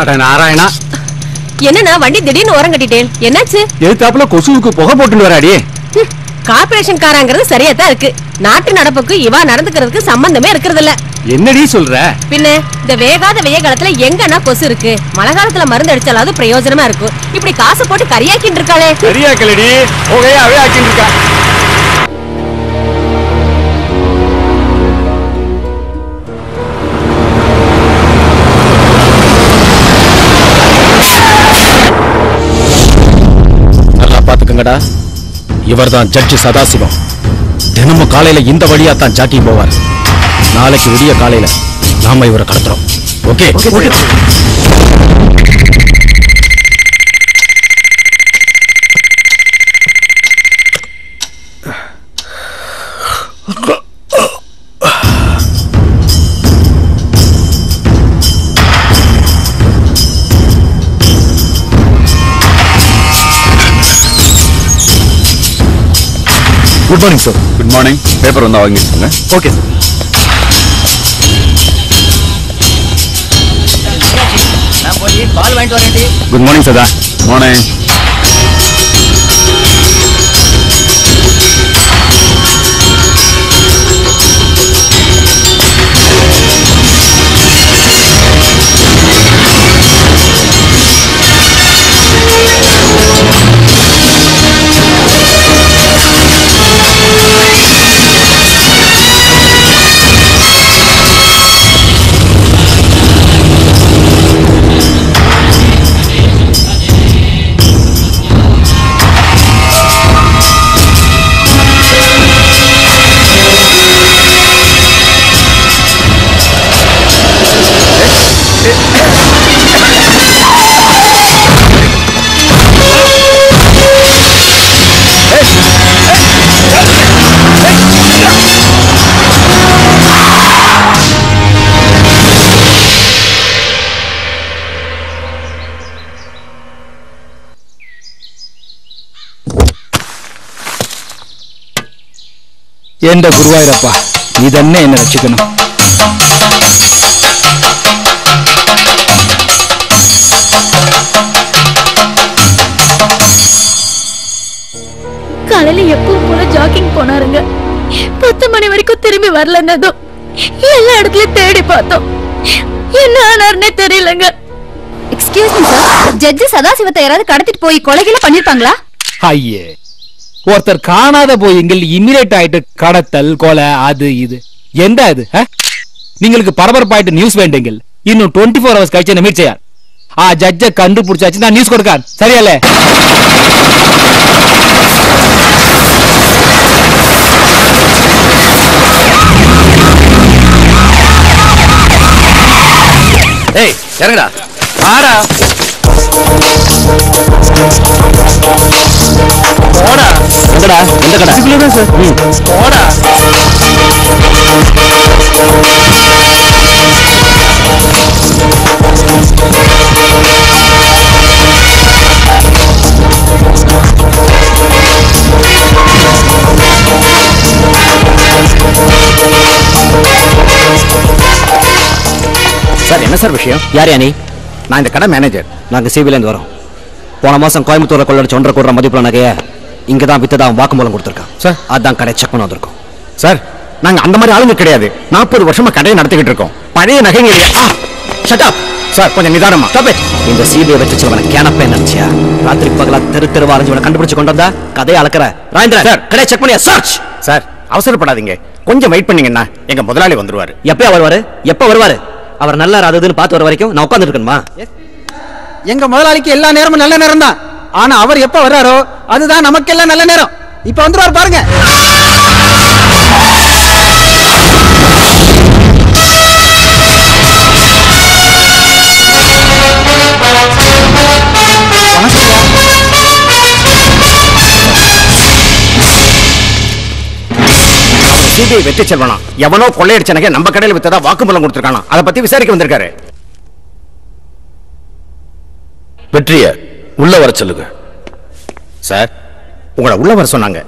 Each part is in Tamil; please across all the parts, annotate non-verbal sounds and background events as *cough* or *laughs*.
அட நாராயணா. என்னண்ணா வண்டி திடீர்னு ஓரம் கட்டிட்டேன். என்னாச்சு? எதுக்காப்புல கொசுவுக்கு புகை போட்டுன்னு வராடி. ஹம், கார்ப்பரேஷன் காராங்கிறது சரியா தான் இருக்கு. நாட்டு நடப்புக்கு இவா நடந்துக்கிறதுக்கு சம்பந்தமே இருக்கிறது இல்ல என்னடி சொல்ற? பின்ன இந்த வேகாத வெய்ய காலத்துல எங்கன்னா கொசு இருக்கு? மழை காலத்துல மருந்து அடிச்சாலாவது பிரயோஜனமா இருக்கும். இப்படி காசு போட்டு கரியாக்கிட்டு இருக்காளே. புகையாவே ஆக்கிட்டு இருக்கா. நல்லா இவர்தான் ஜட்ஜு சதாசிவம். தினமும் காலையில இந்த வழியா தான் ஜாட்டி போவார். நாளைக்கு விடிய காலையில நாம இவரை கடத்துறோம். Okay? Good morning sir good morning paper வந்தா வாங்கிருக்கோங்க ஓகே சார் நான் போய் பால் வாங்கிட்டு என்ற குருவாயிரப்பா? நீ என்ன ரசிக்கணும்? காலையில எப்பவும் போல ஜாக்கிங் போனாருங்க. பத்து மணி வரைக்கும் திரும்பி வரலன்னதும் எல்லா இடத்துலயும் தேடி பார்த்தோம். என்ன ஆனார்னே தெரியலங்க. எக்ஸ்கியூஸ் மீ சார் ஜட்ஜி சதாசிவத்தை யாராவது கடத்திட்டு போய் கொலைகளை பண்ணிருப்பாங்களா? ஐயே ஒருத்தர் காணாத போயிங்கள் இமிரேட் ஆயிட்டு கடத்தல் கொலை அது இது. எந்த அது நீங்களுக்கு பரபரப்பாயிட்டு நியூஸ் வேண்டுங்கள். இன்னும் டுவெண்ட்டி ஃபோர் ஹவர்ஸ் கழிச்சு என்ன மீட் செய்யார்? ஆ ஜட்ஜ கண்டுபிடிச்சாச்சு நான் நியூஸ் கொடுக்கான் சரியால ஏய் இறங்கடா. ஆடா போடா. எங்கடா? எந்த கடை? இதுக்குள்ள சார். ம். போடா. சார் என்ன சார் விஷயம்? யார் யானி நான் இந்த கடை மேனேஜர் நாங்கள் சிபிலேருந்து வரோம். போன மாதம் கோயம்புத்தூரில் கொள்ளடிச்சு ஒன்றரை கூடுற மதிப்புள்ள நகையை இங்க தான் வித்ததா அவன் வாக்குமூலம் கொடுத்துருக்கான். சார். அதான் கடை செக் பண்ண வந்திருக்கோம். சார். நாங்க அந்த மாதிரி ஆளுங்க கிடையாது. நாற்பது வருஷமா கடையை நடத்திக்கிட்டு இருக்கோம். பழைய நகைங்க ஷட்டப் சார் கொஞ்சம் நிதானமா. It. இந்த சிபிஐ வச்சுவன கேனப்பே நினைச்சியா? ராத்திரி பகலா தெரு தெரு அரைஞ்சவனை கண்டுபிடிச்சு கொண்டு வந்தா கதையை அளக்குற ராஜேந்திரன் சார். கடையை செக் பண்ணியா? சர்ச் சார் அவசரப்படாதீங்க. கொஞ்சம் வெயிட் பண்ணீங்கன்னா எங்க முதலாளி வந்துருவாரு. எப்பயா வருவாரு? எப்ப வருவாரு? அவர் நல்லா அதுன்னு பார்த்து வர வரைக்கும் நான் உட்கார்ந்து இருக்கணுமா? எங்க முதலாளிக்கு எல்லா நேரமும் நல்ல நேரம் தான் ஆனா அவர் எப்ப வர்றாரோ அதுதான் நமக்கெல்லாம் நல்ல நேரம். இப்ப வந்துருவார் பாருங்க. சிபிஐ வெற்றி செல்வனா? எவனோ கொள்ளையடிச்ச நகை நம்ம கடையில் வித்ததா வாக்குமூலம் கொடுத்திருக்கானா? அதை பத்தி விசாரிக்க வந்திருக்காரு. வெற்றிய உள்ள வர சொல்லுங்க. சார் உங்களை உள்ள வர சொன்னாங்க.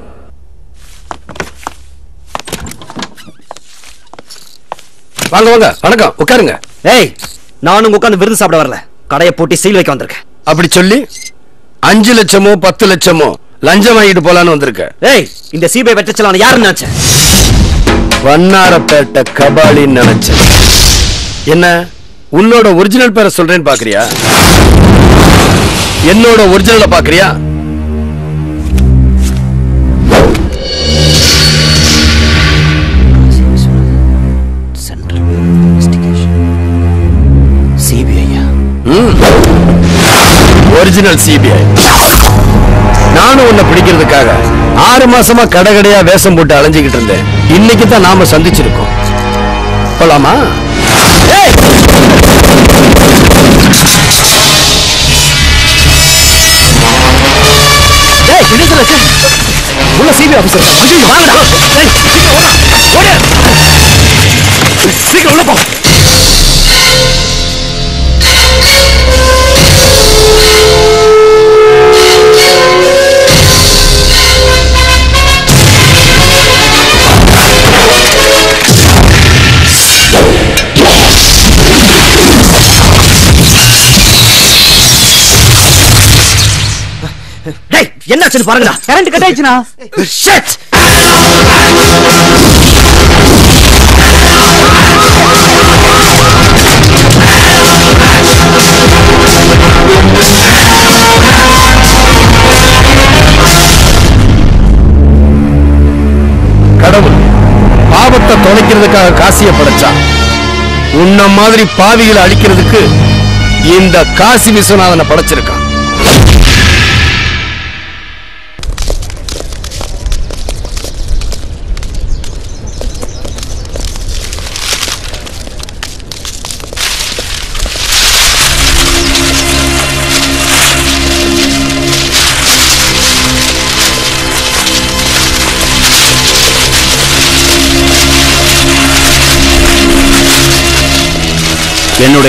வாங்க வாங்க வணக்கம் உட்காருங்க. ஏய் நான் உங்க உட்கார்ந்து விருந்து சாப்பிட வரல. கடையை பூட்டி சீல் வைக்க வந்திருக்கேன். அப்படி சொல்லி அஞ்சு லட்சமோ பத்து லட்சமோ லஞ்சம் வாங்கிட்டு போலான்னு வந்திருக்க ஏய் இந்த சிபிஐ வெட்டச்சலான யாருன்னு நினைச்சேன்? வண்ணாரப்பேட்டை கபாலின்னு நினைச்சேன். என்ன உன்னோட ஒரிஜினல் பேரை சொல்றேன்னு பாக்குறியா? என்னோட ஒரிஜினலை பாக்குறியா? ஒரிஜினல் சிபிஐ நானும் உன்னை பிடிக்கிறதுக்காக ஆறு மாசமா கடகடையா வேஷம் போட்டு அலைஞ்சுக்கிட்டு இருந்தேன். இன்னைக்கு தான் நாம சந்திச்சிருக்கோம். போலாமா? ஏய்! ஏய் என்ன சொல்ல உள்ள சிபிஐ ஆபீசர் ஐயோ வாங்கடா ஏய் சீக்கிரம் ஓடா ஓடு சீக்கிரம் உள்ள போ Thank you. என்னாச்சுன்னு பாருங்கடா. கரண்ட் கட் ஆயிடுச்சுனா ஷட் கடவுள் பாவத்தை தொலைக்கிறதுக்காக காசிய படைச்சான் உன்ன மாதிரி பாவிகளை அழிக்கிறதுக்கு இந்த காசி விஸ்வநாதனை படைச்சிருக்கான்.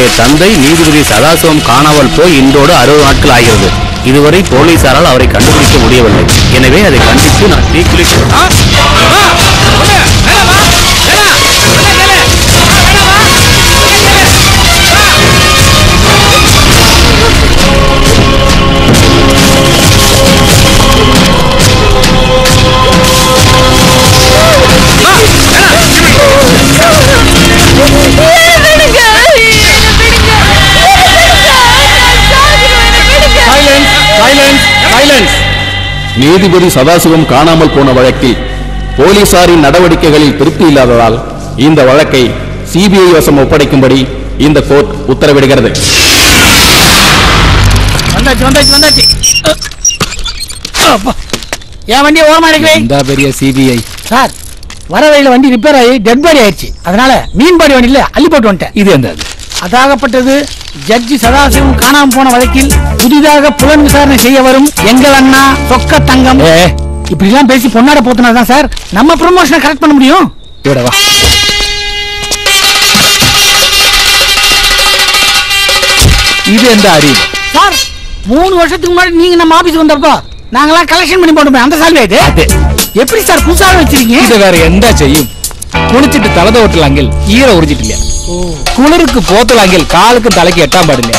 அவருடைய தந்தை நீதிபதி சதாசிவம் காணாமல் போய் இன்றோடு அறுபது நாட்கள் ஆகிறது. இதுவரை போலீசாரால் அவரை கண்டுபிடிக்க முடியவில்லை. எனவே அதை கண்டித்து நான் தீக்குளிக்க நீதிபதி சதாசிவம் காணாமல் போன வழக்கில் போலீசாரின் நடவடிக்கைகளில் திருப்தி இல்லாததால் இந்த வழக்கை சிபிஐ வசம் ஒப்படைக்கும்படி இந்த கோர்ட் உத்தரவிடுகிறது. வந்தாச்சு வந்தாச்சு வந்தாச்சு. அப்பா. என் வண்டியை ஓரமா பெரிய சிபிஐ சார் வர வழியில வண்டி ரிப்பேர் ஆகி டெட் பாடி ஆயிடுச்சு. அதனால மீன் பாடி வண்டியில அள்ளி போட்டு வந்துட்டேன். இது எந்த அது? அதாகப்பட்டது ஜட்ஜி சதாசிவம் காணாம போன வழக்கில் புதிதாக புலன் விசாரணை செய்ய வரும் எங்கள் அண்ணா சொக்க தங்கம். இப்படி எல்லாம் பேசி பொன்னாட போத்துனாதான் சார். நம்ம ப்ரொமோஷனை கரெக்ட் பண்ண முடியும்? இவட வா. இது எந்த அறிவு சார் மூணு வருஷத்துக்கு முன்னாடி நீங்க நம்ம ஆபீஸ் வந்தப்போ நாங்கெல்லாம் கலெக்ஷன் பண்ணி போட்டோமே அந்த சால்வே அது. எப்படி சார் புதுசாக வச்சிருக்கீங்க? இது வேற எந்த செய்யும்? குளிச்சிட்டு தலத ஓட்டலாங்கில் ஈர உறிஞ்சிட்டில்ல குளிருக்கு போத்தலாங்கில் காலுக்கு தலைக்கு எட்டாம் பாடுங்க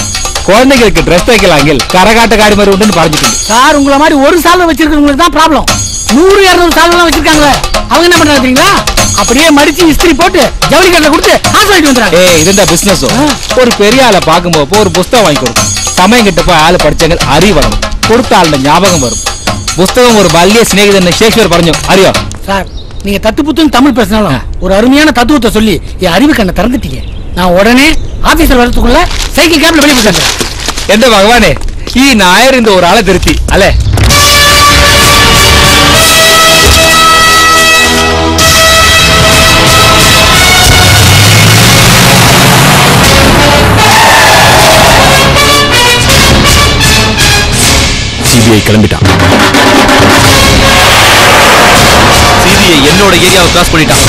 குழந்தைகளுக்கு ட்ரெஸ் தைக்கலாங்கில் கரகாட்ட காடி மாதிரி உண்டுன்னு பறஞ்சிட்டு சார் உங்களை மாதிரி ஒரு சால்வை வச்சிருக்கிறவங்களுக்கு தான் ப்ராப்ளம் நூறு இரநூறு சால்வெல்லாம் வச்சிருக்காங்களே. அவங்க என்ன பண்றாங்க தெரியுங்களா? அப்படியே மடிச்சு இஸ்திரி போட்டு ஜவுளி கடையில் கொடுத்து ஹாஸ்பிட்டல் வந்துறாங்க ஏய் இதுதான் பிசினஸ் ஒரு பெரிய ஆளை பார்க்கும்போது ஒரு புஸ்தகம் வாங்கி கொடுக்கும் சமயம் கிட்ட போய் ஆள் படிச்சங்க அறிவு வரும். கொடுத்த ஆளுட ஞாபகம் வரும். புஸ்தகம் ஒரு பல்லிய சிநேகிதன் ஷேக்ஸ்பியர் பறஞ்சோம் அறியா சார் நீங்க தத்து புத்துன்னு தமிழ் பேசினாலும் ஒரு அருமையான தத்துவத்தை சொல்லி என் அறிவு கண்ணை திறந்துட்டீங்க. நான் உடனே ஆபீஸ்ல வரதுக்குள்ள சைக்கிள் கேப்ல வெளியே போயிட்டு எந்த பகவானே? ஈ நாயர் இந்த ஒரு ஆளை திருத்தி. அலே. சிபிஐ கிளம்பிட்டான். என்னோட ஏரியாவை கிராஸ் பண்ணிட்டான்.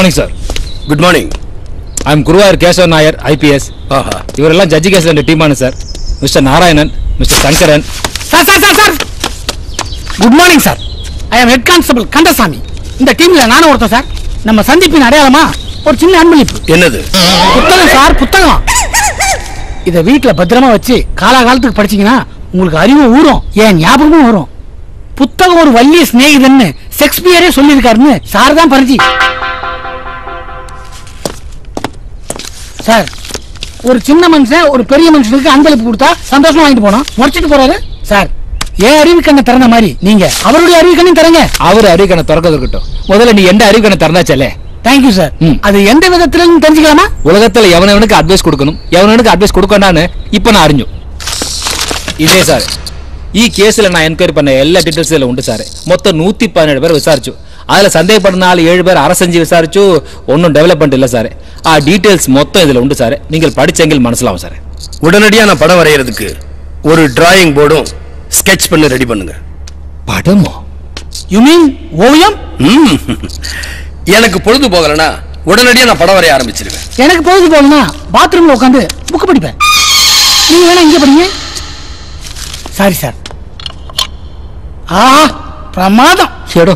Morning sir good morning I am Guruvayur Kesava Nair IPS ஆஹா இவரெல்லாம் ஜட்ஜி கேஸ் ரெண்டு டீமான sir mister Narayanan mister Sankaran sir sir sir sir good morning sir I am head constable Kandasamy இந்த டீம்ல நானும் ஒருத்தன் சார் நம்ம சந்திப்பின் அடையாளமா ஒரு சின்ன அன்பளிப்பு. என்னது? புத்தகம் சார் புத்தகம். இத வீட்ல பத்திரமா வச்சு காலாகாலத்துக்கு படிச்சீங்கன்னா உங்களுக்கு அறிவு ஊறும் ஏன் ஞாபகமும் வரும். புத்தகம் ஒரு வள்ளிய சிநேகிதன்னு ஷேக்ஸ்பியரே சொல்லியிருக்காருன்னு சார் தான் பரிச்சு சார் ஒரு சின்ன மனுஷன் ஒரு பெரிய மனுஷனுக்கு அன்பளிப்பு கொடுத்தா சந்தோஷமா வாங்கிட்டு போனோம் முடிச்சிட்டு போறாரு? சார் ஏன் அறிவு கண்ணை திறந்த மாதிரி நீங்க அவருடைய அறிவு கண்ணையும் திறங்க. அவர் அறிவு கண்ணை திறக்கிறது இருக்கட்டும். முதல்ல நீ எந்த அறிவு கண்ணை திறந்தாச்சலே தேங்க்யூ சார் அது எந்த விதத்துல தெரிஞ்சுக்கலாமா? உலகத்துல எவனவனுக்கு அட்வைஸ் கொடுக்கணும்? எவனவனுக்கு அட்வைஸ் கொடுக்கணும்னு இப்ப நான் அறிஞ்சோம் இதே சார் இ கேஸ்ல நான் என்கொயரி பண்ண எல்லா டீட்டெயில்ஸ் உண்டு சார் மொத்தம் நூற்றி பதினேழு பேர் விசாரிச்சு. அதில் சந்தேகப்பட்ட நாலு ஏழு பேர் அரசஞ்சு விசாரிச்சு ஒன்றும் டெவலப்மெண்ட் இல்லை சார். ஆ டீட்டெயில்ஸ் மொத்தம் இதில் உண்டு சார். நீங்கள் படிச்செங்கில் மனசிலாகும் சார். உடனடியா நான் படம் வரையறதுக்கு ஒரு டிராயிங் போர்டும் ஸ்கெட்ச் பண்ணி ரெடி பண்ணுங்க. படமோ? யூ மீன் ஓவியம். எனக்கு பொழுது போகலனா உடனடியா நான் படம் வரைய ஆரம்பிச்சிருவேன். எனக்கு பொழுது போகணும்னா பாத்ரூம்ல உட்காந்து புக் படிப்பேன். நீங்க வேணா இங்க படிங்க. சாரி சார் ஆ பிரமாதம். ஏடோ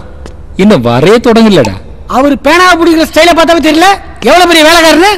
இன்னும் வரைய தொடங்கலடா. அவர் பேனா பிடிக்கிற ஸ்டைல பார்த்தாவே தெரியல. எவ்வளவு பெரிய வேலைக்காரன்னு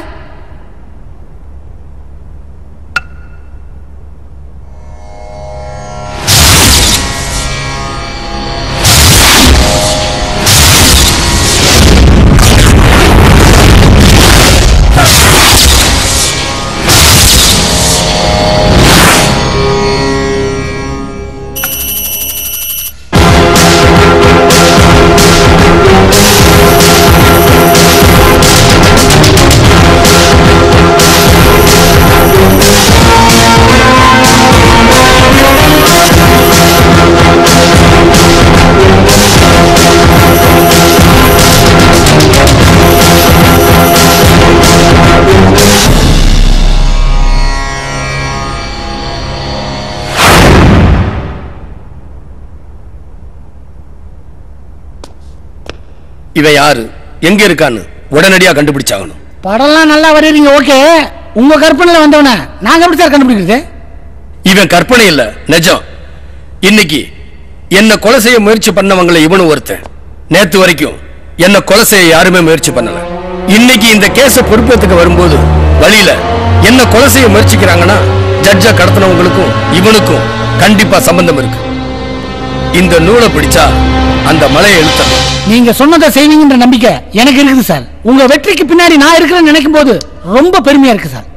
இவன் யாரு? எங்க இருக்கான்னு உடனடியா கண்டுபிடிச்சாகணும். படம்லாம் நல்லா வரையறீங்க ஓகே. உங்க கற்பனையில வந்தவன நாங்க எப்படி சார் கண்டுபிடிக்கிறது? இவன் கற்பனை இல்ல நிஜம். இன்னைக்கு என்ன கொலை செய்ய முயற்சி பண்ணவங்கள இவனும் ஒருத்தன். நேத்து வரைக்கும் என்ன கொலை செய்ய யாருமே முயற்சி பண்ணல. இன்னைக்கு இந்த கேஸ பொறுப்பேத்துக்க வரும்போது வழியில என்ன கொலை செய்ய முயற்சிக்கிறாங்கன்னா ஜட்ஜ கடத்தினவங்களுக்கும் இவனுக்கும் கண்டிப்பா சம்பந்தம் இருக்கு. இந்த நூலை பிடிச்சா அந்த மலையை இழுத்தணும் நீங்க சொன்னதை செய்வீங்கன்ற நம்பிக்கை எனக்கு இருக்குது சார். உங்க வெற்றிக்கு பின்னாடி நான் இருக்கிறேன்னு நினைக்கும் போது ரொம்ப பெருமையா இருக்கு சார்.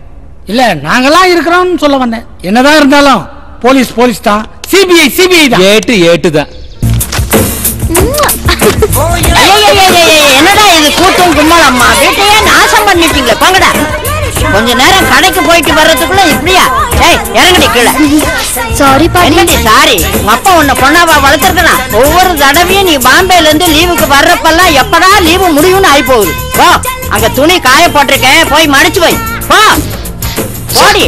இல்ல நாங்கெல்லாம் இருக்கிறோம்னு சொல்ல வந்தேன். என்னதான் இருந்தாலும் போலீஸ் போலீஸ் தான். சிபிஐ சிபிஐ தான். ஏட்டு ஏட்டு தான். என்னடா இது? கூட்டம் கும்பலம்மா. வீட்டையே நாசம் பண்ணிட்டீங்க போங்கடா. கொஞ்ச நேரம் கடைக்கு போயிட்டு வர்றதுக்குள்ள இப்படியா? ஏய் இறங்கடி கீழே. சாரி பாட்டி. சாரி? உங்க அப்பா உன்னை பொண்ணாவா வளர்த்துருக்கணும் ஒவ்வொரு தடவையும் நீ பாம்பேல இருந்து லீவுக்கு வர்றப்பெல்லாம் எப்படா லீவு முடியும்னு ஆகி போகுது போ அங்க துணி காய போட்டிருக்கேன். போய் மடிச்சு வை. போ. போடி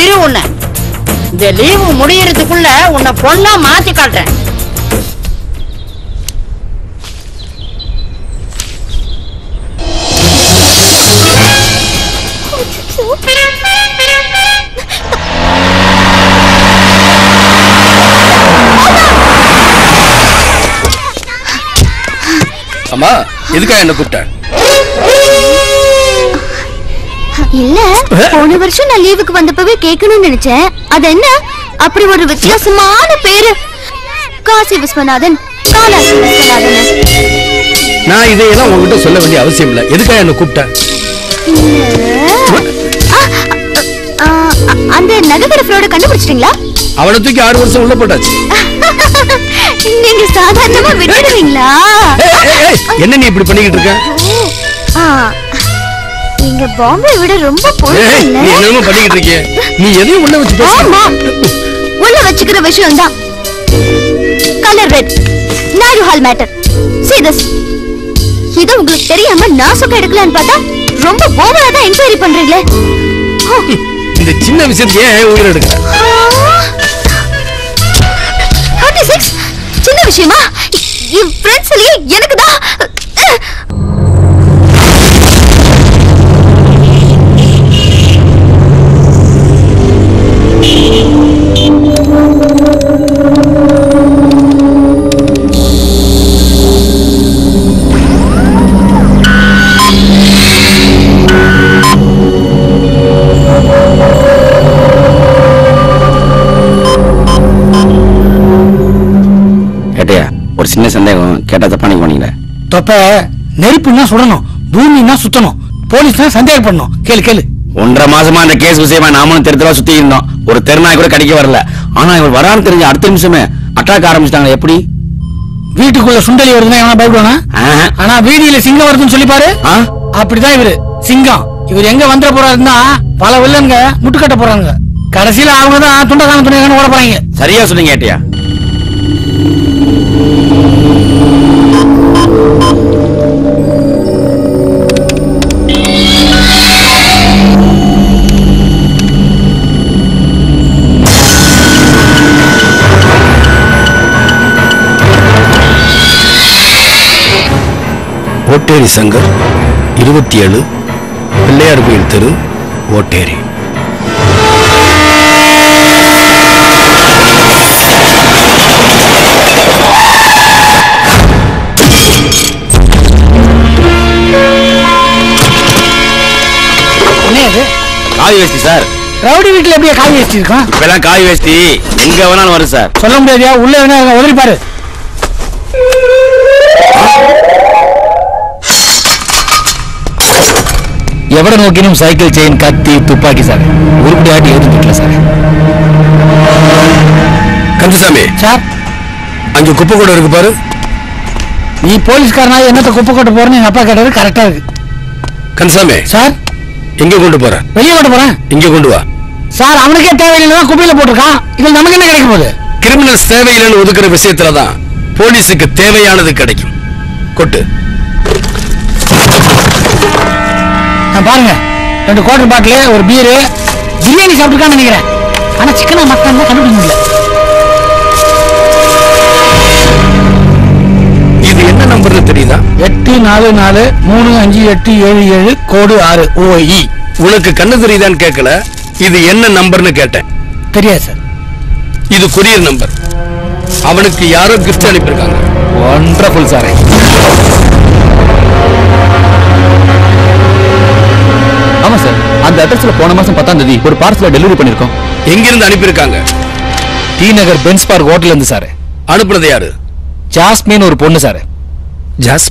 இரு உன்னை. இந்த லீவு முடியறதுக்குள்ள உன்னை பொண்ணா மாத்தி காட்டுறேன். அம்மா எதுக்கா என்ன கூப்பிட்ட இல்ல போன வருஷம் நான் லீவுக்கு வந்தப்பவே கேட்கணும்னு நினைச்சேன். அது என்ன? அப்படி ஒரு வித்தியாசமான பேரு. காசி விஸ்வநாதன் காலாசி விஸ்வநாதன். நான் இதையெல்லாம் உங்ககிட்ட சொல்ல வேண்டிய அவசியம் இல்லை. எதுக்கா என்ன கூப்பிட்ட ஆ, அ- அந்த நகைக்கடை ஃப்ராட கண்டுபிடிச்சிட்டீங்களா? அவனை தூக்கி ஆறு வருஷம் உள்ள போட்டாச்சு. *laughs* நீங்க சாதாரணமா விட்டுடுவீங்களா? என்ன நீ இப்படி பண்ணிக்கிட்டு இருக்க? ஆ, இங்க பாம்பே விட ரொம்ப பொழுது நீ என்னமோ பண்ணிக்கிட்டு இருக்கிய. நீ எதையும் உள்ள வச்சு பேச ஆமா. உள்ள வச்சுக்கிற விஷயம் தான் கலர் ரெட் நாடு ஹால் மேட்டர் see this. இது உங்களுக்கு தெரியாம நான் சொக்க எடுக்கலான்னு பார்த்தா ரொம்ப ஓவரா தான் என்கொயரி பண்றீங்களே. இந்த சின்ன விஷயத்துக்கு ஏன் உயிர் எடுக்கிற Thirty six? சின்ன விஷயமா? என் ஃப்ரெண்ட்ஸ்லயே எனக்கு தான் சந்தேகம் கேட்டா தப்பா நீங்க போனீங்களே தொப்ப நெருப்புன்னா சுடணும் பூமின்னா சுத்தணும் போலீஸ்னா சந்தேகப்படணும். கேளு கேளு. ஒன்றரை மாசமா அந்த கேஸ் விஷயமா நாமளும் தெரு தெருவா சுத்தி இருந்தோம். ஒரு தெருநாய் கூட கடிக்க வரல. ஆனா இவர் வரான்னு தெரிஞ்ச அடுத்த நிமிஷமே அட்டாக் ஆரம்பிச்சிட்டாங்க எப்படி? வீட்டுக்குள்ள சுண்டலி வருதுன்னா எவனா பயப்படுவானா. ஆனா வீதியில சிங்கம் வருதுன்னு சொல்லி பாரு. ஆ? அப்படிதான் இவரு. சிங்கம். இவர் எங்க வந்துட போறாருன்னா பல வில்லங்க முட்டுக்கட்ட போறாங்க. கடைசியில அவங்க தான் துண்டகான துணிகான ஓட போறாங்க. சரியா சொன்னீங்க ஏட்டியா ஓட்டேரி சங்கர் இருபத்தி ஏழு பிள்ளையார் கோயில் தெரு ஓட்டேரி. காய் வேஷ்டி சார். ரவுடி வீட்டுல எப்படியா காய் வச்சு இருக்கும்? இப்பெல்லாம் காய் வேஷ்டி. எங்க வேணாலும் வரும் சார். சொல்ல முடியாதியா? உள்ள என்ன உதறி பாரு. எவட நோக்கினும் சைக்கிள் செயின் கத்தி துப்பாக்கி சார். உருப்படி ஆட்டி எழுதிட்டுல சார். கந்தசாமி. சார். அங்க குப்பை கூட இருக்கு பாரு. நீ போலீஸ்காரனா என்னத்த குப்பை கொட்ட போறேன்னு எங்க அப்பா கேட்டது கரெக்டா இருக்கு. கந்தசாமி. சார். எங்க கொண்டு போற? வெளியே கொண்டு போறேன். இங்க கொண்டு வா. சார் அவனுக்கே தேவையில்லைதான் குப்பையில போட்டிருக்கான். இதுல நமக்கு என்ன கிடைக்க போகுது? கிரிமினல்ஸ் தேவையில்லைன்னு ஒதுக்குற விஷயத்துல தான் போலீஸுக்கு தேவையானது கிடைக்கும். கொட்டு. நான் பாருங்க ரெண்டு குவார்டர் பாட்டில் ஒரு பீரு பிரியாணி சாப்பிட்டுருக்கான்னு நினைக்கிறேன். ஆனா சிக்கனா மட்டன் தான் கண்டுபிடிக்க முடியல. இது என்ன நம்பர்னு தெரியுதா? எட்டு நாலு நாலு மூணு அஞ்சு எட்டு ஏழு ஏழு கோடு ஆறு ஓஇ உனக்கு கண்ணு தெரியுதான்னு கேட்கல இது என்ன நம்பர்னு கேட்டேன். தெரியாது சார் இது கொரியர் நம்பர் அவனுக்கு யாரோ கிஃப்ட் அனுப்பியிருக்காங்க. ஒண்டர்ஃபுல் சார் அந்த அட்ரஸ்ல போன மாசம் பத்தாம் தேதி ஒரு பார்சல டெலிவரி பண்ணிருக்கோம். எங்கிருந்து அனுப்பியிருக்காங்க? டி நகர் பென்ஸ் பார்க் ஹோட்டல்ல இருந்து சார். அனுப்புனது யாரு? ஜாஸ்மின் ஒரு பொண்ணு சார். ஜாஸ்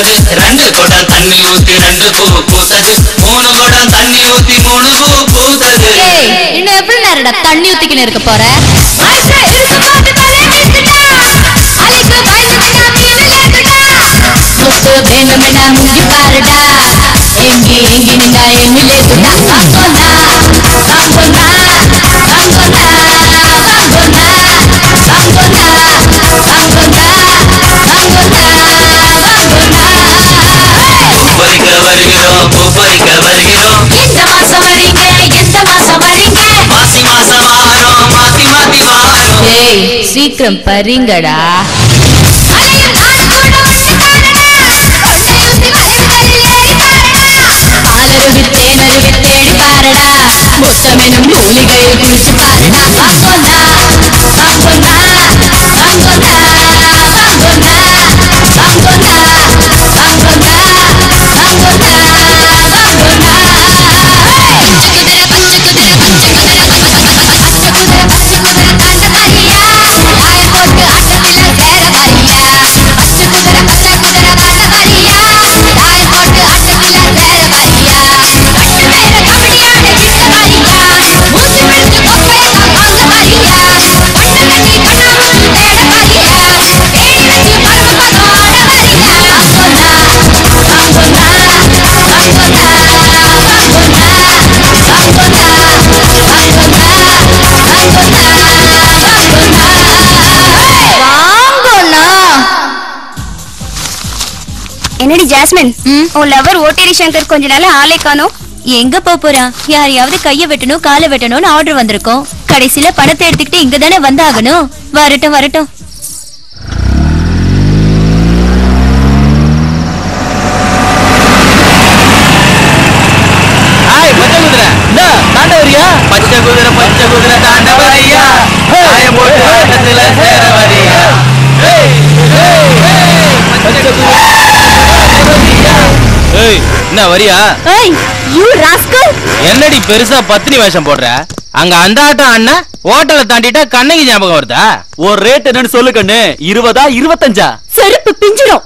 பூத்தது ரெண்டு குடம் தண்ணி ஊத்தி ரெண்டு பூ பூத்தது. மூணு குடம் தண்ணி ஊத்தி மூணு பூ பூத்தது. இன்னும் எப்படி நேரடா தண்ணி ஊத்திக்கின்னு இருக்க போற? முத்து வேணுமெனா முங்கி பாருடா. எங்கி எங்கி நின்னா எண்ணி லேதுடா அங்கோனா அங்கோனா அங்கோனா சீக்கிரம் பறிங்கடா. மொத்தமெனும் மூலிகையை குளிச்சு பாருடா. பாங்கொண்டா ஜாஸ்மின் உன் லவர் ஓட்டேரி சங்கர் கொஞ்ச நாள் ஆளே காணோம். எங்க போறான் யாரையாவது கைய வெட்டணும் காலை வெட்டணும்னு ஆர்டர் வந்திருக்கோம். கடைசியில பணத்தை எடுத்துக்கிட்டு இங்க தானே வந்தாகணும். வரட்டும் வரட்டும் ஹாய் பச்சை குதிரை என்ன தாண்ட வரியா பச்சை குதிரை பச்சை குதிரை தாண்ட வரியா ஆய போட்டு ஆட்டத்துல சேர வரியா ஏய் என்ன வரியா? ஏய் யூ ராஸ்கல் என்னடி பெருசா பத்தினி வேஷம் போடுற? அங்க அந்த ஆட்டம் அண்ணன் ஹோட்டலை தாண்டிட்டா கண்ணகி ஞாபகம் வருதா? ஒரு ரேட் என்னன்னு சொல்லு கண்ணு. இருபதா இருபத்தஞ்சா? செருப்பு பிஞ்சிடும்.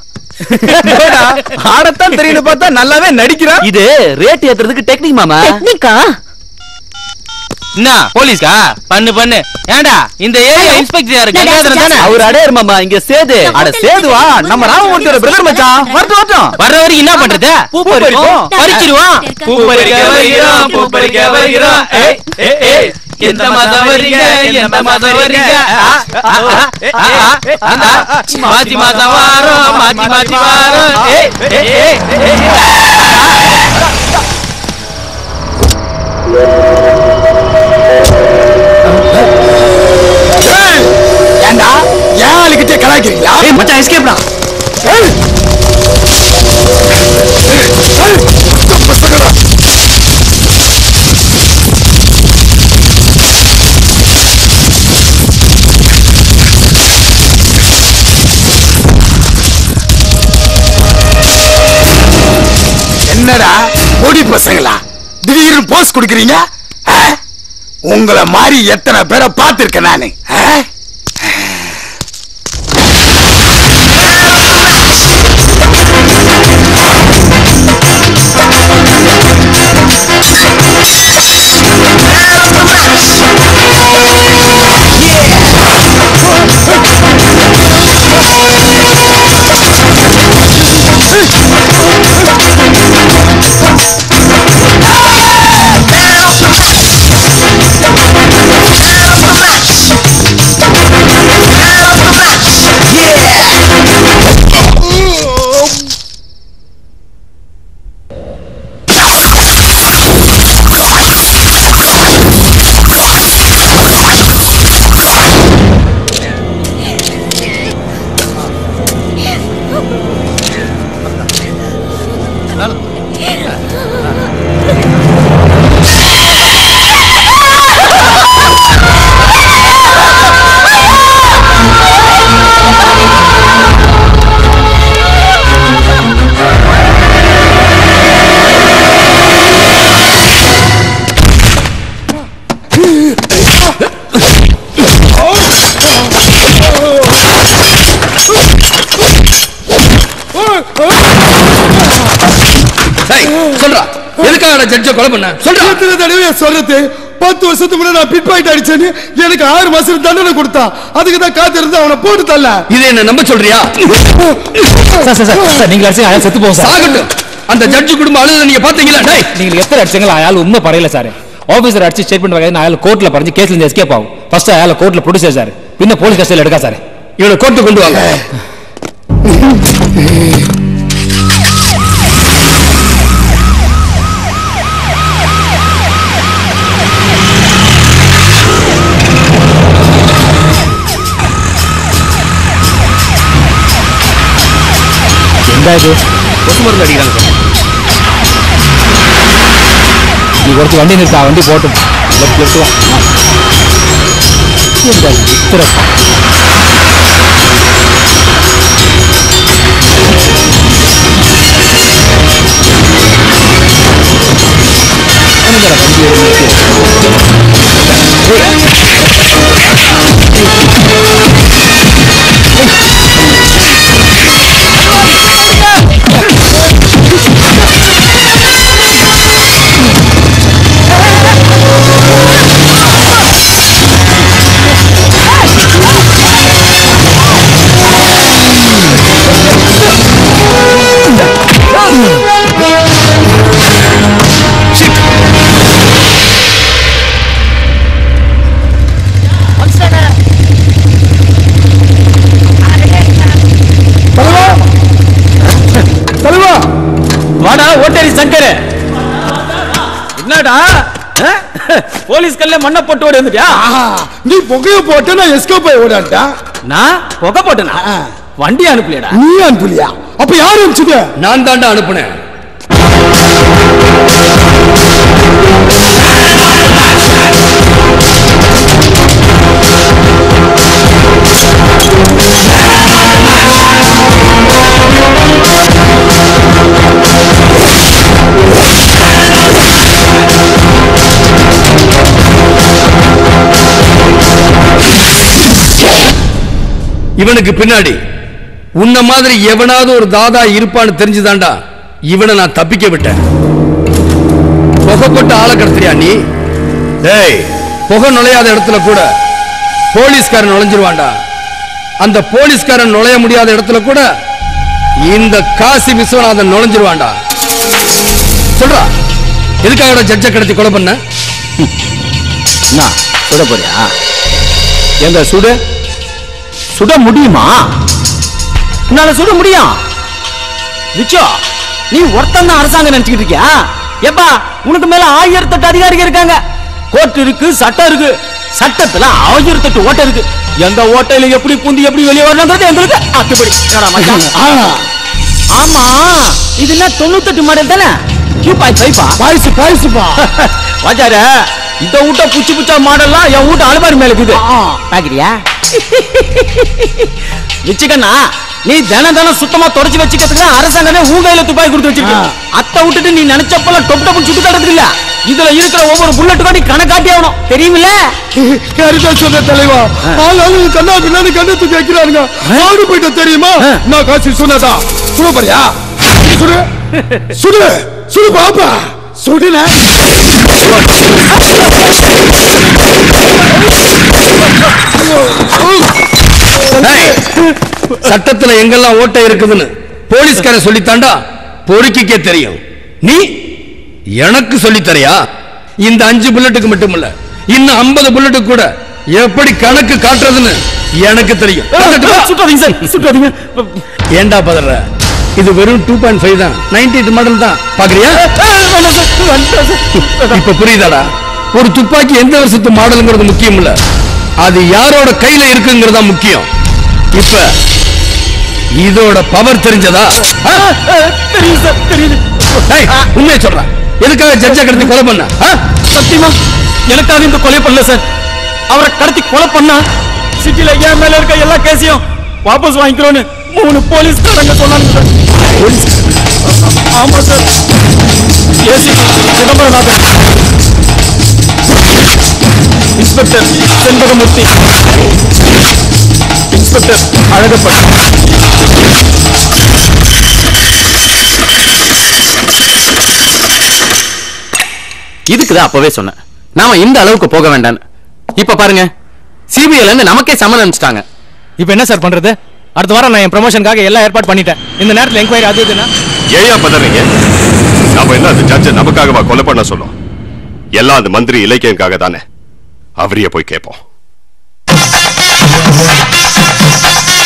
ஆடத்தான் தெரியுது பார்த்தா நல்லாவே நடிக்கிறான். இது ரேட் ஏத்துறதுக்கு டெக்னிக் மாமா? டெக்னிக்கா என்ன போலீஸ்கா பண்ணு பண்ணு. ஏன்டா இந்த ஏரியா இன்ஸ்பெக்டர் யாரு கங்காதரன் தானே? அவர் அடையார் மாமா இங்க சேது. அட சேதுவா? நம்ம ராமமூர்த்தியோட பிரதர் மச்சான். வரட்டும் வரட்டும் வர்ற வரைக்கும் என்ன பண்றது? பூ பறிப்போம். பறிச்சிருவோம். பூ பறிக்க வருகிறோம். பூ பறிக்க வருகிறோம். ஏய் ஏய் ஏய். எந்த மதம் வரீங்க? எந்த மதம் வரீங்க? மாத்தி மாதம் வாரோம் மாத்தி மாத்தி வாரோம் ஏய் ஏய் ஏய் ஏய் ஏண்டா? ஏன் ஆளுக்கிட்டே கலாய்க்கிறீங்களா? மச்சான் எஸ்கேப்டா என்னடா? பொடி பசங்களா? திடீர்னு போஸ் கொடுக்குறீங்க? உங்களை மாதிரி எத்தனை பேரை பார்த்துருக்கேன் நானு ஆ? எதுக்காக ஜட்ஜ கொலை பண்ண. சொல்றா. எத்தனை தடவை சொல்றது? பத்து வருஷத்துக்கு முன்னாடி நான் பிட் பாயிண்ட் அடிச்சேன்னு எனக்கு ஆறு மாசம் தண்டனை கொடுத்தான் அதுக்கு தான் காத்திருந்து அவனை போட்டு தள்ள. இது என்ன நம்ப சொல்றியா? சார் சார் சார் சார் நீங்க அடிச்சு அயால் செத்து போகும் சார். சாகட்டும். அந்த ஜட்ஜு குடும்பம் அழுத நீங்க பாத்தீங்களா டேய் நீங்க எத்தனை அடிச்சீங்களா அயால் உண்மை பறையில சார். ஆபீசர் அடிச்சு ஸ்டேட்மெண்ட் வாங்க அயால் கோர்ட்ல பறிஞ்சு கேஸ்ல இருந்து எஸ்கேப் ஆகும். ஃபர்ஸ்ட் அயால கோர்ட்ல ப்ரொடியூசர் சார். பின்ன போலீஸ் கஸ்டடியில் எடுக்கா சார். இவனை கோர்ட்டு கொண்டு வாங்க. *laughs* என்ன இது கொசு மருந்து அடிக்கிறாங்க. நீ ஒருத்தர் வண்டி நிறுத்தா வண்டி போட்டும். லெஃப்ட் லெஃப்ட் வா இந்த வித்திரப்பா சங்கர். என்னடா? போலீஸ் கல்ல மண்ணை போட்டு ஓடி வந்துட்டியா? நீ புகைய போட்டு நான் எஸ்கேப் ஆகி ஓடான்டா நான் புகை போட்டேனா? வண்டி அனுப்பலையடா. நீ அனுப்பலையா? அப்ப யார் அனுப்பிச்சது நான் தாண்டா அனுப்புனேன். இவனுக்கு பின்னாடி உன்ன மாதிரி எவனாவது ஒரு தாதா இருப்பான்னு தெரிஞ்சுதான்டா இவனை நான் தப்பிக்க விட்டேன். புகை போட்டு ஆளை கடத்துறியா நீ? டேய். புகை நுழையாத இடத்துல கூட போலீஸ்காரன் நுழைஞ்சிருவான்டா. அந்த போலீஸ்காரன் நுழைய முடியாத இடத்துல கூட இந்த காசி விஸ்வநாதன் நுழைஞ்சிருவான்டா. சொல்றா. எதுக்காக ஜட்ஜை கடத்தி கொலை பண்ண? *laughs* என்ன சுட போறியா? எங்க சுடு? சுட முடியுமா? என்னால சுட முடியும். நிச்சோ நீ ஒருத்தன் தான் அரசாங்கம் நினைச்சுக்கிட்டு இருக்கியா? ஏப்பா உனக்கு மேல ஆயிரத்தெட்டு அதிகாரிகள் இருக்காங்க. கோர்ட் இருக்கு சட்டம் இருக்கு. சட்டத்துல ஆயிரத்தெட்டு ஓட்டை இருக்கு. எந்த ஓட்டையில எப்படி பூந்து எப்படி வெளியே வரணுங்கிறது எங்களுக்கு அத்துப்படி? ஆமா இது என்ன தொண்ணூத்தெட்டு மாடல் தானே? பாயிண்ட் ஃபைவ் பாய்ஸ் பாய்ஸ்ப்பா வாஜார இந்த வீட்ட புச்சு புச்சா மாடல்லாம் என் வீட்டு அலமாரி மேல இருக்குது. பாக்குறியா? *laughs* வச்சுக்கண்ணா நீ தின தினம் சுத்தமா தொடச்சு வச்சுக்கிறதுக்கு அரசாங்கமே உன் கையில துப்பாக்கி கொடுத்து வச்சிருக்கு. அத்தை விட்டுட்டு நீ நினைச்சப்பெல்லாம் டொப் டப்பு சுட்டு தடுறது இல்ல. இதுல இருக்கிற ஒவ்வொரு புல்லட்டுக்கும் நீ கணக்காட்டி ஆகணும். தெரியுமில்ல? கரெக்டா சொன்ன தலைவா ஆளாளு கண்ணா பின்னாடி கண்ணை தூக்கி வைக்கிறானுங்க. ஆடு போயிட்ட தெரியுமா? நான் காசி சொன்னதா? சுட போறியா சுடு. சுடு. சுடு பாப்பா. சுடுன. டேய், சட்டத்துல எங்கெல்லாம் ஓட்டை இருக்குதுன்னு போலீஸ்காரன் சொல்லித்தாண்டா? பொறுக்கிக்கே தெரியும். நீ எனக்கு சொல்லித் தரியா இந்த அஞ்சு புல்லட்டுக்கு மட்டும் இல்ல இன்னும் ஐம்பது புல்லட்டுக்கு கூட எப்படி கணக்கு காட்டுறதுன்னு எனக்கு தெரியும். ஏண்டா பதற? இது வெறும் டூ பாயிண்ட் ஃபைவ் தான். நைன்டி எயிட் மாடல் தான். பாக்குறியா? இப்ப புரியுதாடா? ஒரு துப்பாக்கி எந்த வருஷத்து மாடலுங்கிறது முக்கியம் இல்ல அது யாரோட கையில இருக்குங்கிறது முக்கியம். இப்ப இதோட பவர் தெரிஞ்சதா? ஆ? தெரியுது சார் தெரியுது. உண்மையை சொல்றேன் எதுக்காக ஜட்ஜை கடத்தி கொலை பண்ண? சத்தியமா? எனக்காக இந்த கொலை பண்ணல சார். அவரை கடத்தி கொலை பண்ணா சிட்டில என் மேல இருக்க எல்லா கேஸையும் வாபஸ் வாங்கிக்கிறோன்னு மூணு போலீஸ்காரங்க சொன்னாங்க சார். ஆமா sir. AC Chidambaranathan. Inspector Shenbagamoorthy. Inspector Azhagappan. இதுக்குதான் அப்பவே சொன்னேன். நாம இந்த அளவுக்கு போக வேண்டாம் இப்ப பாருங்க சிபிஐல இருந்து நமக்கே சம்மன் அனுப்பிச்சிட்டாங்க. இப்போ என்ன சார் பண்றது? அடுத்த வாரம் நான் என் ப்ரமோஷனுக்காக எல்லாம் ஏற்பாடு பண்ணிட்டேன். இந்த நேரத்தில் என்கொயரி அது இதுன்னா? ஏயா பதறீங்க? நாம என்ன அந்த ஜட்ஜ நமக்காகவா கொலை பண்ண சொல்லும் எல்லாம் அந்த மந்திரி இலக்கியனுக்காக தானே. அவரையே போய் கேட்போம்.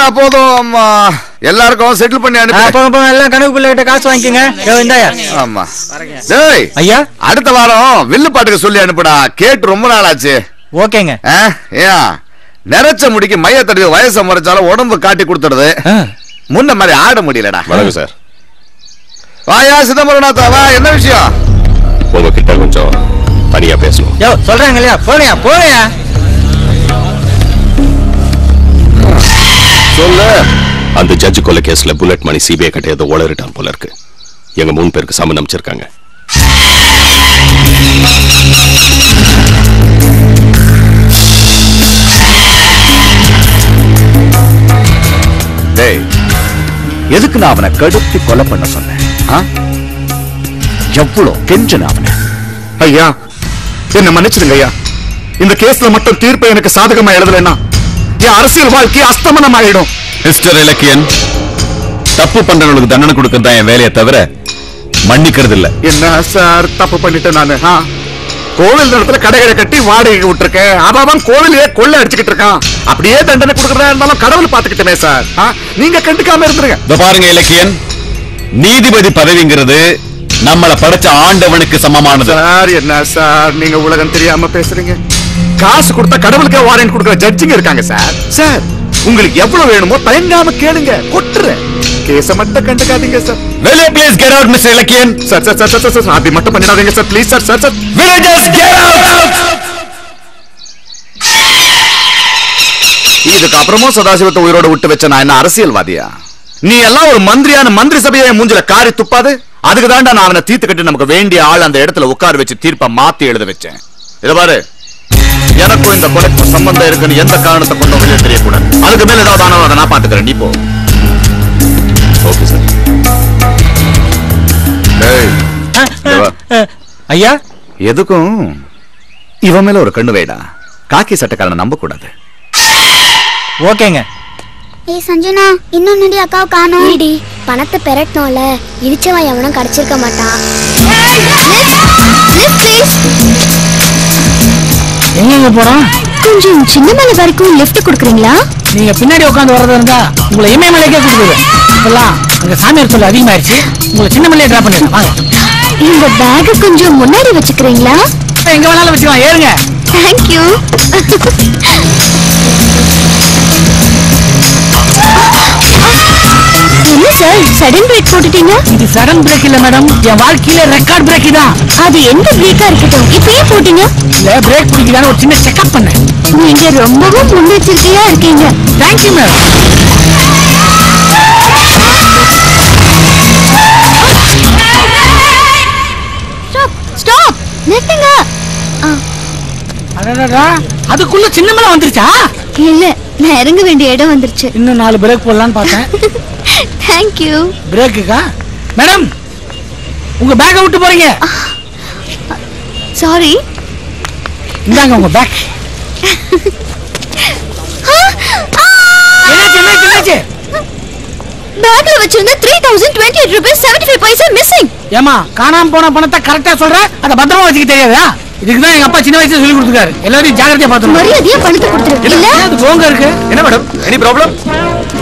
நிறுத்துங்கடா போதும் அம்மா. எல்லாருக்கும் செட்டில் பண்ணி அனுப்பி. எல்லாம் கணக்கு பிள்ளைகிட்ட காசு வாங்கிக்கோங்க. ஆமா. டேய் ஐயா. அடுத்த வாரம் வில்லு பாட்டுக்கு சொல்லி அனுப்புடா. கேட்டு ரொம்ப நாள் ஆச்சு ஓகேங்க ஏன் நிறைச்ச முடிக்கு மைய தடவி வயசை முறைச்சாலும் உடம்பு காட்டி கொடுத்துடுது. முன்ன மாதிரி ஆட முடியலடா. வணக்கம் சார். வாயா சிதம்பரநாதா வா என்ன விஷயம்? உங்ககிட்ட கொஞ்சம் தனியா பேசணும். சொல்றாங்க இல்லையா? போனியா போனியா சொல்லு? அந்த ஜட்ஜ் கொலை கேஸ்ல புல்லட் மணி சிபிஐ கிட்ட ஏதோ உளறிட்டான் போல இருக்கு. எங்க மூணு பேருக்கு சம்மன் அமைச்சிருக்காங்க. டேய் எதுக்கு நான் அவனை கடுத்தி கொலை பண்ண சொன்னேன்? ஆ? எவ்வளவு கெஞ்சன அவனை? ஐயா என்ன மன்னிச்சிடுங்க ஐயா. இந்த கேஸ்ல மட்டும் தீர்ப்பு எனக்கு சாதகமா எழுதலைன்னா என் அரசியல் வாழ்க்கை அஸ்தமனம் ஆயிடும் மிஸ்டர் இலக்கியன் தப்பு பண்றவங்களுக்கு தண்டனை கொடுக்கறது தான் என் வேலையை தவிர மன்னிக்கிறது இல்ல என்ன சார் தப்பு பண்ணிட்டேன் நானு? கோவில் இடத்துல கடைகளை கட்டி வாடகைக்கு விட்டுருக்கேன். அவன் கோவிலையே கொள்ளை அடிச்சுக்கிட்டு இருக்கான். அப்படியே தண்டனை கொடுக்கறதா இருந்தாலும் கடவுள் பாத்துக்கிட்டமே சார்? நீங்க கண்டுக்காம இருந்துருங்க. இதோ பாருங்க இலக்கியன் நீதிபதி பதவிங்கிறது நம்மள படைச்ச ஆண்டவனுக்கு சமமானது. சார் என்ன சார்? நீங்க உலகம் தெரியாம பேசுறீங்க. காசு கொடுத்தா கடவுளுக்கே வாரண்ட் கொடுக்குற ஜட்ஜிங்க இருக்காங்க சார் சார் உங்களுக்கு எவ்வளவு வேணுமோ தயங்காம கேளுங்க. கொட்டுறேன். கேஸ மட்டும் கண்டுக்காதீங்க sir you please get out, Mr. Ilakkiyan sir sir sir sir sir அப்படி மட்டும் பண்ணிடாதீங்க sir please sir sir sir just get out? இதுக்கு அப்புறமும் சதாசிவத்தை உயிரோட விட்டு வச்ச நான் என்ன அரசியல்வாதியா? நீ எல்லாம் ஒரு மந்திரியான மந்திரி சபையை மூஞ்சில காரி துப்பாது? அதுக்கு தாண்டா நான் அவனை தீர்த்து கட்டி நமக்கு வேண்டிய ஆள் அந்த இடத்துல உட்கார வச்சு தீர்ப்பை மாத்தி எழுத வச்சேன். இத பாரு. எனக்கும் இந்த கொலைக்கும் சம்பந்தம் இருக்குன்னு எந்த காரணத்தை கொண்டும் வெளியே தெரியக்கூடாது அதுக்கு மேல ஏதாவது ஆனாலும் அதை நான் பாத்துக்கிறேன் நீ போ ஓகே சார். ஐயா எதுக்கும் இவன் மேல ஒரு கண்ணு வைடா காக்கி சட்டக்காரனை நம்ப கூடாது ஓகேங்க ஏய் சஞ்சனா இன்னும் நடி அக்காவை காணோம் ஏடி பணத்தை பெரட்டணும்ல இடிச்சவன் எவனும் கிடைச்சிருக்க மாட்டான் எங்க போறோம்? கொஞ்சம் சின்ன மலை வரைக்கும் லிஃப்ட் கொடுக்குறீங்களா? நீங்க பின்னாடி உட்காந்து வரதா இருந்தா உங்களை இமயமலைக்கே கொடுத்துருவேன் இப்பெல்லாம் அங்க சாமியார் சொல்ல அதிகமாயிருச்சு. உங்களை சின்ன மலையே டிராப் பண்ணிடுறேன். வாங்க. இந்த பேக் கொஞ்சம் முன்னாடி வச்சுக்கிறீங்களா? எங்க வேணாலும் வச்சுக்கலாம். ஏறுங்க. தேங்க்யூ என்ன சார் சடன் பிரேக் போட்டுட்டீங்க? இது சடன் பிரேக் இல்ல மேடம் என் வாழ்க்கையில ரெக்கார்ட் பிரேக் தான் அது எந்த பிரேக்கா இருக்கட்டும். இப்ப ஏன் போட்டீங்க? இல்ல பிரேக் பிடிக்குதான்னு ஒரு சின்ன செக்அப் பண்ணேன். நீங்க ரொம்பவும் முன்னெச்சரிக்கையா இருக்கீங்க. தேங்க்யூ மேடம் ஸ்டாப் நிறுத்துங்க. ஆ, அடடடா. அதுக்குள்ள சின்ன மலை வந்துருச்சா? இல்ல நான் இறங்க வேண்டிய இடம் வந்துருச்சு. இன்னும் நாலு பிரேக் போடலான்னு பார்த்தேன். *laughs* தேங்க்யூ பிரேக்குக்கா மேடம் உங்க பேக்கை விட்டு போறீங்க. சாரி இந்தாங்க உங்க பேக் *laughs* என்னாச்சு என்னாச்சு என்னாச்சு? பேக்ல வச்சிருந்த three thousand twenty eight rupees seventy five paisa missing ஏமா காணாம போன பணத்தை கரெக்டா சொல்ற? அதை பத்திரமா வச்சுக்க தெரியாதா? இதுக்கு தான் எங்க அப்பா சின்ன வயசுல சொல்லி கொடுத்துருக்காரு. எல்லாரையும் ஜாக்கிரதையா பாத்துக்கணும் மரியாதையா பணத்தை கொடுத்துரு இல்ல அது போங்க இருக்கு? என்ன மேடம் எனி ப்ராப்ளம்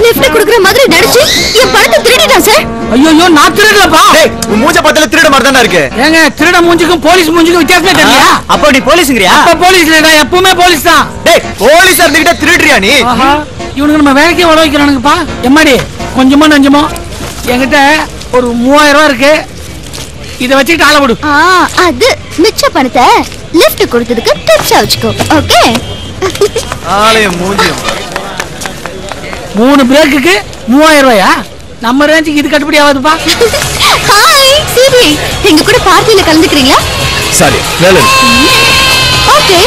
லிஃப்ட் கொடுக்குற மாதிரி நடிச்சு என் பணத்தை திருடிட்டான் சார் ஐயோ நான் திருடலப்பா. உன் மூஞ்ச பத்தல திருட மாதிரி தானே இருக்கு. ஏங்க திருட மூஞ்சுக்கும் போலீஸ் மூஞ்சுக்கும் வித்தியாசமே தெரியலையா? அப்போ நீ போலீஸுங்கிறியா? அப்ப போலீஸ் இல்லடா எப்பவுமே போலீஸ் தான். டேய் போலீஸ் இருந்துகிட்ட திருடுறியா நீ? ஆஹா இவனுக்கு நம்ம வேலைக்கே வர வைக்கிறானுங்கப்பா எம்மாடி கொஞ்சமோ நஞ்சமோ. என்கிட்ட ஒரு மூவாயிரம் ரூபாய் இருக்கு. இதை வச்சுக்கிட்டு ஆள விடு. ஆ அது மிச்ச பணத்தை லிஃப்ட் கொடுத்ததுக்கு டிப்ஸா வச்சுக்கோ ஓகே ஆலயம் மூஞ்சியம் மூணு பிரேக்குக்கு மூவாயிரம் ரூபாயா? நம்ம ரேஞ்சுக்கு இது கட்டுப்படி ஆகாதுப்பா. ஹாய் சிபி எங்க கூட பார்ட்டியில கலந்துக்கிறீங்களா? சரி வேலை ஓகே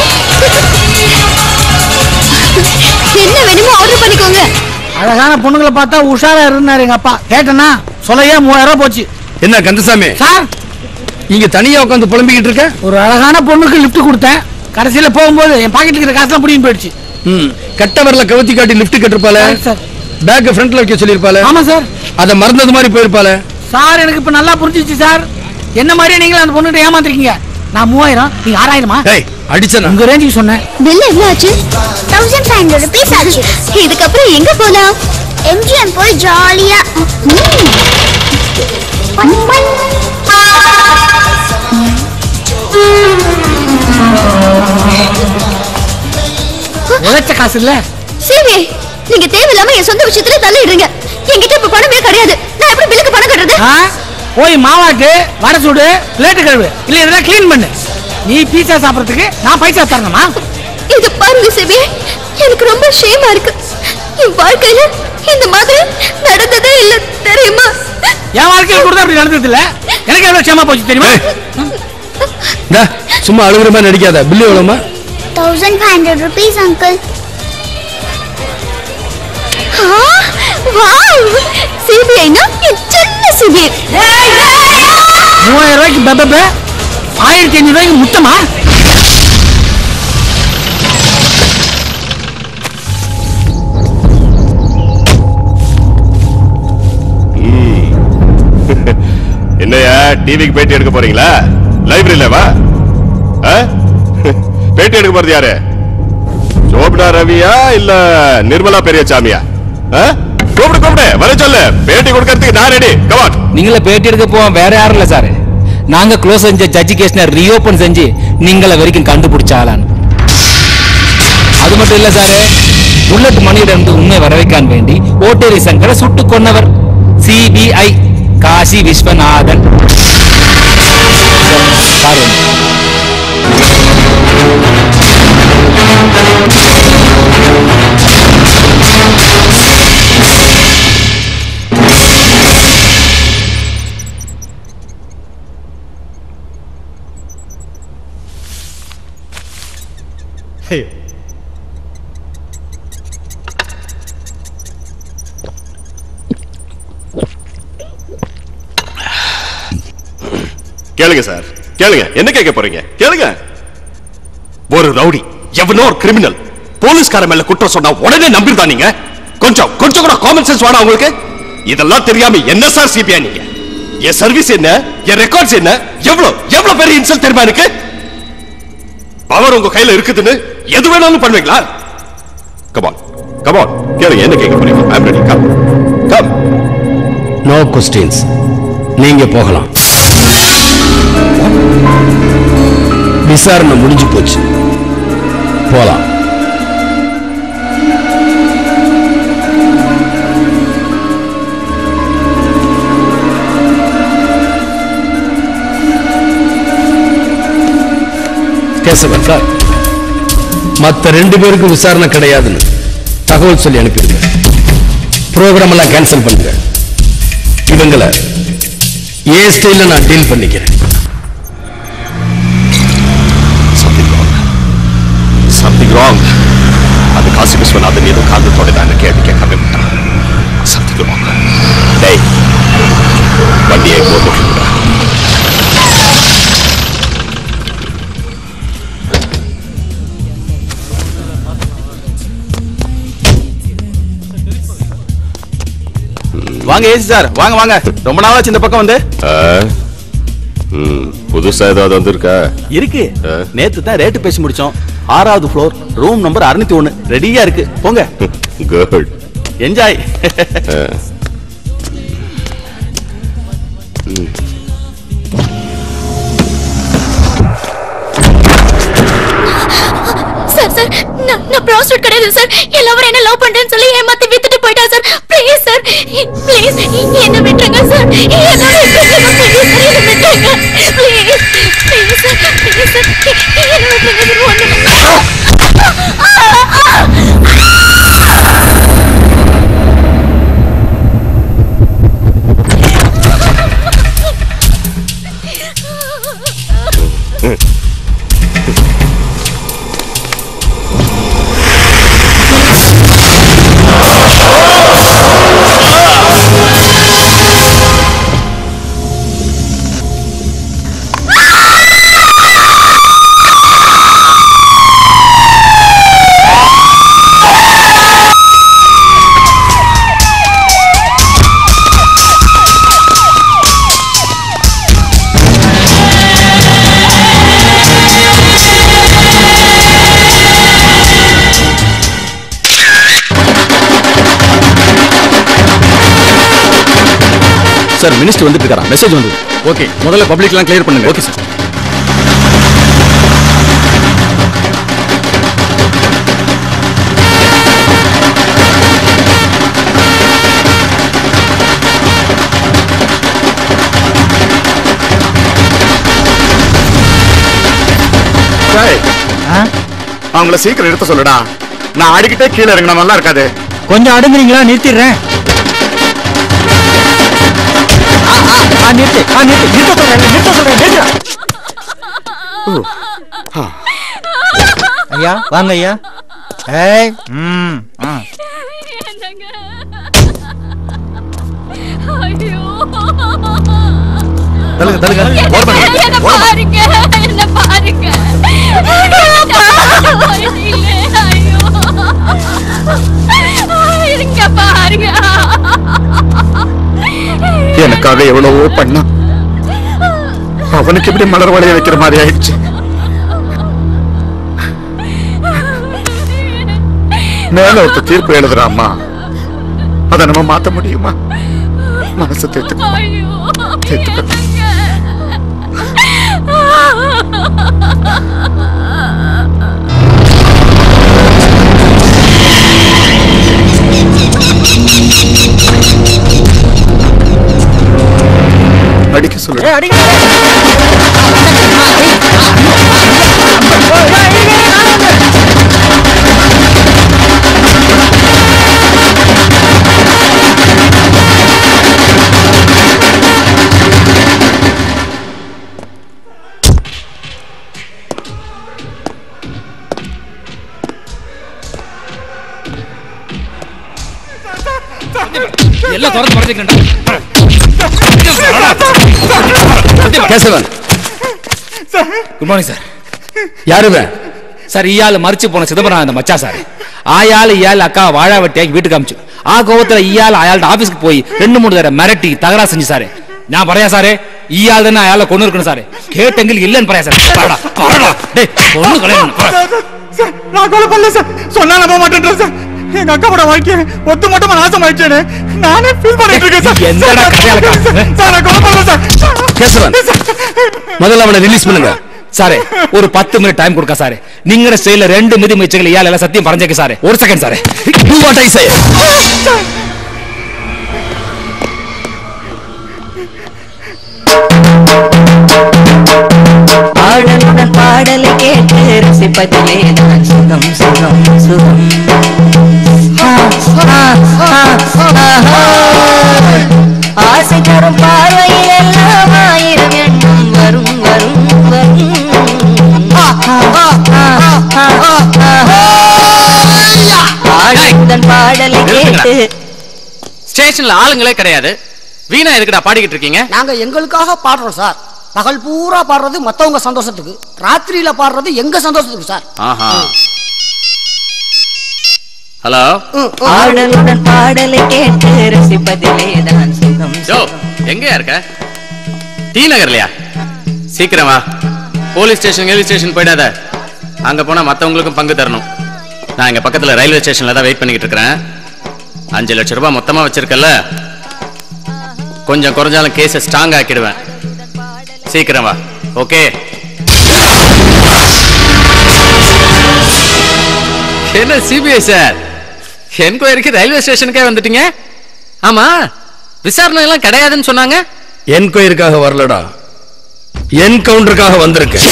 என்ன வேணுமோ ஆர்டர் பண்ணிக்கோங்க. அழகான பொண்ணுங்களை பார்த்தா உஷாரா இருந்தாரு எங்க அப்பா. கேட்டனா சொல்லையா மூவாயிரம் ரூபாய் போச்சு. என்ன கந்தசாமி? சார்! இங்க தனியா உட்காந்து புலம்பிக்கிட்டு இருக்க? ஒரு அழகான பொண்ணுக்கு லிஃப்ட் கொடுத்தேன். கடைசியில போகும்போது என் பாக்கெட்ல இருக்கிற காசுலாம் புடின்னு போயிடுச்சு. ம். கட்ட வரல கவுத்தி காட்டி லிஃப்ட் கட்டிருப்பாளே? சார். பேக்க ஃப்ரண்ட்ல வைக்க சொல்லிருப்பாளே ஆமா சார். அத மறந்தது மாதிரி போயிருப்பாளே? சார் எனக்கு இப்ப நல்லா புரிஞ்சிச்சு சார். என்ன மாதிரியே நீங்களும் அந்த பொண்ணுகிட்ட ஏமாத்திருக்கீங்க நான் மூவாயிரம் நீங்க ஆறாயிரமா? அடிச்சனா? உங்க ரேஞ்சுக்கு சொன்னேன். பில் எவ்வளவு ஆச்சு? தௌசண்ட் ஃபைவ் ஹண்ட்ரட் ருபீஸ் ஆச்சு. இதுக்கப்புறம் எங்க போலாம்? எம்ஜிஎம் போய் ஜாலியா உழைச்ச காசு இல்ல? சரி நீங்க தேவையில்லாம என் சொந்த விஷயத்துல தலையிடுறீங்க என்கிட்ட இப்ப பணமே கிடையாது. நான் எப்படி பில்லுக்கு பணம் கட்டுறது? போய் மாவாட்டு வடை சுடு பிளேட்டு கழுவு. இல்ல இதெல்லாம் க்ளீன் பண்ணு. நீ பீஸா சாப்பிடறதுக்கு நான் பைசா தரணுமா? இது பாருங்க சிபி எனக்கு ரொம்ப ஷேமா இருக்கு. என் வாழ்க்கையில இந்த மாதிரி நடந்ததே இல்ல தெரியுமா? என் வாழ்க்கையில் கூட அப்படி நடந்தது இல்ல எனக்கு எவ்வளவு க்ஷமா போச்சு தெரியுமா? டா, சும்மா அழுகுற மாதிரி நடிக்காத. Bill எவ்வளோமா thousand five hundred rupees uncle wow! சிபிஐனா? என் சின்ன சிபிஐ? மூவாயிரம் ரூபாய்க்கு பெப்ப ஆயிரத்தி ஐநூறு ரூபாய்க்கு முத்தமா? *laughs* என்னையா டிவிக்கு பேட்டி எடுக்க போறீங்களா? லைப்ரரியில வா? *laughs* பேட்டி எடுக்க போறது யாரு? சோப்னா ரவியா இல்ல நிர்மலா பெரியசாமியா? ஆ? கூப்பிடு கூப்பிடு. வர சொல்லு. பேட்டி கொடுக்கறதுக்கு நான் ரெடி கமான் நீங்கள பேட்டி எடுக்க போவோம் வேற யாரும் இல்ல சார். நாங்க க்ளோஸ் செஞ்ச ஜட்ஜி கேஸ்ன ரீஓபன் செஞ்சு நீங்கள வரைக்கும் கண்டுபிடிச்ச ஆளான். அது மட்டும் இல்ல சார் புல்லட் மணியிடம் உண்மை வரவைக்கான் வேண்டி ஓட்டேரி சங்கரை சுட்டு கொன்னவர் சிபிஐ காசி விஸ்வநாதன். Hey. கேளுங்க சார். கேளுங்க. என்ன கேட்க போறீங்க? கேளுங்க. ஒரு ரவுடி எவனோ ஒரு கிரிமினல் போலீஸ்கார மேல குற்றம் சொன்னா உடனே நம்பிருந்தா நீங்க? கொஞ்சம் கொஞ்சம் கூட காமன் சென்ஸ் வேணா உங்களுக்கு? இதெல்லாம் தெரியாம என்ன சார் சிபிஐ நீங்க? என் சர்வீஸ் என்ன? என் ரெக்கார்ட்ஸ் என்ன? எவ்வளவு எவ்வளவு பெரிய இன்சல்ட் தெரியுமா எனக்கு? பவர் உங்க கையில இருக்குதுன்னு எது வேணாலும் பண்ணுவீங்களா? கமான் கமான் கேளுங்க என்ன கேட்க போறீங்க? I'm ready come come no questions நீங்க போகலாம். விசாரணை முடிஞ்சு போச்சு. போலாம். கேசவன் சார் மற்ற ரெண்டு பேருக்கும் விசாரணை கிடையாதுன்னு தகவல் சொல்லி அனுப்பிடுங்க. ப்ரோக்ராம் எல்லாம் கேன்சல் பண்ணுங்க. இவங்களை ஏ ஸ்டைல நான் டீல் பண்ணிக்கிறேன். சம்திங் ராங் அது காசி விஸ்வநாதன் ஏதோ காந்தத்தோட தான் கேள்வி சம்திங் ராங் டேய் வண்டியை போட்டு வாங்க ஏசி சார். வாங்க வாங்க. ரொம்ப நாளாச்சு இந்த பக்கம் வந்து. புதுசா ஏதாவது வந்திருக்கா? இருக்கு. நேத்து தான் ரேட்டு பேசி முடிச்சோம். ஆறாவது ஃப்ளோர் ரூம் நம்பர் அறுநூத்தி ஒண்ணு ரெடியா இருக்கு. போங்க. குட் என்ஜாய் சார் சார் நான் ப்ராஸ்டியூட் கிடையாது சார். எல்லாரும் என்ன லவ் பண்றேன்னு சொல்லி ஏமாத்தி வித்துட்டு போயிட்டா சார். ப்ளீஸ் என்ன விட்டுருங்க சார். என்ன விட்டுருங்க. சார் ஒன்று மினிஸ்டர் வந்துட்டு இருக்காரா மெசேஜ் வந்து ஓகே முதல்ல பப்ளிக்லாம் கிளியர் பண்ணுங்க. ஓகே சார் அவங்கள சீக்கிரம் எடுத்து சொல்லுடா. நான் அடிக்கிட்டே கீழே இறங்கினா நல்லா இருக்காது. கொஞ்சம் அடுங்குறீங்களா? நிறுத்திடுறேன். ஆ, ஆ, ஆ, எவ்வளவோ பண்ணா அவனுக்கு எப்படி மலர் வளைய வைக்கிற மாதிரி ஆயிடுச்சு? மேல ஒருத்த தீர்ப்பு எழுதுறாம்மா. அதை நம்ம மாத்த முடியுமா? மனசு தேத்துக்க. தேத்துக்க. அடிக்க சொல்லு எல்லாம் திறந்து மறைச்சிக்கிறேன்டா கேசவன் குட் மார்னிங் சார் யாருவன் சார் இயால மறிச்சு போன சிதம்பரம் அந்த மச்சா சார். ஆயால இயால் அக்கா வாழா வெட்டியாக்கி வீட்டுக்கு அமிச்சு. ஆ கோவத்துல இயால அயாள்ட ஆபீஸ்க்கு போய் ரெண்டு மூணு தடவை மிரட்டி தகரா செஞ்சு சாரு. நான் பறையா சாரு? ஈயால் தானே அயால கொண்டு இருக்கணும் சாரு. கேட்டெங்கில் இல்லன்னு பறையா சார். பாடா பாடா டேய் பொண்ணு கல்யாணம் சார் நான் கொலை பண்ணல சார். சொன்னா நம்ப மாட்டேன் சார். எங்க அக்காவோட வாழ்க்கைய ஒத்து மொத்தமா நாசம் ஆயிடுச்சேன்னு நானே ஃபீல் பண்ணிட்டு இருக்கேன் சார் எந்தடா கதையால சார் நான் கொலை பண்ணல சார் கேசவன் முதல்ல அவனை ரிலீஸ் பண்ணுங்க. சாரே ஒரு பத்து மினிட் டைம் கொடுக்க சாரே. நீங்க ஸ்டைல ரெண்டு மிதி முயற்சிகள் எல்லாம் சத்தியம் பறஞ்சேக்க சாரே. ஒரு செகண்ட் சாரே. ரசிப்பதிலே தான் சுகம் சுகம் சுகம் ஆ, ஆ, ஆ, ஆஹா. ஆசை தரும் பார்வையில் எல்லாம் ஆயிரம் எண்ணம் வரும் வரும் வரும் ஆ, ஆ, ஆ, ஆ, ஆஹா. பாடலுடன் பாடலை கேட்டு ஸ்டேஷன்ல ஆளுங்களே கிடையாது. வீணா எதுக்குடா பாடிக்கிட்டு இருக்கீங்க? நாங்க எங்களுக்காக பாடுறோம் சார். பகல் பூரா பாடுறது மத்தவங்க சந்தோஷத்துக்கு. ராத்திரியில பாடுறது எங்க சந்தோஷத்துக்கு சார். ஆஹா. ஹலோ? பாடலுடன் பாடலை கேட்டு ரசிப்பதிலே தான் சுகம் ஜோ எங்கயா இருக்க? டி நகர்லயா? சீக்கிரம். வா போலீஸ் ஸ்டேஷன் ரயில்வே ஸ்டேஷன் போயிடாத. அங்க போனா மத்தவங்களுக்கும் பங்கு தரணும். நான் இங்க பக்கத்துல ரயில்வே ஸ்டேஷன்ல தான் வெயிட் பண்ணிக்கிட்டு இருக்கிறேன். அஞ்சு லட்சம் ரூபாய் மொத்தமா வச்சிருக்கல கொஞ்சம் குறைஞ்சாலும் கேஸை ஸ்ட்ராங் ஆக்கிடுவேன். சீக்கிரம் வா. ஓகே? என்ன சிபிஐ சார்? என்கொயரிக்கு ரயில்வே ஸ்டேஷனுக்கே வந்துட்டீங்க? ஆமா. விசாரணை எல்லாம் கிடையாதுன்னு சொன்னாங்க? என்கொயரிக்காக வரலடா. என்கவுண்டருக்காக வந்திருக்கேன்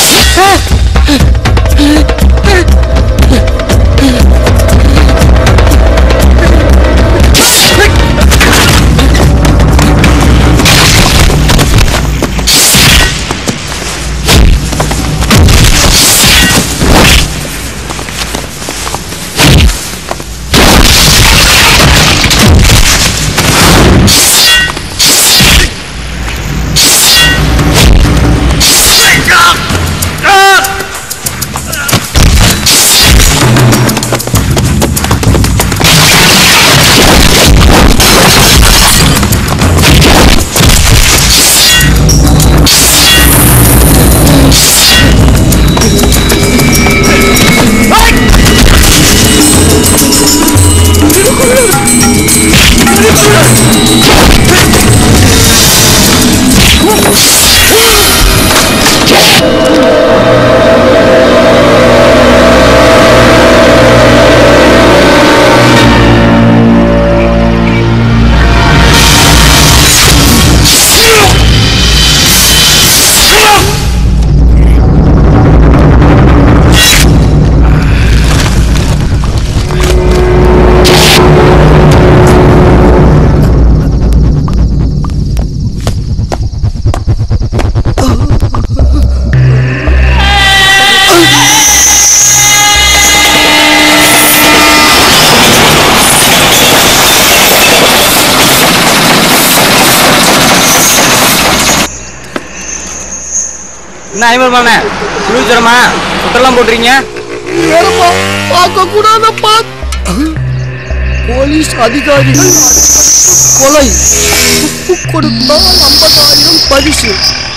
ஐம்பது ரூபாண்ணே குளிச்சரமா சுத்தெல்லாம் போட்டுறீங்க. பார்க்க கூடாதப்பா போலீஸ் அதிகாரிகள் கொலை. துப்பு கொடுத்தால் ஐம்பதாயிரம் பரிசு.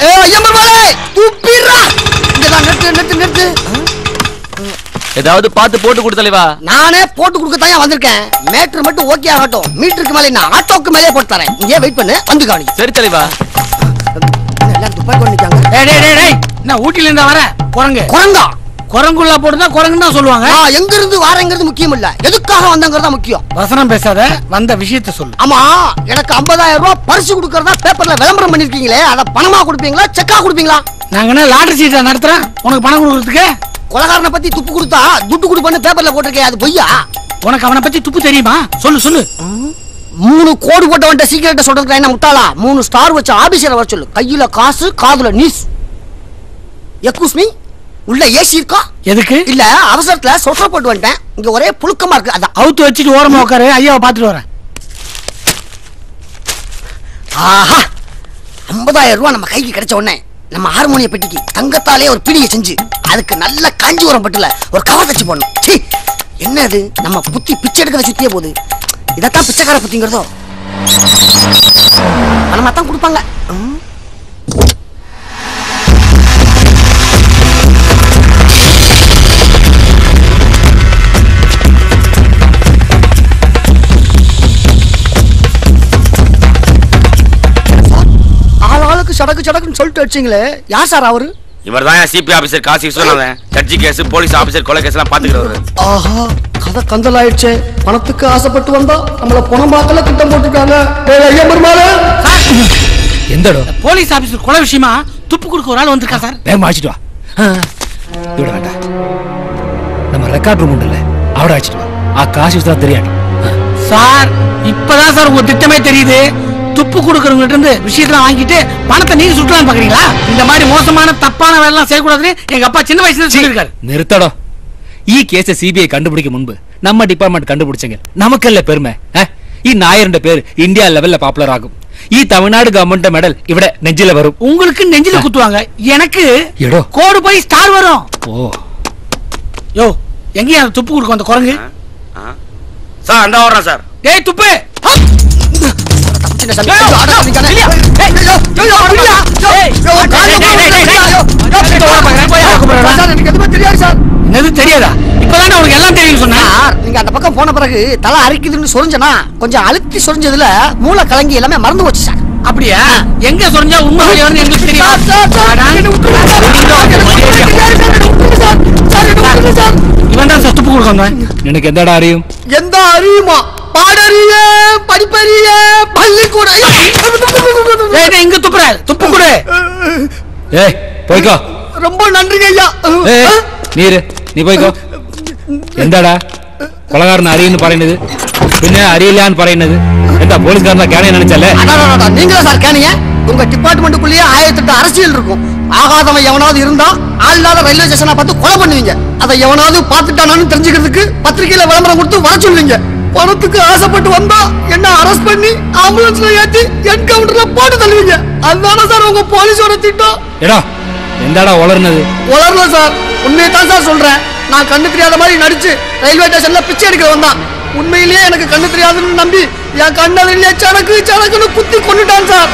ஏ ஐயம்பர்வாளே துப்பிடுறா. இங்கதான் நிறுத்து நிறுத்து நிறுத்து. ஏதாவது பார்த்து போட்டு கொடு தலைவா. நானே போட்டு கொடுக்கத்தான் வந்திருக்கேன். மேட்ரு மட்டும் ஓகே ஆகட்டும். மீட்டருக்கு மேலே நான் ஆட்டோக்கு மேலே போட்டு தரேன். இங்கே வெயிட் பண்ணு வந்து கவனி சரி தலைவா. எல்லாரும் துப்பாக்கி டேய் டேய் டேய். நான் ஊட்டில இருந்தா வரேன். குரங்கு. குரங்கா? குரங்குள்ள போட்டுதான் குரங்குன்னு தான் சொல்லுவாங்க. ஆ, எங்க இருந்து வாரங்கிறது முக்கியம் இல்ல. எதுக்காக வந்தங்கிறது தான் முக்கியம். வசனம் பேசாத வந்த விஷயத்த சொல்லு. ஆமா எனக்கு 50000 ரூபாய் பரிசு கொடுக்கறதா பேப்பர்ல விளம்பரம் பண்ணிருக்கீங்களே அத பணமா கொடுப்பீங்களா செக்கா கொடுப்பீங்களா? நாங்க என்ன லாட்டரி சீட்டா நடத்துறோம்? உனக்கு பணம் கொடுக்கறதுக்கு? கொலகாரனை பத்தி துப்பு கொடுத்தா துட்டு கொடுப்பேன்னு பேப்பர்ல போட்டிருக்கேன் அது பொய்யா? உனக்கு அவனை பத்தி துப்பு தெரியுமா? சொல்லு சொல்லு. மூணு கோடு போட்டவன்ட்ட சீக்கிரட்ட சொல்றதுக்கு என்ன முட்டாளா? மூணு ஸ்டார் வச்ச ஆபீசரை வர சொல்லு. கையில காசு காதுல நீஸ். எக்குஸ் மீ உள்ள ஏசி இருக்கா? எதுக்கு? இல்ல அவசரத்துல சொட்டர் போட்டு வந்துட்டேன். இங்க ஒரே புழுக்கமா இருக்கு. அதான். அவுத்து வச்சுட்டு ஓரமா உட்காரு. ஐயாவை பாத்துட்டு வரேன். ஆஹா! 50000 ரூபாய் நம்ம கைக்கு கிடைச்ச உடனே நம்ம ஹார்மோனிய பெட்டிக்கு தங்கத்தாலே ஒரு பிடியை செஞ்சு அதுக்கு நல்ல காஞ்சிபுரம் பட்டுல ஒரு கவர் தச்சு போடணும். சீ, என்ன இது நம்ம புத்தி பிச்சை எடுக்கிற சுத்தியே போகுது. இதைத்தான் பிச்சைக்கார புத்திங்கிறதோ? பணமா தான் கொடுப்பாங்க. ஆளுக்கு சடக்கு சடக்குன்னு சொல்லிட்டு வச்சிங்களே யார் சார் அவரு? இவர் தான் சிபி ஆபீசர் காசி விஸ்வநாதன் ஜட்ஜி கேஸ் போலீஸ் ஆபீசர் கொலை கேஸ் எல்லாம் பாத்துக்கிறவர் ஆஹா கதை கந்தல் ஆயிடுச்சே பணத்துக்கு ஆசைப்பட்டு வந்தா நம்மள பணம் பார்க்கல திட்டம் போட்டுருக்காங்க. எந்த இடம்? போலீஸ் ஆபீசர் கொலை விஷயமா துப்பு கொடுக்க ஒரு ஆள் வந்திருக்கா சார்? வேகமா அழைச்சிட்டு வா. இவிட வேண்டாம் நம்ம ரெக்கார்ட் ரூம் உண்டுல்ல அவட அழைச்சிட்டு வா. ஆ காசு தான் தெரியாது. சார் இப்பதான் சார் உங்க திட்டமே தெரியுது. துப்பு கொடுக்கறவங்க இருந்து விஷயத்தெல்லாம் வாங்கிட்டு பணத்தை நீங்க சுட்டலாம் பாக்குறீங்களா இந்த மாதிரி மோசமான தப்பான வேலை எல்லாம் செய்யக்கூடாதுன்னு எங்க அப்பா சின்ன வயசுல சொல்லியிருக்காரு. நிறுத்தடா. ஈ கேஸ சிபிஐ கண்டுபிடிக்க முன்பு நம்ம டிபார்ட்மெண்ட் கண்டுபிடிச்சங்க. நமக்கல்ல பெருமை இ நாயர்ன்ற பேர் இந்தியா லெவல்ல பாப்புலர் ஆகும். இ தமிழ்நாடு கவர்மெண்ட் மெடல் இவட நெஞ்சில வரும். உங்களுக்கு நெஞ்சில குத்துவாங்க. எனக்கு எடோ. கோடு போய் ஸ்டார் வரும். ஓ. யோ எங்கேயும் துப்பு கொடுக்கும் அந்த குரங்கு? சார் அந்த வர்றேன் சார். டேய் துப்பு. சின்ன ஆட ஏய், ஐயோ, சார் என்னது தெரியாதா இப்பதானே உனக்கு எல்லாம் தெரியும் சொன்னா நீங்க அந்த பக்கம் போன பிறகு தலை அரிக்குதுன்னு சொரிஞ்சனா கொஞ்சம் அழுத்தி சொரிஞ்சதுல மூளை கலங்கி எல்லாமே மறந்து போச்சு சார் அப்படியா? எங்க சொன்னா உண்மை வெளியானு எங்களுக்கு தெரியும். இவன் தான் சொத்து கொடுக்கணும் எனக்கு எந்தடா அறியும்? எந்த அறியுமா? பாடறிய படிப்பறிய பள்ளிக்கூட. எங்க துப்புற. துப்பு கூட. ஏய் போய்க்கோ. ரொம்ப நன்றிங்க ஐயா. நீரு நீ போய்க்கோ. எந்தடா? கொலகாரன் அறியன்னு பறையினது பின்ன அறியலான்னு பறையினது எந்த போலீஸ்காரன் கேனைய நினைச்சால நீங்களும் சார் கேனீங்க உங்க டிபார்ட்மெண்ட்டுக்குள்ளேயே ஆயிரத்தெட்டு அரசியல் இருக்கும். ஆகாதவன் எவனாவது இருந்தா ஆள் இல்லாத ரயில்வே ஸ்டேஷனை பார்த்து கொலை பண்ணுவீங்க. அதை எவனாவது பார்த்துட்டானான்னு தெரிஞ்சுக்கிறதுக்கு பத்திரிகையில விளம்பரம் கொடுத்து வர சொல்லுவீங்க. பணத்துக்கு ஆசைப்பட்டு வந்தா என்ன அரெஸ்ட் பண்ணி ஆம்புலன்ஸ்ல ஏத்தி என்கவுண்டர்ல போட்டு தள்ளுவீங்க. அதுதானே சார் உங்க போலீஸோட திட்டம். எடா எந்தாடா வளர்னது உளர்ல சார். உண்மையை தான் சார் சொல்றேன். நான் கண்ணு தெரியாத மாதிரி நடிச்சு ரயில்வே ஸ்டேஷன்ல பிச்சை எடுக்க வந்தான். உண்மையிலேயே எனக்கு கண்ணு தெரியாதுன்னு நம்பி என் கண்ணதிலேயே சடக்கு சடக்குன்னு குத்தி கொண்டுட்டான் சார்.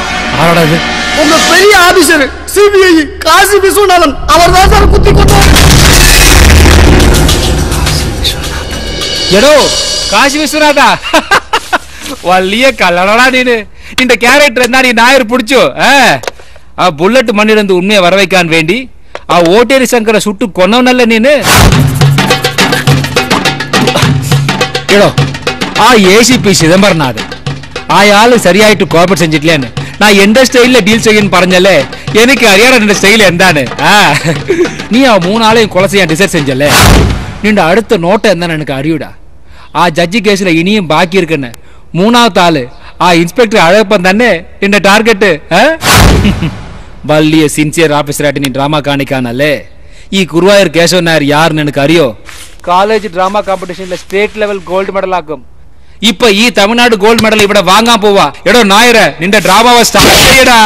உங்க பெரிய ஆபீசர் சிபிஐ காசி விஸ்வநாதன் அவர் தான் சார் குத்தி கொண்டார் எடோ காசி విశ్వనాథ వాళ్ళే కలడడా நீனு. இந்த கேரக்டர் இருந்தா நீ ஞாயிறு பிடிச்சோ ஆ? ஆ புல்லட் மண்ணிலிருந்து உண்மையை வர வைக்கான் வேண்டி ஆ ஓட்டேரி சங்கரை சுட்டு கொன்னவனல்ல நீனு. ఏడో ఆ ఏసీపీ చిదంబరనాథ్ ఆయాలు సరియాయిట్టు కోఆపరేట్ సెంజిట్లేను நான் எந்த ஸ்டைல்ல டீல் செய்யணும் பறஞ்சலே எனக்கு அறியாத ரெண்டு ஸ்டைல் எந்தானு நீ அவன் மூணு கொலை செய்ய டிசைட் செஞ்சல நீண்ட அடுத்த நோட்டை எந்தானு எனக்கு அறியுடா ஆ ஜட்ஜி இனியும் பாக்கி இருக்குன்னு மூணாவது ஆள் ஆ இன்ஸ்பெக்டர் அழகப்பன் தானே இந்த டார்கெட்டு வள்ளிய சின்சியர் ஆஃபீஸராட்டி நீ ட்ராமா காணிக்கானாலே ಈ ಗುರುವಾಯೂರ್ ಕೇಶವ್ ನಾಯರ್ ಯಾರು ನನಗೆ ಅರಿಯೋ காலேஜ் டிராமா காம்படிஷன்ல ஸ்டேட் லெவல் கோல்டு மெடல் ஆக்கும். இப்ப ஈ தமிழ்நாடு கோல்டு மெடல் இவட வாங்கா போவா? எடோ நாயர நின்ற டிராமாவை ஸ்டார்ட் செய்யடா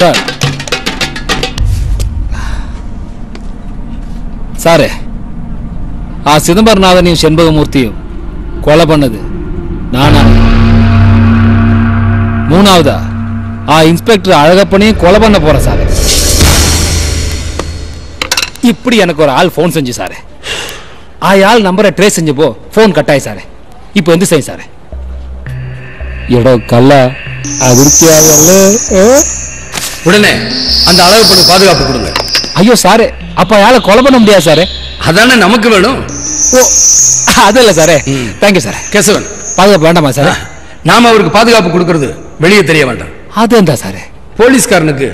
சார். சாரு. ஆ சிதம்பரநாதனையும் செண்பகமூர்த்தியும் கொலை பண்ணது நானா மூணாவதா ஆ இன்ஸ்பெக்டர் அழகப்பனையும் கொலை பண்ண போற சார் இப்படி எனக்கு ஒரு ஆள் ஃபோன் செஞ்சு சார் ஆ ஆள் நம்பரை ட்ரேஸ் செஞ்சப்போ ஃபோன் கட் ஆயி சார் இப்போ வந்து செய் சார் எடோ கல்லா அதிர்ச்சியாகல உடனே அந்த அழகு பண்ணி பாதுகாப்பு கொடுங்க ஐயோ சார் அப்போ யாரை கொலை பண்ண முடியாது சார் அதானே நமக்கு வேணும்? ஓ அது இல்லை சாரே. Thank you sir. கேசவன். பாதுகாப்பு வேண்டாமா சார்? நாம் அவருக்கு பாதுகாப்பு கொடுக்கறது வெளியே தெரிய வேண்டாம். அது என்ன சார்? போலீஸ்காரனுக்கு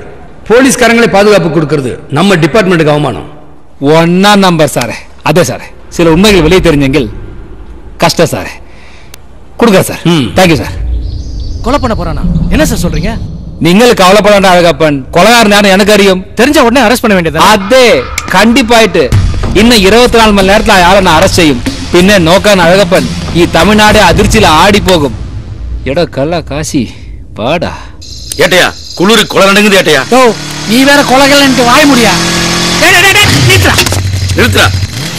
போலீஸ்காரங்களே பாதுகாப்பு கொடுக்கறது நம்ம டிபார்ட்மெண்ட்டுக்கு அவமானம். ஒன்னா நம்பர் சார். அதே சார். சில உண்மைகள் வெளியே தெரிஞ்சங்கள் கஷ்டம் சார். கொடுங்க சார். Thank you sir. கொலை பண்ண போறானா? என்ன சார் சொல்றீங்க? நீங்கள் கவலைப்பட வேண்டாம் அழகப்பன் கொலகாரன் எனக்கு அறியும். தெரிஞ்ச உடனே அரெஸ்ட் பண்ண வேண்டியது அதே கண்டிப்பாயிட்டு இன்னும் இருபத்தி நாலு மணி நேரத்தில் யாரை நான் அரெஸ்ட் செய்யும். பின்ன நோக்கான் அழகப்பன் ஈ தமிழ்நாடு அதிர்ச்சியில ஆடி போகும் எடோ கல்லா காசி பாடா ஏட்டையா குளிரு கொலை நடங்குது ஏட்டையா? ஓ நீ வேற கொலைகள்ன்ட்டு வாய முடியா? நிறுத்துறா நிறுத்துறா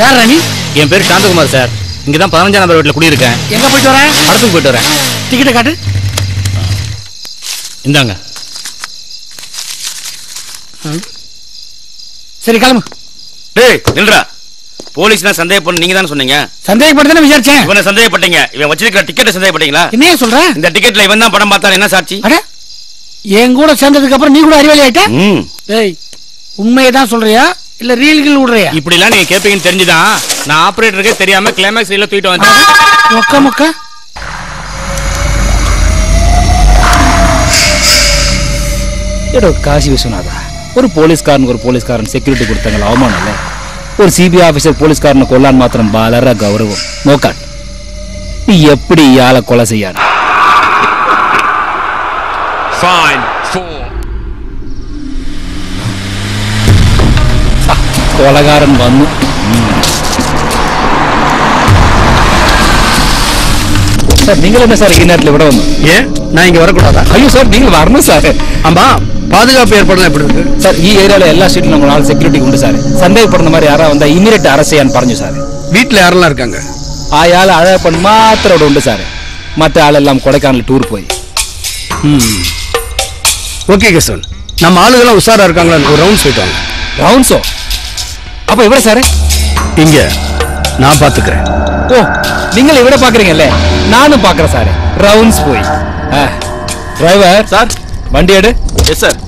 யார் ராணி என் பேர் சாந்தகுமார் சார். இங்கே தான் பதினஞ்சாம் நம்பர் வீட்டில் குடியிருக்கேன். எங்கே போயிட்டு வரேன் படத்துக்கு போயிட்டு வரேன். டிக்கெட்டை காட்டு. இந்தாங்க. சரி கிளம்பு. டேய் நில்றா. போலீஸ்னா சந்தேகப்படும் நீங்க தான சொன்னீங்க? சந்தேகப்பட்டதே விசாரிச்சேன். இவனை சந்தேகப்பட்டீங்க. இவன் வச்சிருக்கிற டிக்கெட்டை சந்தேகப்பட்டீங்களா? என்ன சொல்ற? இந்த டிக்கெட்ல இவன் தான் படம் பார்த்தாரு என்ன சாட்சி? என் கூட சேர்ந்ததுக்கு நீ கூட அறிவாளி ஆயிட்ட? டேய் உண்மையை தான் சொல்றியா? இல்ல ரீல்கள் விடுறியா? இப்படி எல்லாம் நீங்க கேப்பீங்கன்னு தெரிஞ்சுதான் நான் ஆபரேட்டருக்கே தெரியாம கிளைமேக்ஸ் ரீல தூக்கிட்டு வந்தேன். மொக்க மொக்க. ஏடோ காசி விஸ்வநாதா. ஒரு போலீஸ்காரனுக்கு ஒரு போலீஸ்காரன் செக்யூரிட்டி கொடுத்தாங்கள அவமானம் இல்லை. ஒரு சிபிஐ ஆஃபீஸர் போலீஸ்காரனை கொல்லான் மாத்திரம் பாலர கௌரவம். நோக்கான் நீ எப்படி இயாளை கொலை செய்யான்? கொலகாரன் வந்து சார் நீங்கள் என்ன சார் இந்நேரத்தில் விட வந்தோம் ஏன்? நான் இங்கே வரக்கூடாதா? ஐயோ சார் நீங்கள் வரணும் சார். ஆமாம் பாதுகாப்பு ஏற்பாடுலாம் எப்படி இருக்கு? சார் ஈ ஏரியாவில் எல்லா ஸ்ட்ரீட்லையும் உங்களால் செக்யூரிட்டி உண்டு சார். சந்தேகப்படுற மாதிரி யாராவது வந்தால் இமீடியட் அரசையான்னு பறஞ்சு சார். வீட்டில் யாரெல்லாம் இருக்காங்க? ஆயால் அழகப்பன் மாத்திரோட உண்டு சார். மற்ற ஆளெல்லாம் கொடைக்கானல் டூர் போய். ஓகே கேசவன் நம்ம ஆளுகெல்லாம் உஷாரா இருக்காங்களான்னு ஒரு ரவுண்ட்ஸ் போயிட்டாங்க ரவுண்ட்ஸோ அப்போ இவ்வளோ சார்? இங்கே. நான் பார்த்துக்கிறேன். ஓ நீங்கள் இவ்வளோ பார்க்குறீங்கல்ல? நானும் பாக்குறேன் സാറേ റൗണ്ട്സ് പോയി ഡ്രൈവർ സാർ വണ്ടി എട് yes sir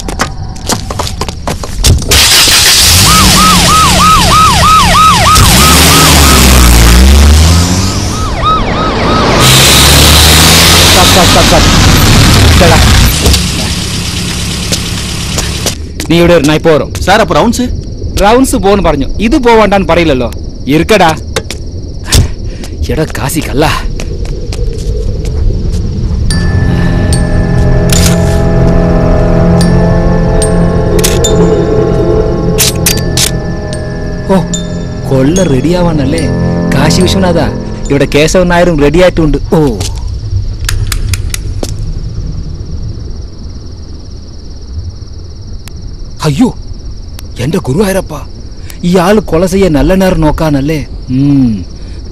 stop, stop, stop. ഇതെടാ. നീ ഇവിടെ ഇരു, ഞാൻ ഇപ്പോ വരും சார் அப்ப ரவுண்ட்ஸ் റൗണ്ട്സ് പോന്ന് പറഞ്ഞു ഇത് പോവണ്ടാന്ന് പറയില്ലല്ലോ ഇരിക്കടാ എടാ കാശി കല്ല ഓ കൊള്ള റെഡിയാവാണല്ലേ കാശി വിശ്വനാഥ ഇവിടെ കേശവൻ നായരും റെഡി ആയിട്ടുണ്ട് ഓ അയ്യോ എന്റെ ഗുരുവായൂരപ്പ ഈ ആള് കൊല ചെയ്യ നല്ല നേരം നോക്കാനല്ലേ ഉം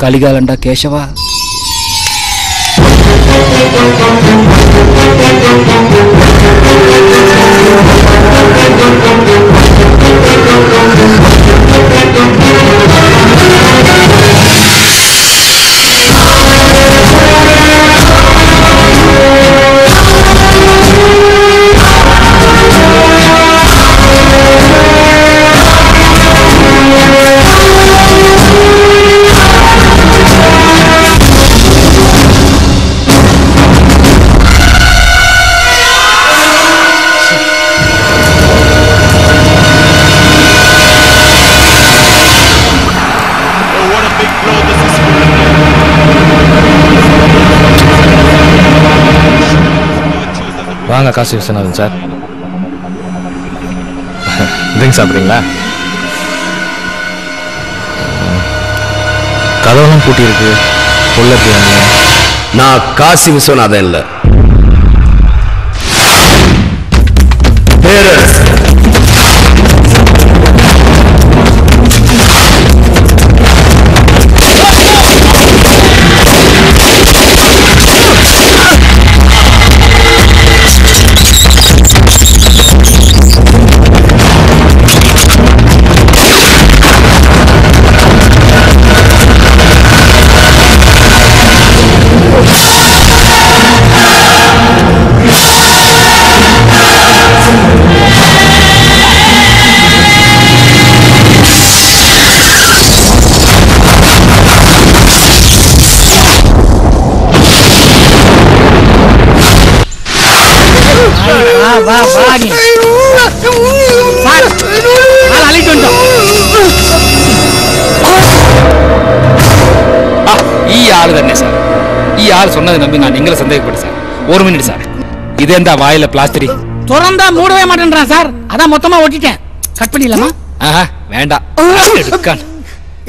കളികാലണ്ട കേശവ வாங்க காசி விஸ்வநாதன் சார். ட்ரிங்க் சாப்பிட்றீங்களா? கதவெல்லாம் பூட்டியிருக்கு. உள்ள நான் காசி விஸ்வநாதன் இல்லை. பேரரசு வா வா வா நீ சார் ஆள் அழைத்து வந்துட்டோம் ఈ ఆలు తన్నే நம்பி நான் எங்களை சந்தேகப்பட்டு ஒரு மினிட் சார். இது வாயில பிளாஸ்டரி? திறந்தா மூடவே மாட்டேன்றான் சார். அதான் மொத்தமா ஒட்டிட்டேன். கட் பண்ணிடலாமா? ஆஹா வேண்டாம்.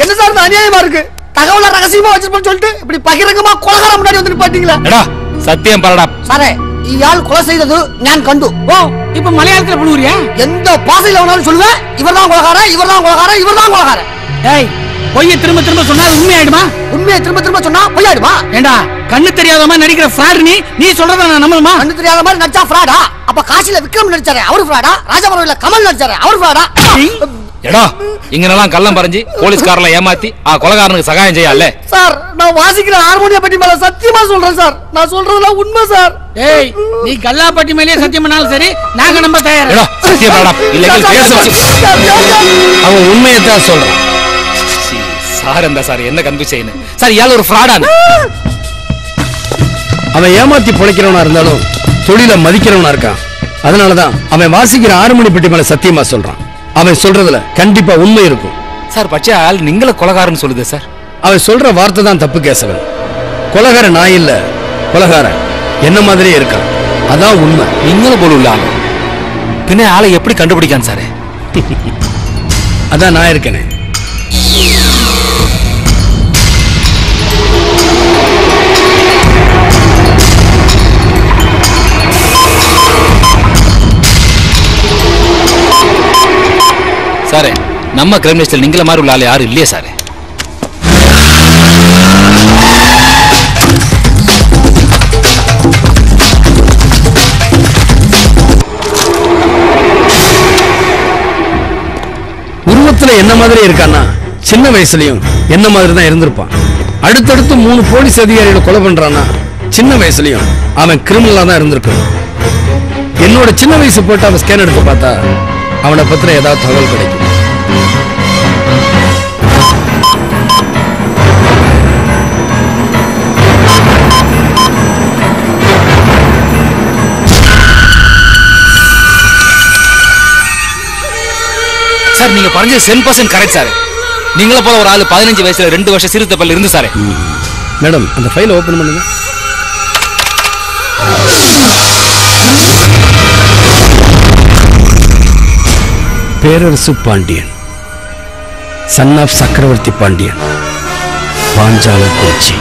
என்ன சார் இந்த அநியாயமா இருக்கு? தகவல ரகசியமா வச்சிருப்போம்னு சொல்லிட்டு இப்படி பகிரங்கமா கொலகாரம் முன்னாடி வந்து நிப்பாட்டீங்களா? எடா சத்தியம் பரடா. சாரே இயாள் கொலை செய்தது ஞான் கண்டு. ஓ இப்ப மலையாளத்துல புழுவுறியா எந்த பாசையில வேணாலும் சொல்லுவேன் இவர்தான் கொலகாரன் இவர்தான் கொலகாரன் இவர்தான் கொலகாரன். ஏய் பொய்ய திரும்ப திரும்ப சொன்னா அது உண்மையாயிடுமா? உண்மையை திரும்ப திரும்ப சொன்னா பொய்யாயிடுமா? ஏண்டா கண்ணு தெரியாத மாதிரி நடிக்கிற ஃப்ராட் நீ? நீ சொல்றத நான் நம்பணுமா? கண்ணு தெரியாத மாதிரி நடிச்சா ஃப்ராடா அப்ப காசில விக்ரம் நடிச்சாரு அவரு ஃப்ராடா ராஜபுரம்ல கமல் நடிச்சாரு அவரு ஃப்ராடா எடா இங்கனெல்லாம் கள்ளம் பறிஞ்சு போலீஸ்காரல ஏமாத்தி ஆ கொலகாரனுக்கு சகாயம் செய்யல சார் நான் வாசிக்கிற ஹார்மோனிய பெட்டி மேல சத்தியமா சொல்றேன் சார். நான் சொல்றதெல்லாம் உண்மை சார். ஏய் நீ கல்லாப்பட்டி மேலேயே சத்தியம் பண்ணாலும் சரி நாங்க நம்ப தயார்? அவன் உண்மையை தான் சொல்றான். சார் அந்த சார் என்ன கம்பி செய்யணும்? சார் இயால் ஒரு ஃப்ராடான அவன் ஏமாத்தி பிழைக்கிறவனா இருந்தாலும் தொழிலை மதிக்கிறவனா இருக்கான். அதனாலதான் அவன் வாசிக்கிற ஆறு மணி பெட்டி மேல சத்தியமா சொல்றான். அவன் சொல்றதுல கண்டிப்பா உண்மை இருக்கும். சார் பச்சை ஆள் நீங்கள கொலகாரன்னு சொல்லுது சார். அவன் சொல்ற வார்த்தை தான் தப்பு கேசவன். கொலகாரன் நான் இல்ல கொலகாரன். என்ன மாதிரியே இருக்கான். அதான் உண்மை. நீங்களும் போல உள்ள ஆளு பின்ன ஆளை எப்படி கண்டுபிடிக்கான் சார்? *laughs* அதான் நான் இருக்கேனே. சாரே நம்ம கிரைம் லிஸ்டில் நீங்கள மாதிரி உள்ள ஆள் யாரும் இல்லையே சாரே. என்ன மாதிரி இருக்கான்னா சின்ன வயசுலயும் என்ன மாதிரி தான் இருந்திருப்பான். அடுத்தடுத்து மூணு போலீஸ் அதிகாரிகளை கொலை பண்றான்னா சின்ன வயசுலயும் அவன் கிரிமினலா தான் இருந்திருக்கான். என்னோட சின்ன வயசு போட்டு அவன் ஸ்கேன் எடுத்து பார்த்தா அவனை பத்திர ஏதாவது தகவல் கிடைக்கும். சார் நீங்க பறஞ்சது சென் பர்சன்ட் கரெக்ட் சார். நீங்கள போல ஒரு ஆளு பதினஞ்சு வயசுல ரெண்டு வருஷம் சிறுத்தை பல்ல இருந்து சார். மேடம் அந்த ஃபைல் ஓபன் பண்ணுங்க. பேரரசு பாண்டியன் சன் ஆஃப் சக்கரவர்த்தி பாண்டியன் பாஞ்சால குறிச்சி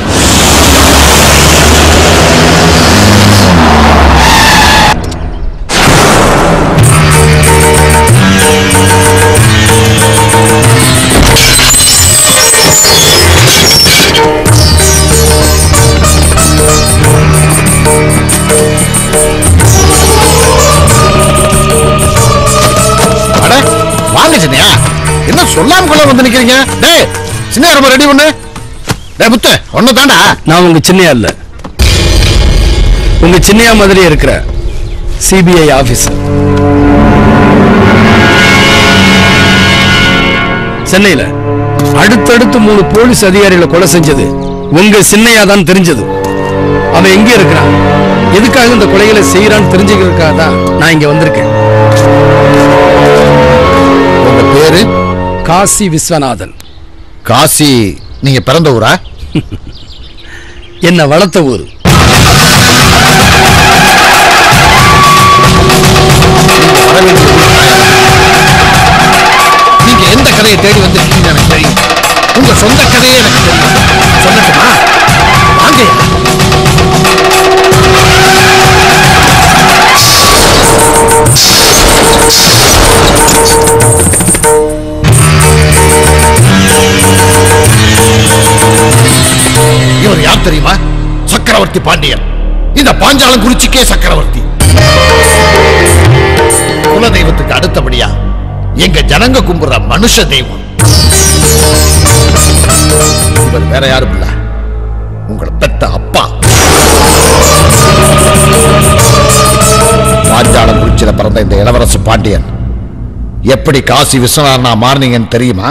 சொல்லாம வந்து நிக்கிறீங்க? டேய் சின்ன ரொம்ப ரெடி பண்ணு. டேய் புத்த ஒண்ணு தாண்டா. நான் உங்க சின்னையா இல்ல. உங்க சின்னையா மாதிரி இருக்கிற சிபிஐ ஆபீசர் சென்னையில அடுத்தடுத்து மூணு போலீஸ் அதிகாரிகளை கொலை செஞ்சது உங்க சின்னையா தான் தெரிஞ்சது. அவன் எங்க இருக்கிறான்? எதுக்காக இந்த கொலைகளை செய்யறான்னு தெரிஞ்சுக்கிறதுக்காக தான் நான் இங்க வந்திருக்கேன். காசி விஸ்வநாதன். காசி நீங்க பிறந்த ஊரா? *laughs* என்ன வளர்த்த ஊர். நீங்க எந்த கதையை தேடி வந்திருக்கீங்கன்னு எனக்கு தெரியும். உங்க சொந்த கதையே எனக்கு தெரியும். சொல்லட்டுமா? வாங்க யார் தெரியுமா? சக்கரவர்த்தி பாண்டியன். இந்த பாஞ்சாலம் குறிச்சிக்கே சக்கரவர்த்தி. குல தெய்வத்துக்கு அடுத்தபடியா எங்க ஜனங்க கும்பிடுற மனுஷ தெய்வம். இவர் வேற யாரும் இல்ல. உங்களை பெத்த அப்பா. பாஞ்சாலம் குறிச்சியில பிறந்த இந்த இளவரசு பாண்டியன். எப்படி காசி விஸ்வநாதனா மாறினீங்கன்னு தெரியுமா?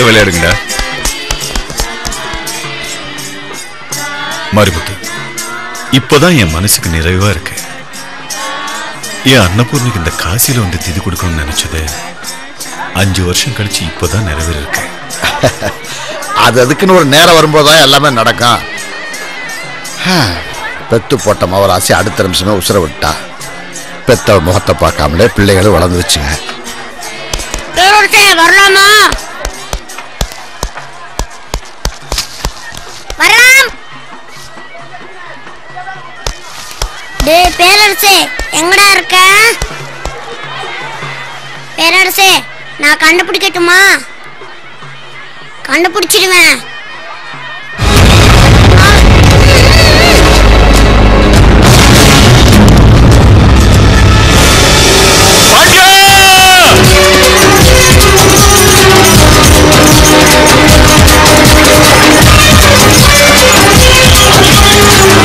பார்த்து விளையாடுங்கடா. மாரிமுத்து இப்பதான் என் மனசுக்கு நிறைவா இருக்கு. என் அன்னபூர்ணிக்கு இந்த காசியில வந்து திதி கொடுக்கணும்னு நினைச்சது அஞ்சு வருஷம் கழிச்சு இப்பதான் நிறைவேற இருக்கு. *laughs* அது அதுக்குன்னு ஒரு நேரம் வரும்போதுதான் எல்லாமே நடக்கும். பெத்து போட்ட மவராசி அடுத்த நிமிஷமே உசுர விட்டா. பெத்த முகத்தை பார்க்காமலே பிள்ளைகளும் வளர்ந்துருச்சுங்க வரலாம்? டேய் பேரரசே எங்கடா இருக்க? பேரரசே நான் கண்டுபிடிக்கட்டுமா? கண்டுபிடிச்சிடுவேன்.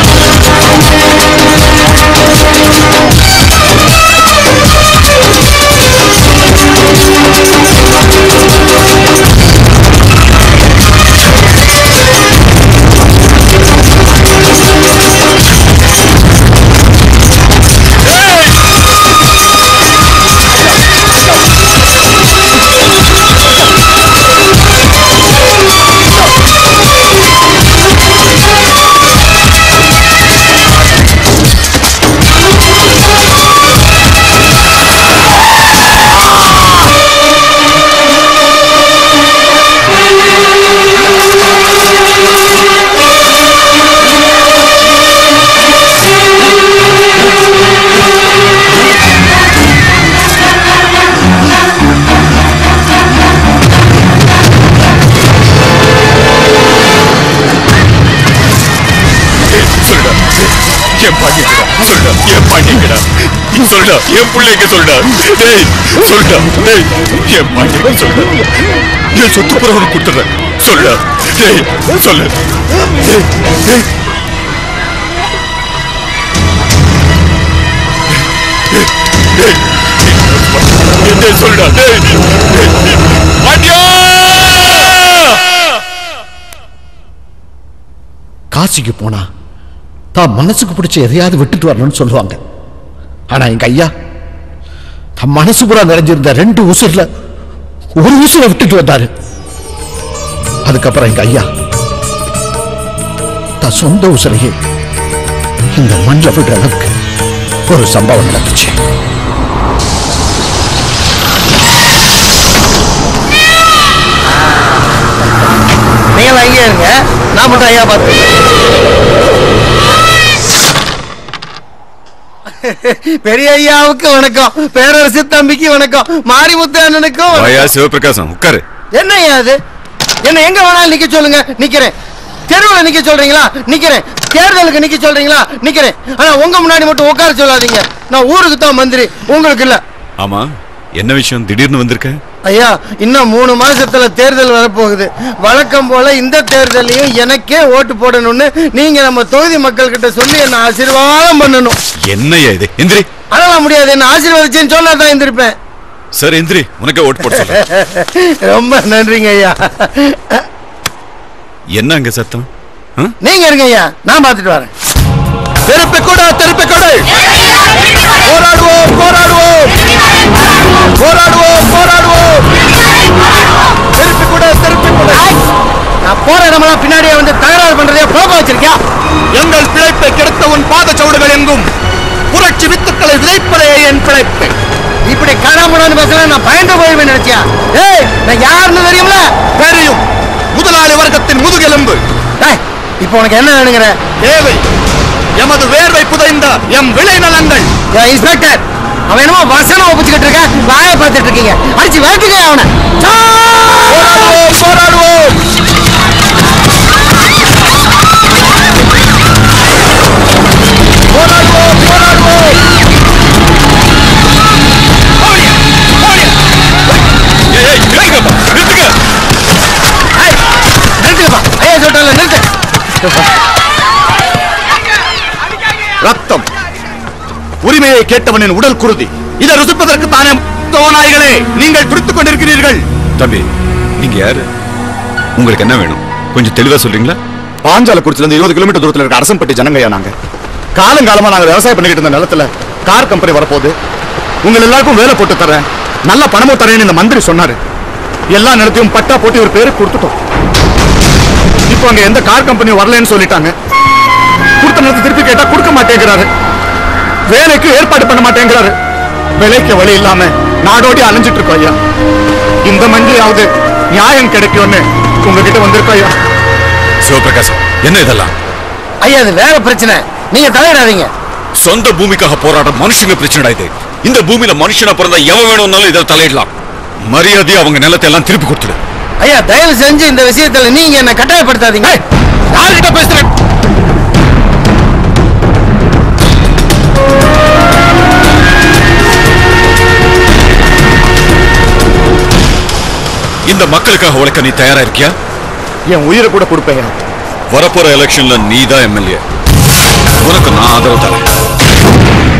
you. என் பிள்ளைக்கு சொல்டா. டேய் சொல்டா டேய் என் மகனுக்கு சொல்டா. என் சொத்து புற கொடுத்துறேன் சொல்டா டேய் சொல்லு. சொல்டா டேய். காசிக்கு போனா தான் மனசுக்கு பிடிச்ச எதையாவது விட்டுட்டு வரணும்னு சொல்லுவாங்க. ஆனா எங்க ஐயா மனசு பூரா நிறைஞ்சிருந்த ரெண்டு உசுர்ல ஒரு உசுரை விட்டுட்டு வந்தாரு. அதுக்கப்புறம் எங்க ஐயா தன் சொந்த உசுரையே இந்த மண்ணில் விடுற அளவுக்கு ஒரு சம்பவம் நடந்துச்சு. நீங்க இங்கே இருங்க நான் மட்டும் ஐயா பார்த்து பெரிய ஐயாவுக்கு வணக்கம் பேரரசு தம்பிக்கு வணக்கம் மாரிமுத்து அண்ணனுக்கும். வாயா சிவபிரகாசம் உட்காரு. என்ன ஐயா அது? என்ன எங்க வேணாலும் நிக்க சொல்லுங்க நிக்கிறேன். தெருவுல நிக்க சொல்றீங்களா? நிக்கிறேன். தேர்தலுக்கு நிக்க சொல்றீங்களா? நிக்கிறேன். ஆனா உங்க முன்னாடி மட்டும் உட்கார சொல்லாதீங்க. நான் ஊருக்கு தான் மந்திரி. உங்களுக்கு இல்ல. ஆமா என்ன விஷயம்? திடீர்னு வந்திருக்க? ஐயா இன்னும் மூணு மாசத்துல தேர்தல் வரப்போகுது. வழக்கம் போல இந்த தேர்தலையும் எனக்கே ஓட்டு போடணும்னு நீங்க நம்ம தொகுதி மக்கள் கிட்ட சொல்லி என்ன ஆசீர்வாதம் பண்ணணும். என்னய்யா இது? எந்திரி அதெல்லாம் முடியாது என்ன ஆசீர்வதிச்சேன்னு சொன்னா தான் இருந்திருப்பேன் சார் எந்திரி உனக்கே ஓட்டு போட சொல்றேன் *laughs* ரொம்ப நன்றிங்க ஐயா. என்ன அங்க சத்தம்? நீங்க இருங்க ஐயா நான் பார்த்துட்டு வரேன். திருப்பி கொடு திருப்பி கொடு. போராடுவோம் போராடுவோம். போராடுவோம் போராடுவோம். திருப்பி கொடு திருப்பி கொடு. போற இடமெல்லாம் பின்னாடியே வந்து தகராறு பண்றதே போக வச்சிருக்கியா? எங்கள் பிழைப்பை கெடுத்த உன் பாதச்சவுடுகள் எங்கும். புரட்சி வித்துக்களை விதைப்பதே என் பிழைப்பு. இப்படி காணாமடான்னு பேசுறேன் நான் பயந்து போய்வேன் நினைச்சியா? ஏய் நான் யாருன்னு தெரியும்ல? தெரியும். முதலாளி வர்க்கத்தின் முதுகெலும்பு. இப்போ உனக்கு என்ன வேணுங்கிற? தேவை. எமது வேர்வை புதைந்த எம் விளைநிலங்கள் ஏய், இன்ஸ்பெக்டர் அவன் என்னமோ வசனம் ஒப்பிச்சுக்கிட்டு இருக்க வாயை பார்த்துட்டு இருக்கீங்க. அடிச்சு விரட்டுங்க அவனை? போராடுவோம் போராடுவோம். ரத்தம். உரிமையை கேட்டவனின் உடல் குருதி. இதை ருசிப்பதற்கு தானே நாய்களே நீங்கள் துடித்துக் கொண்டிருக்கிறீர்கள். தம்பி நீங்க யாரு? உங்களுக்கு என்ன வேணும்? கொஞ்சம் தெளிவா சொல்றீங்களா? பாஞ்சாலக்குறிச்சில இருந்து இருபது கிலோமீட்டர் தூரத்துல இருக்க அரசம்பட்டி ஜனங்கய்யா நாங்க. காலங்காலமா நாங்க விவசாயம் பண்ணிக்கிட்டு இருந்த நிலத்துல கார் கம்பெனி வரப்போகுது. உங்க எல்லாருக்கும் வேலை போட்டு தரேன் நல்ல பணமும் தரேன்னு இந்த மந்திரி சொன்னாரு. எல்லா நிலத்தையும் பட்டா போட்டு ஒரு பேருக்கு கொடுத்துட்டோம். இப்போ அங்க எந்த கார் கம்பெனி வரலன்னு சொல்லிட்டாங்க. கொடுத்த நிலத்தை திருப்பி கேட்டா கொடுக்க மாட்டேங்கிறாரு. வேலைக்கு ஏற்பாடு பண்ண மாட்டேங்கிறாரு. விலைக்கு வழி இல்லாம நாடோடி அலைஞ்சிட்டு இருக்கோம் ஐயா. இந்த மந்திரியாவது நியாயம் கிடைக்கும்னு உங்ககிட்ட வந்திருக்கோம் ஐயா. சிவபிரகாசம் என்ன இதெல்லாம்? ஐயா அது வேற பிரச்சனை. நீங்க தலையிடாதீங்க. சொந்த பூமிக்காக போராடுற மனுஷங்க பிரச்சனை இது. இந்த பூமியில மனுஷனா பிறந்தா எவன் வேணும்னாலும் இதில் தலையிடலாம். மரியாதையா அவங்க நிலத்தை எல்லாம் திருப்பி கொடுத்துடு. ஐயா தயவு செஞ்சு இந்த விஷயத்துல நீங்க என்ன கட்டாயப்படுத்தாதீங்க. யார்கிட்ட பேசுறேன்? இந்த மக்களுக்காக உழைக்க நீ தயாரா இருக்கியா? என் உயிரை கூட கொடுப்பேன் வரப்போற எலெக்ஷன்ல நீ தான் எம்எல்ஏ. உனக்கு நான் ஆதரவு தரேன்.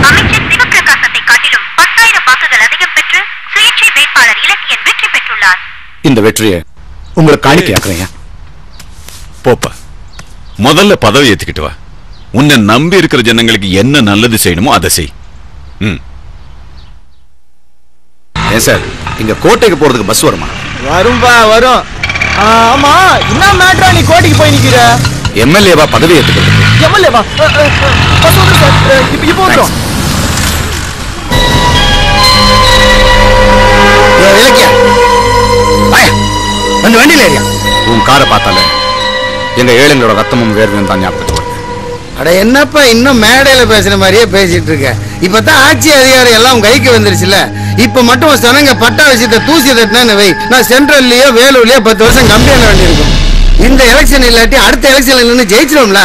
அமைச்சர் சிவபிரகாசத்தை காட்டிலும் பத்தாயிரம் வாக்குகள் அதிகம் பெற்று சுயேட்சை வேட்பாளர் இலக்கியன் வெற்றி பெற்றுள்ளார். இந்த வெற்றியை உங்களுக்கு காணிக்கையாக்குறேன் போப்பா முதல்ல பதவி ஏத்துக்கிட்டு வா. உன்னை நம்பி இருக்கிற ஜனங்களுக்கு என்ன நல்லது செய்யணுமோ அதை செய். ம். ஏன் சார் இங்க கோட்டைக்கு போறதுக்கு பஸ் வருமா? வரும்பா வரும். ஆமா என்ன மேட்ரா நீ கோட்டைக்கு போய் நிக்கிற? எம்எல்ஏவா பதவி ஏத்துக்கிறது? எம்எல்ஏவா பஸ் வந்து சார் இப்போ இப்போ வந்துடும் இலக்கியா வந்து வண்டியில உன் காரை பார்த்தாலே எங்க ஏழைங்களோட ரத்தமும் வேர்வையும் தான் ஞாபகத்துக்கு வருது அட என்னப்பா இன்னும் மேடையில பேசுற மாதிரியே பேசிட்டு இருக்க இப்பதான் ஆட்சி அதிகாரம் எல்லாம் கைக்கு வந்துருச்சுல இப்ப மட்டும் சொன்னங்க பட்டா விஷயத்த தூசி தட்டினா வை நான் சென்ட்ரல்லயோ வேலூர்லயோ பத்து வருஷம் கம்பி பண்ண வேண்டியிருக்கும் இந்த எலெக்ஷன் இல்லாட்டி அடுத்த எலெக்ஷன்ல நின்று ஜெயிச்சிடும்ல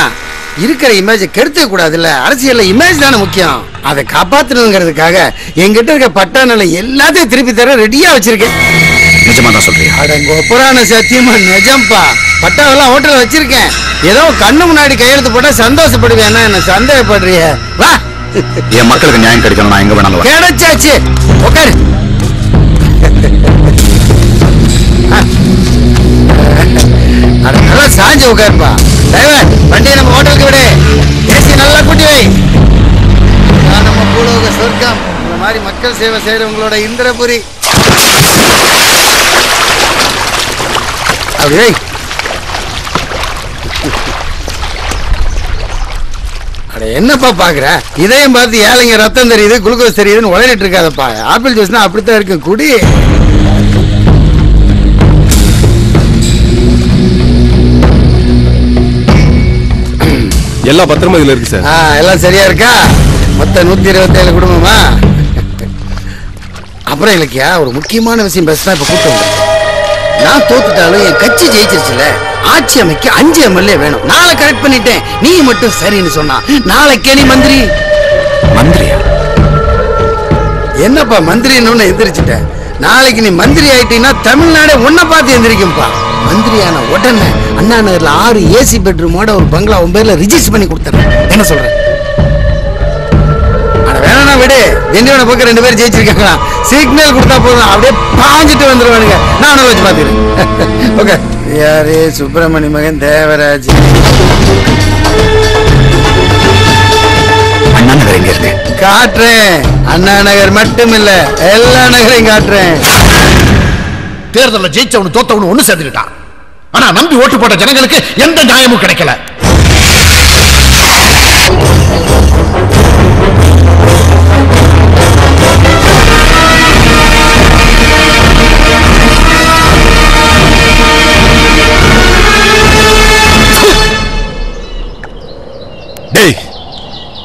இருக்கிற இமேஜை கெடுத்துக்க கூடாதுல்ல. அரசியல்ல இமேஜ் தானே முக்கியம். அதை காப்பாத்தணுங்கிறதுக்காக என்கிட்ட இருக்க பட்டா நிலை எல்லாத்தையும் திருப்பி தர ரெடியா வச்சிருக்கேன். நிஜமா தான் சொல்றியா அடங்கோ புராண சத்தியமா? நிஜம்பா பட்டாவெல்லாம் ஹோட்டல்ல வச்சிருக்கேன். ஏதோ கண்ணு முன்னாடி கையெழுத்து போட்டா சந்தோஷப்படுவேன்னா என்ன சந்தேகப்படுறிய? வா. என் மக்களுக்கு நியாயம் கிடைக்கணும் நான் எங்க வேணாலும். கிடைச்சாச்சு. உட்காரு *laughs* அதை நல்லா சாஞ்சு உட்காருப்பா. டிரைவர் வண்டியை நம்ம ஹோட்டலுக்கு விடு. ஏசி நல்லா கூட்டி வை. நம்ம பூலோக சொர்க்கம். இந்த மாதிரி மக்கள் சேவை செய்யறவங்களோட இந்திரபுரி. அப்படி அட என்னப்பா பாக்குற? இதையும் பார்த்து ஏழைங்க ரத்தம் தெரியுது குளுக்கோஸ் தெரியுதுன்னு உழையிட்டு இருக்காதப்பா. ஆப்பிள் ஜூஸ்னா அப்படித்தான் இருக்கு. குடி. எல்லா பத்திரமா இதுல இருக்கு சார். ஆ, எல்லாம் சரியா இருக்கா? மொத்த நூத்தி இருபத்தேழு குடும்பமா? அப்புறம் இலக்கியா ஒரு முக்கியமான விஷயம் பேசினா இப்ப கூட்டம். நான் தோத்துட்டாலும் என் கட்சி ஜெயிச்சிருச்சுல ஆட்சி அமைக்க அஞ்சு எம்எல்ஏ வேணும். நாளை கரெக்ட் பண்ணிட்டேன். நீ மட்டும் சரின்னு சொன்னா நாளைக்கே நீ மந்திரி. மந்திரியா? என்னப்பா மந்திரின்னு எந்திரிச்சிட்ட? நாளைக்கு நீ மந்திரி ஆயிட்டீங்கன்னா தமிழ்நாடே உன்னை பார்த்து எந்திரிக்கும்பா. மந்திரியான உடனே அண்ணா நகர்ல ஆறு ஏசி பெட்ரூமோட ஒரு பங்களா உன் பேர்ல ரிஜிஸ்டர் பண்ணி கொடுத்துறேன். என்ன சொல்ற? அட வேணா விடு. திண்டிவன பக்கம் ரெண்டு பேரும் ஜெயிச்சிருக்காங்களா? சிக்னல் கொடுத்தா போதும். அப்படியே பாஞ்சிட்டு வந்துருவானுங்க. நானும் வச்சு பாத்துக்கிறேன் ஓகே *laughs* யாரு? சுப்பிரமணி மகன் தேவராஜ். அண்ணா நகர் எங்க இருக்கு? காட்டுறேன். அண்ணா நகர் மட்டும் இல்ல எல்லா நகரையும் காட்டுறேன். தேர்தலில் ஜெயிச்சவனு தோத்தவனு ஒன்று சேர்ந்துக்கிட்டான். ஆனா நம்பி ஓட்டு போட்ட ஜனங்களுக்கு எந்த நியாயமும் கிடைக்கல. டேய்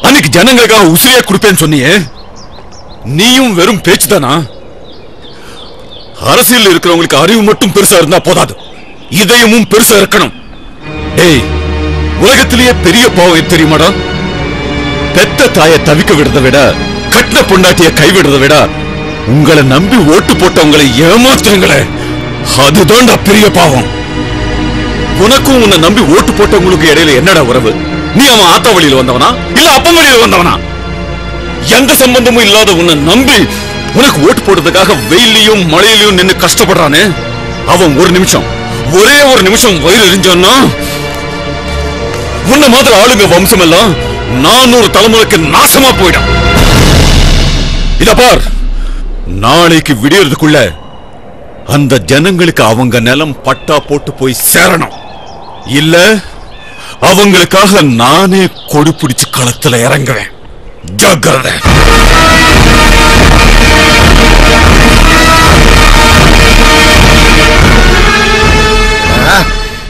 அன்னைக்கு ஜனங்களுக்காக உசிரியா கொடுப்பேன்னு சொன்னியே. நீயும் வெறும் பேச்சுதானா? அரசியல் இருக்கிறவங்களுக்கு அறிவு மட்டும் பெருசா இருந்தா போதாது. இதயமும் பெருசா இருக்கணும். ஏய் உலகத்திலேயே பெரிய பாவம் தெரியுமாடா? பெத்த தாயை தவிக்க விடுறதை விட கட்டின பொண்டாட்டிய கைவிடுறதை விட உங்களை நம்பி ஓட்டு போட்டவங்களை ஏமாத்துறீங்களே அதுதான்டா பெரிய பாவம். உனக்கும் உன்னை நம்பி ஓட்டு போட்டவங்களுக்கு இடையில என்னடா உறவு? நீ அவன் ஆத்தா வழியில வந்தவனா? இல்ல அப்பன் வழியில வந்தவனா? எந்த சம்பந்தமும் இல்லாத உன்னை நம்பி உனக்கு ஓட்டு போடுறதுக்காக வெயிலையும் மழையிலையும் நின்னு கஷ்டப்படுறானே? அவன் ஒரு நிமிஷம் ஒரே ஒரு நிமிஷம் வயிறு எரிஞ்சான்னா? உன்ன மாதிரி ஆளுங்க வம்சம் எல்லாம் நானூறு தலைமுறைக்கு நாசமா போயிடும். இத பார் நாளைக்கு விடியறதுக்குள்ள அந்த ஜனங்களுக்கு அவங்க நிலம் பட்டா போட்டு போய் சேரணும். இல்ல அவங்களுக்காக நானே கொடி பிடிச்சு களத்துல இறங்குவேன். ஜாக்கிரதை.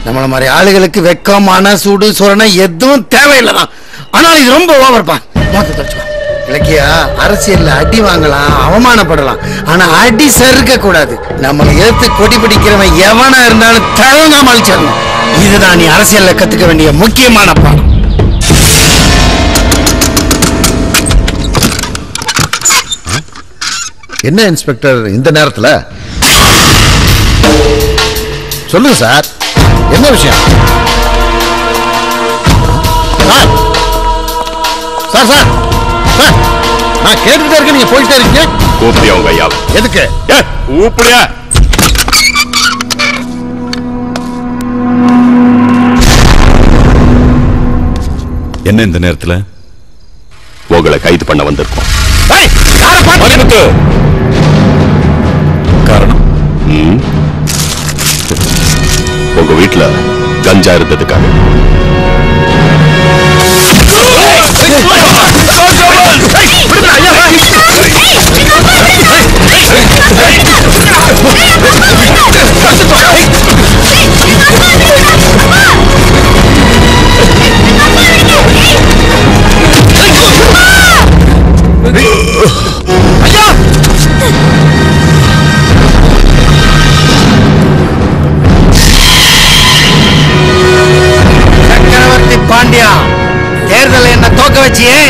நம்மள மாதிரி ஆளுகளுக்கு வெக்கமான சூடு சுரணை எதுவும் தேவையில்லைதான் ஆனால் இது ரொம்ப ஓவர்ப்பா மொத்தத்தை வச்சுக்கோ. இலக்கியா அரசியல்ல அடி வாங்கலாம் அவமானப்படலாம். ஆனா அடி சறுக்க கூடாது நம்மளை எதிர்த்து கொடி பிடிக்கிறவன் எவனா இருந்தாலும் தழுங்காம அழிச்சிடணும் இதுதான் நீ அரசியல்ல கத்துக்க வேண்டிய முக்கியமான பாடம். என்ன இன்ஸ்பெக்டர் இந்த நேரத்துல? சொல்லுங்க சார். என்ன விஷயம்? சார். Sir sir. சார் நான் கேட்டுக்கிட்டே இருக்கேன் நீங்க போயிட்டே இருக்கீங்க. கூப்பிடியா உங்க ஐயா. எதுக்கு? ஏ கூப்பிடியா என்ன இந்த நேரத்துல? உங்களை கைது பண்ண வந்திருக்கோம். காரணம்? ம். உங்க வீட்டுல கஞ்சா இருந்ததுக்காக Hey! ஜெயிச்சியே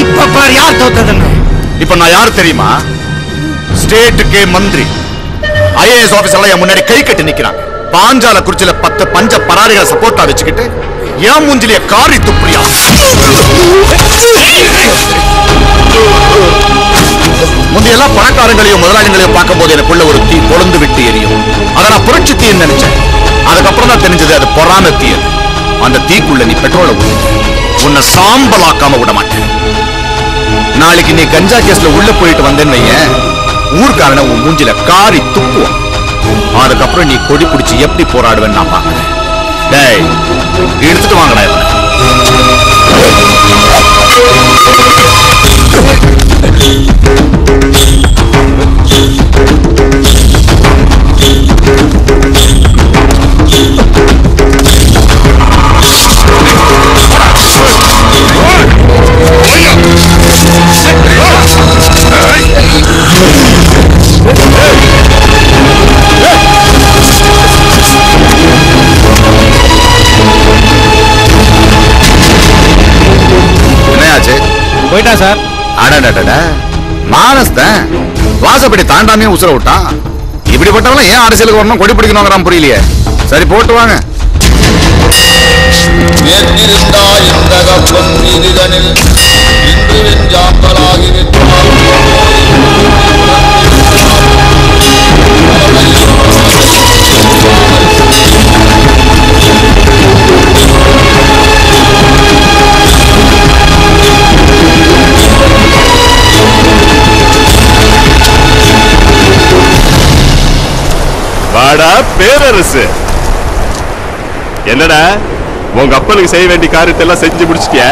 இப்ப பார் யார் தோத்ததுன்னு? இப்ப நான் யார் தெரியுமா? ஸ்டேட்டுக்கே மந்திரி. ஐஏஎஸ் ஆபீசர்ல என் முன்னாடி கை கட்டி நிக்கிறாங்க. பாஞ்சால குறிச்சில பத்து பஞ்ச பராரிகளை சப்போர்ட்டா வச்சுக்கிட்டு என் மூஞ்சிலிய காரி துப்புறியா? முந்தையெல்லாம் பணக்காரங்களையும் முதலாளிகளையும் பார்க்கும்போது எனக்குள்ள ஒரு தீ கொழுந்து விட்டு எரியும். அதை நான் புரட்சி தீன்னு நினைச்சேன். அதுக்கப்புறம் தான் தெரிஞ்சது அது பொறாம தீ அந்த தீக்குள்ள நீ பெட்ரோலை ஊத்தி. உன்னை சாம்பலாக்காம விட மாட்டேன். நாளைக்கு நீ கஞ்சா கேஸ்ல உள்ள போயிட்டு வந்தேன்னு வையேன் ஊர்க்காரன உன் மூஞ்சில காரி துப்புவான். அதுக்கப்புறம் நீ கொடி பிடிச்சு எப்படி போராடுவேன்னு நான் பார்க்கிறேன். டேய் எடுத்துட்டு வாங்கடா இவனை. போயிட்டான் சார். அடடடட மானஸ்தான் வாசப்படி தாண்டாமே உசுர விட்டான். இப்படிப்பட்டவங்க ஏன் அரசியலுக்கு வரணும்? கொடி பிடிக்கணுங்கிறான் புரியலையே. சரி போட்டு வாங்க. மேற்கிருந்தாய் இந்த கப்பம் இதுதனில் வாடா பேரரசு. என்னடா உங்க அப்பனுக்கு செய்ய வேண்டிய காரியத்தை எல்லாம் செஞ்சு முடிச்சிட்டியா?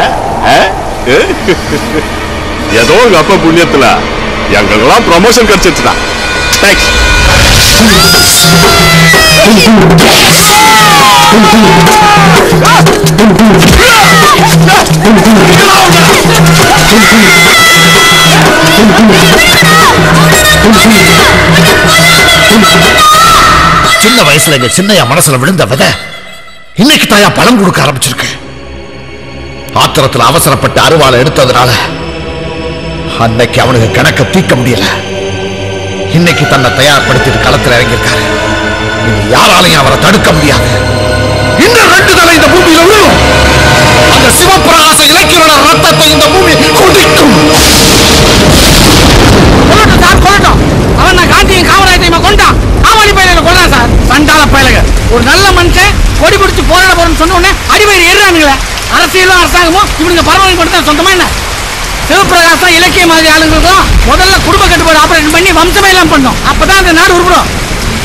ஏதோ உங்க அப்பா புண்ணியத்துல. எங்களுக்கெல்லாம் ப்ரமோஷன் கிடைச்சிருச்சுதான் தேங்க்ஸ் சின்ன வயசுல எங்க சின்னையா மனசுல விழுந்த வித இன்னைக்கு தாயா பழம் கொடுக்க ஆரம்பிச்சிருக்கு. ஆத்திரத்துல அவசரப்பட்டு அருவாளை எடுத்ததுனால அன்னைக்கு அவனுக்கு கணக்க தீர்க்க முடியல. இன்னைக்கு தன்னை தயார்படுத்திட்டு களத்துல இறங்கியிருக்காரு. இனி யாராலையும் அவரை தடுக்க முடியாது. இன்னும் ரெண்டு தலை இந்த பூமியில விழும். அந்த சிவப்பிரகாச இலக்கியோட ரத்தத்தை இந்த பூமி குடிக்கும் கொல்லட்டும் சார் கொல்லட்டும் அவன் நான் காந்தியும் காமராஜத்தையுமா கொண்டான்? காவாடி பயில கொண்டான் சார். சண்டால பயலுக ஒரு நல்ல மனுஷன் கொடி பிடிச்சு போராட போறேன்னு சொன்ன உடனே அடிவயிறு ஏறானுங்களே அரசியலும் அரசாங்கமும் இவனுங்க பரவாயில்லை மட்டும் தான் சொந்தமா என்ன? சிவபிரகாசம் இலக்கிய மாதிரி ஆளுங்களுக்கும் முதல்ல குடும்ப கட்டுப்பாடு ஆபரேஷன் பண்ணி வம்சமே எல்லாம் பண்ணோம். அப்பதான் அந்த நாடு உருப்படும்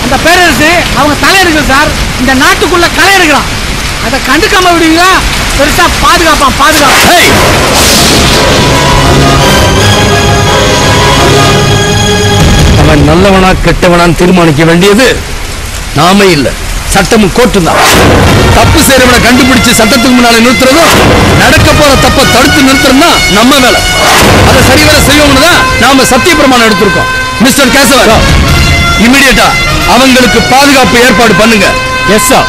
அந்த பேரரசு அவங்க தலை இருக்கு சார். இந்த நாட்டுக்குள்ள கலை இருக்கிறான் அதை கண்டுக்காம விடுவீங்களா? பெருசா பாதுகாப்பான் பாதுகாப்பு அவன் நல்லவனா கெட்டவனான்னு தீர்மானிக்க வேண்டியது நாமே இல்லை. சட்டமும் கோர்ட்டு தான். தப்பு செய்யறவனை கண்டுபிடிச்சு சட்டத்துக்கு முன்னால நிறுத்துறதும் நடக்க போற தப்ப தடுத்து நிறுத்துறதும் நம்ம வேலை. அதை சரிவர செய்யணும்னு தான் நாம சத்திய பிரமாணம் எடுத்திருக்கோம். மிஸ்டர் கேசவன் இமிடியேட்டா அவங்களுக்கு பாதுகாப்பு ஏற்பாடு பண்ணுங்க. எஸ் சார்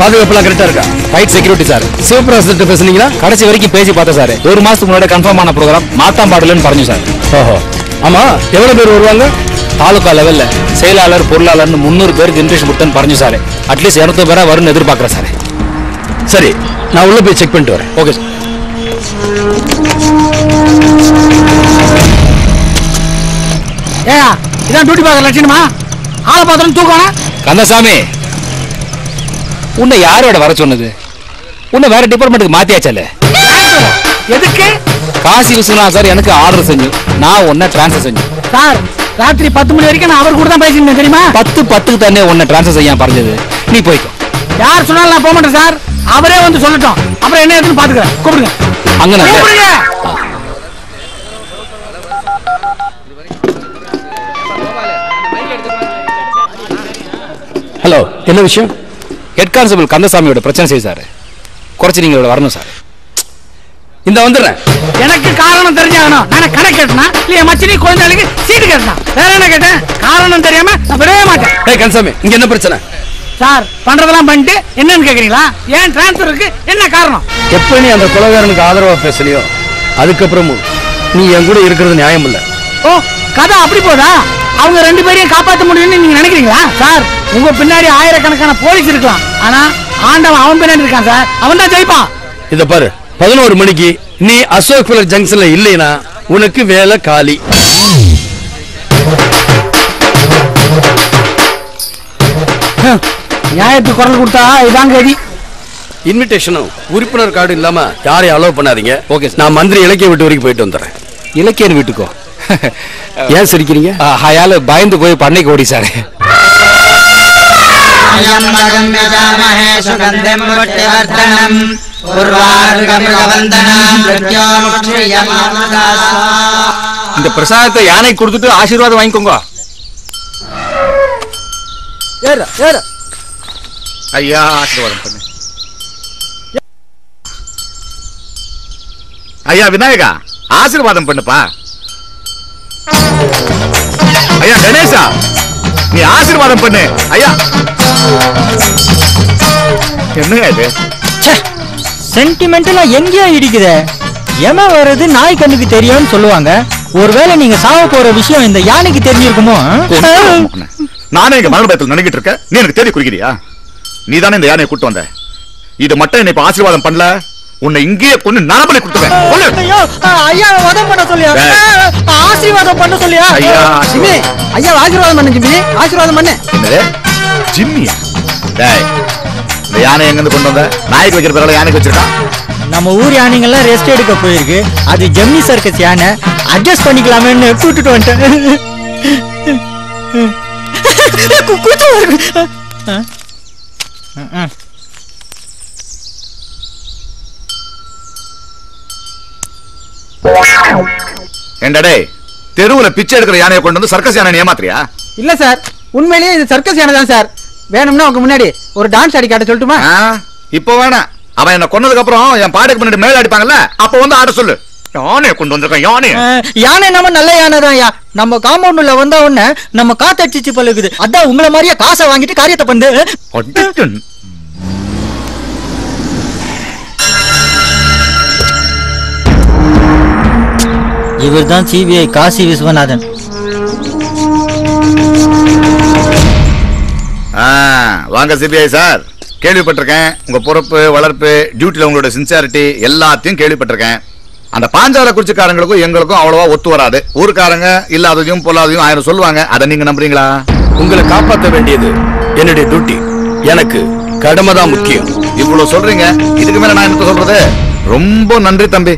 பாதுகாப்புலாம் கரெக்டா இருக்கா ரைட் செக்யூரிட்டி சார் சிவபிரகாசத்தை பேசுனீங்களா கடைசி வரைக்கும் பேசி பார்த்தேன் சார் ஒரு மாசத்துக்கு முன்னாடி கன்ஃபார்ம் ஆன ப்ரோக்ராம் மாத்தாம் பாடலன்னு പറഞ്ഞു சார் ஓஹோ ஆமா எவ்வளவு பேர் வருவாங்க தாலுகா லெவல்ல செயலாளர் பொருளாளர்னு முந்நூறு பேருக்கு இன்ட்ரெஸ்ட் கொடுத்தேன்னு പറഞ്ഞു சார் அட்லீஸ்ட் இரநூத்தி பேரா வரும்னு எதிர்பார்க்குறேன் சார் சரி நான் உள்ள போய் செக் பண்ணிட்டு வரேன் ஓகே சார் ஏயா இதான் டியூட்டி பார்க்க லட்சணமா ஆளை பார்த்தோம் தூக்கம் கந்தசாமி உன்னை யாரோட வர சொன்னது? உன்னை வேற டிபார்ட்மெண்ட்டுக்கு மாத்தியாச்சல? எதுக்கு? காசி விஸ்வநாத் சார் எனக்கு ஆர்டர் செஞ்சு. நான் உன்னை ட்ரான்ஸ்ஃபர் செஞ்சு. சார் ராத்திரி பத்து மணி வரைக்கும் நான் அவர் கூட தான் பேசியிருந்தேன் தெரியுமா? பத்து பத்துக்கு தானே உன்னை ட்ரான்ஸ்ஃபர் செய்ய பறஞ்சது. நீ போய்க்கோ. யார் சொன்னாலும் நான் போக மாட்டேன் சார். அவரே வந்து சொல்லட்டும். அப்புறம் என்ன ஏதுன்னு பாத்துக்கிறேன். கூப்பிடுங்க. அங்க நான் கூப்பிடுங்க. ஹலோ என்ன விஷயம்? ஹெட் கான்ஸ்டபிள் கந்தசாமியோட பிரச்சனை செய்ய சார். குறைச்சி நீங்க இவ்வளவு வரணும் சார். இந்த வந்துடுறேன். எனக்கு காரணம் தெரிஞ்சாகணும். நான் கணக்கு கேட்டனா? இல்லையா மச்சினி குழந்தைகளுக்கு சீட்டு கேட்டனா? வேற என்ன கேட்டேன்? காரணம் தெரியாம நான் விடவே மாட்டேன். ஏய் கன்சாமி இங்க என்ன பிரச்சனை? சார் பண்றதெல்லாம் பண்ணிட்டு என்னன்னு கேக்குறீங்களா? ஏன் டிரான்ஸ்ஃபருக்கு என்ன காரணம்? எப்ப நீ அந்த கொலகாரனுக்கு ஆதரவா பேசலையோ அதுக்கப்புறமும் நீ என் கூட இருக்கிறது நியாயம் இல்ல ஓ கதை அப்படி போதா? அவங்க ரெண்டு பேரையும் காப்பாற்ற முடியும்னு நீங்க நினைக்கிறீங்களா? சார் உங்க பின்னாடி ஆயிரக்கணக்கான போலீஸ் இருக்கலாம். ஆனா ஆண்டவன் அவன் பின்னாடி இருக்கான் சார். அவன் தான் ஜெயிப்பான் இத பாரு பதினோரு மணிக்கு நீ அசோக் பிலர் ஜங்ஷன்ல இல்லைனா உனக்கு வேலை காலி. நியாயத்துக்கு குரல் கொடுத்தா இதாங்க எதி இன்விடேஷனும் உறுப்பினர் கார்டு இல்லாம யாரையும் அலோவ் பண்ணாதீங்க. ஓகே நான் மந்திரி இலக்கிய வீட்டு வரைக்கும் போயிட்டு வந்துடுறேன். இலக்கியன் வீட்டுக்கோ? *laughs* ஏன் சிரிக்கிறீங்க? அயால பயந்து போய் பண்ணைக்கு ஓடி சார். यजामहे सुगन्धिम् पुट्टिवर्धनम् पूर्वार्गमृगवन्दनाम् मृत्योमुक्षीयमामदासा இந்த பிரசாதத்தை யானை கொடுத்துட்டு ஆசீர்வாதம் வாங்கிக்கோங்க ஏறு ஏறு ஐயா ஆசீர்வாதம் பண்ணு ஐயா விநாயகா ஆசீர்வாதம் பண்ணுப்பா ஐயா கணேசா நீ ஆசீர்வாதம் பண்ணு. ஐயா. என்னங்க இது? சென்டிமெண்டலா எங்கேயோ இடிக்குதே. எம வர்றது நாய் கண்ணுக்கு தெரியும்னு சொல்லுவாங்க. ஒருவேளை நீங்க சாவ போற விஷயம் இந்த யானைக்கு தெரிஞ்சிருக்குமோ நானே இங்க மரண பயத்தில் நினைக்கிட்டு இருக்கேன். நீ எனக்கு தேடி குறிக்கிறியா? நீ தானே இந்த யானையை கூட்டு வந்த. இது மட்டும் என்னை இப்ப ஆசீர்வாதம் பண்ணல? உன்னை இங்கேயே கொண்டு நரபலி கொடுத்துவேன். ஐயோ வதம் பண்ண சொல்லியா. ஆசீர்வாதம் பண்ண சொல்லியா? ஐயா, ஜிம்மி ஐயா ஆசீர்வாதம் பண்ணு ஜிம்மி. ஆசீர்வாதம் பண்ணு. என்னது? ஜிம்மியா? டேய் இந்த யானை எங்க இருந்து கொண்டு வந்த? நாய்க்கு வைக்கிற பிறகு யானைக்கு வச்சிருக்கான் நம்ம ஊர் யானைங்கெல்லாம் ரெஸ்ட் எடுக்க போயிருக்கு. அது ஜெமினி சர்க்கஸ் யானை. அட்ஜஸ்ட் பண்ணிக்கலாமேன்னு கூட்டிட்டு வந்துட்டேன். *laughs* கு- கூச்சம் வருது. ஆ? ம், ம். ஏண்டா டேய் தெருவுல பிச்சை எடுக்கிற யானையை கொண்டு வந்து சர்க்கஸ் யானை ஏமாத்துறியா? இல்ல சார் உண்மையிலேயே இது சர்க்கஸ் யானை தான் சார். வேணும்னா உங்க முன்னாடி ஒரு டான்ஸ் ஆடி காட்ட சொல்லட்டுமா? இப்போ வேணாம் அவன் என்ன கொன்னதுக்கு அப்புறம் என் பாட்டுக்கு முன்னாடி மேல அடிப்பாங்கல்ல அப்ப வந்து ஆட சொல்லு. யானையை கொண்டு வந்திருக்கேன் யானை யானை நம்ம நல்ல யானை தான் நம்ம காம்பவுண்ட் உள்ள வந்த உடனே நம்ம காத்தடிச்சு பழுகுது அதான் உங்களை மாதிரியே காசை வாங்கிட்டு காரியத்தை பண்ணு. இவர் தான் சிபிஐ காசி விஸ்வநாதன். ஆ, வாங்க சிபிஐ சார். கேள்விப்பட்டிருக்கேன். உங்க பொறுப்பு வளர்ப்பு டியூட்டில உங்களோட சின்சியாரிட்டி எல்லாத்தையும் கேள்விப்பட்டிருக்கேன். அந்த பாஞ்சால குறிச்சிக்காரங்களுக்கும் எங்களுக்கும் அவ்வளவா ஒத்து வராது. ஊருக்காரங்க இல்லாததையும் பொல்லாததையும் ஆயிரம் சொல்லுவாங்க. அதை நீங்க நம்புறீங்களா? உங்களை காப்பாற்ற வேண்டியது என்னுடைய டியூட்டி எனக்கு கடமை தான் முக்கியம். இவ்வளவு சொல்றீங்க. இதுக்கு மேல நான் என்ன சொல்றது? ரொம்ப நன்றி தம்பி.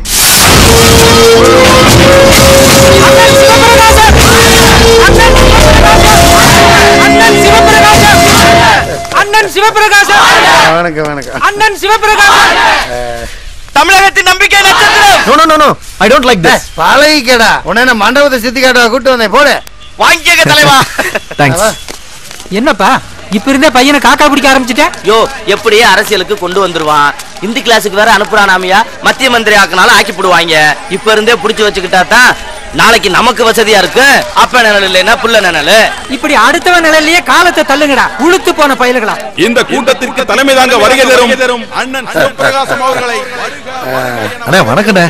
அண்ணன் சிவபிரகாசம் தமிழகத்தின் நம்பிக்கை நட்சத்திரம் no no I don't like this பழகிக்கடா உன்னை நான் மண்டபத்தை சித்தி காட்ட கூட்டு வந்தேன் போடு வாங்கிக்க தலைவா தேங்க்ஸ் என்னப்பா இப்ப இருந்தே பையனை காக்கா பிடிக்க ஆரம்பிச்சிட்டேன். யோ எப்படியே அரசியலுக்கு கொண்டு வந்துருவான். இந்தி கிளாஸுக்கு வேற அனுப்புறானாமியா? மத்திய மந்திரி ஆக்கினாலும் ஆக்கி போடுவாங்க. இப்ப இருந்தே புடிச்சு வச்சுக்கிட்டா தான் நாளைக்கு நமக்கு வசதியா இருக்கு. அப்ப நிழல் இல்லைன்னா புள்ள நிழல். இப்படி அடுத்தவன் நிலையிலேயே காலத்தை தள்ளுங்கடா. உளுத்து போன பயல்களா. இந்த கூட்டத்திற்கு தலைமை தாங்க வருகை தரும் அண்ணன் சிவபிரகாசம் அவர்களை. அண்ணா வணக்கண்ணே.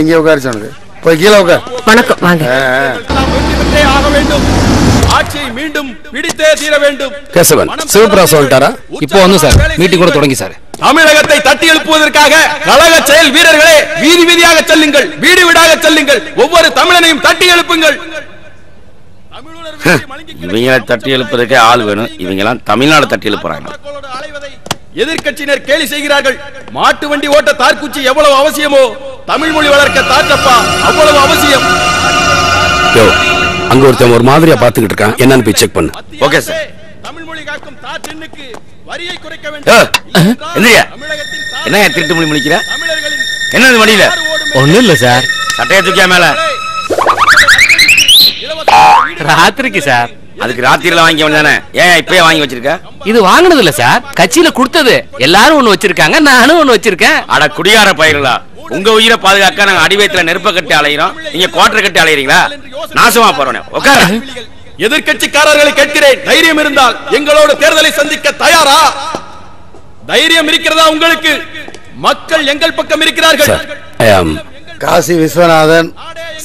எங்கேயும் உட்காரிச்சு உனக்கு போய் கீழே உட்கார். வணக்கம் வாங்க. ஆக வேண்டும். ஆட்சியை மீண்டும் பிடித்தே தீர வேண்டும். கேசவன் சிவபிராசம் வந்துட்டாரா இப்போ வந்து சார் மீட்டிங் கூட தொடங்கி சார். தமிழகத்தை தட்டி எழுப்புவதற்காக கழக செயல் வீரர்களே வீதி வீதியாக செல்லுங்கள் வீடு வீடாக செல்லுங்கள். ஒவ்வொரு தமிழனையும் தட்டி எழுப்புங்கள். இவங்களை தட்டி எழுப்புறதுக்கே ஆள் வேணும். இவங்க எல்லாம் தமிழ்நாடு தட்டி எழுப்புறாங்க. எதிர்க்கட்சியினர் கேலி செய்கிறார்கள். மாட்டு வண்டி ஓட்ட தார்குச்சி எவ்வளவு அவசியமோ? தமிழ் மொழி வளர்க்க தாற்றப்பா அவ்வளவு அவசியம். அங்க ஒருத்தன் ஒரு மாதிரியா பாத்துக்கிட்டு இருக்கான். என்னன்னு போய் செக் பண்ணு. ஓகே சார் தமிழ் மொழி காக்கும் தாற்றினுக்கு வரியை குறைக்க வேண்டும் என்னங்க திருட்டு மொழி முடிக்கிற என்னது மடியில ஒண்ணும் இல்ல சார் சட்டையை தூக்கியா மேல? ராத்திரிக்கு சார் அதுக்கு ராத்திரில வாங்கி வந்தானே? ஏன் இப்பயே வாங்கி வச்சிருக்க? இது வாங்குனது இல்ல சார். கட்சியில கொடுத்தது. எல்லாரும் ஒண்ணு வச்சிருக்காங்க நானும் ஒண்ணு வச்சிருக்கேன். அட குடியார பயிர்களா? உங்க உயிரை பாதுகாக்க நாங்க அடிவயத்துல நெருப்ப கட்டி அலையிறோம். நீங்க குவார்டர் கட்டி அலையறீங்களா? நாசமா போறோம் உட்கார. எதிர்க்கட்சிக்காரர்களை கேட்கிறேன். தைரியம் இருந்தால் எங்களோடு தேர்தலை சந்திக்க தயாரா? தைரியம் இருக்கிறதா உங்களுக்கு? மக்கள் எங்கள் பக்கம் இருக்கிறார்கள். Kasi Viswanathan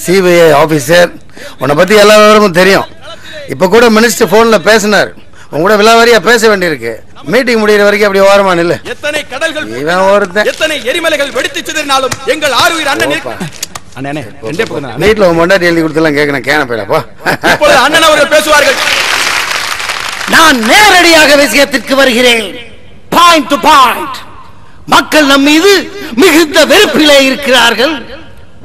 CBI officer. உன்னை பத்தி எல்லா விவரமும் தெரியும். இப்ப கூட மினிஸ்டர் போன்ல பேசினார். உங்க கூட விலாவாரியா பேச வேண்டியிருக்கு. மீட்டிங் முடியிற வரைக்கும் அப்படி ஓரமா நில்லு. எத்தனை கடல்கள் இவன் ஒருத்தன். எத்தனை எரிமலைகள் வெடித்து சிதறினாலும் எங்கள் ஆறுயிர் அண்ணன் இருக்கு. அண்ணே ரெண்டே பக்கம் உன் மொண்டாட்டி எழுதி கொடுத்தலாம் கேட்கணும் கேன போயிடப்போ இப்பொழுது அண்ணன் அவர்கள் பேசுவார்கள். நான் நேரடியாக விஷயத்திற்கு வருகிறேன். பாயிண்ட் டு பாயிண்ட் மக்கள் நம் மீது மிகுந்த வெறுப்பிலே இருக்கிறார்கள்.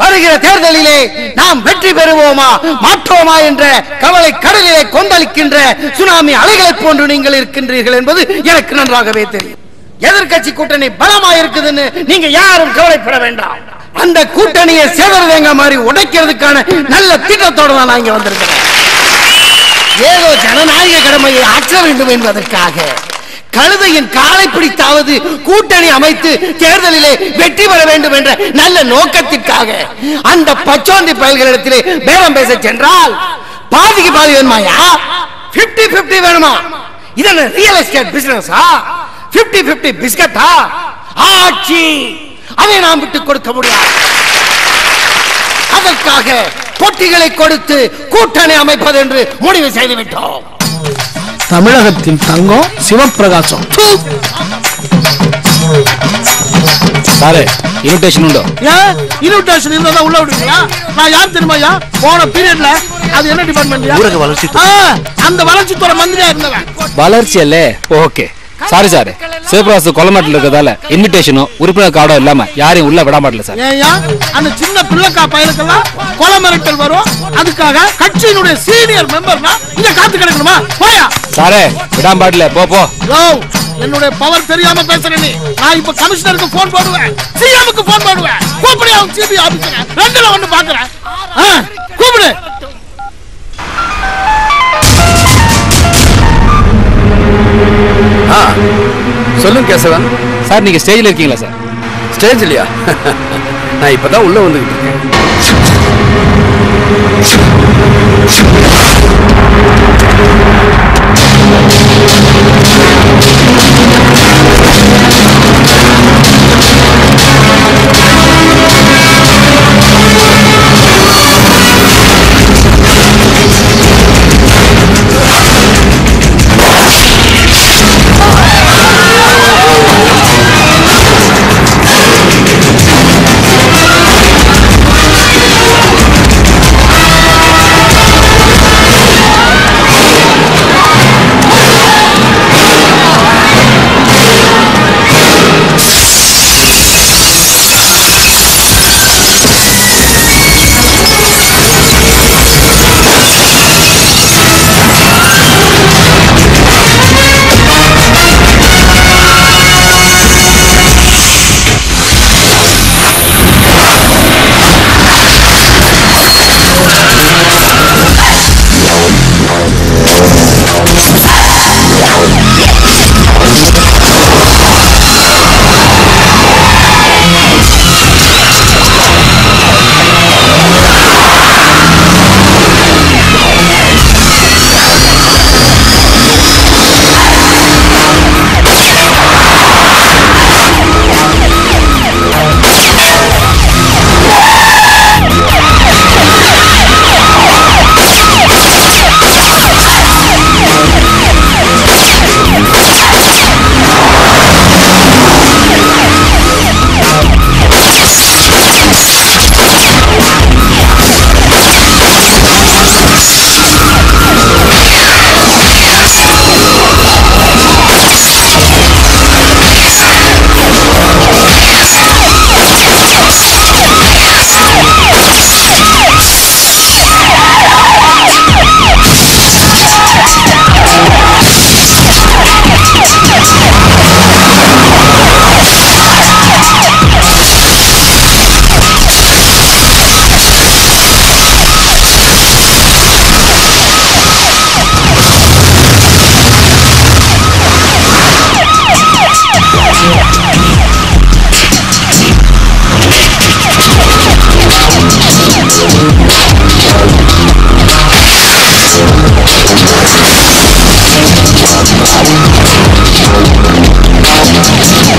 வருகிற தேர்தலிலே நாம் வெற்றி பெறுவோமா மாற்றோமா என்ற கவலை கடலிலே கொந்தளிக்கின்ற சுனாமி அலைகளைப் போன்று நீங்கள் இருக்கின்றீர்கள் என்பது எனக்கு நன்றாகவே தெரியும். எதிர்க்கட்சி கூட்டணி பலமா இருக்குதுன்னு நீங்க யாரும் கவலைப்பட வேண்டாம். அந்த கூட்டணியை சேதரவேங்க மாதிரி உடைக்கிறதுக்கான நல்ல திட்டத்தோட தான் நான் இங்க வந்திருக்கிறேன். ஏதோ ஜனநாயக கடமையை ஆற்ற வேண்டும் என்பதற்காக. கழுதையின் காலை பிடித்தாவது கூட்டணி அமைத்து தேர்தலிலே வெற்றி பெற வேண்டும் என்ற நல்ல நோக்கத்திற்காக அந்த பச்சோந்தி பயல்களிடத்திலே பேரம் பேச சென்றால் பாதிக்கு பாதி வேணுமாயா 50 50 வேணுமா? இதென்ன ரியல் எஸ்டேட் பிசினஸா 50 50 பிஸ்கட்டா ஆட்சி அதை நாம் விட்டுக் கொடுக்க முடியாது. அதற்காக பொட்டிகளை கொடுத்து கூட்டணி அமைப்பது என்று முடிவு செய்துவிட்டோம். தமிழகத்தின் தங்கம் சிவப்பிரகாசம். சாரே இன்விடேஷன் உண்டோ? ஏன் இன்விடேஷன் இருந்தா உள்ள விடுவீங்களா நான் யார் தெரியுமாயா போன பீரியட்ல அது என்ன டிபார்ட்மெண்ட் ஊரக வளர்ச்சி அந்த வளர்ச்சித்துறை மந்திரியா இருந்தவன். வளர்ச்சி அல்லே. ஓகே. சாரி சார் சிவபிரகாசு கொலமாட்டில் இருக்கிறதால இன்விடேஷனும் உறுப்பினர் கார்டும் இல்லாம யாரையும் உள்ள விட மாட்டல சார். ஏயா அந்த சின்ன பிள்ளைக்கா பையனுக்கெல்லாம் கொலை மிரட்டல் வரும். அதுக்காக கட்சியினுடைய சீனியர் மெம்பர்னா இங்க காத்து கிடக்கணுமா? போயா. சாரே விடாம பாடல போ போ. யோ என்னுடைய பவர் தெரியாம பேசுற நீ. நான் இப்ப கமிஷனருக்கு போன் போடுவேன். சிஎம்க்கு போன் போடுவேன். கூப்பிடு அவங்க சிபி ஆபீசர் ரெண்டுல ஒண்ணு பாக்குறேன். கூப்பிடு. ஆ சொல்லுங்க கேசவன். சார் நீங்க ஸ்டேஜ்ல இருக்கீங்களா சார்? ஸ்டேஜ் இல்லையா *laughs* நான் இப்பதான் உள்ள வந்துகிட்டு இருக்கேன். Thank you.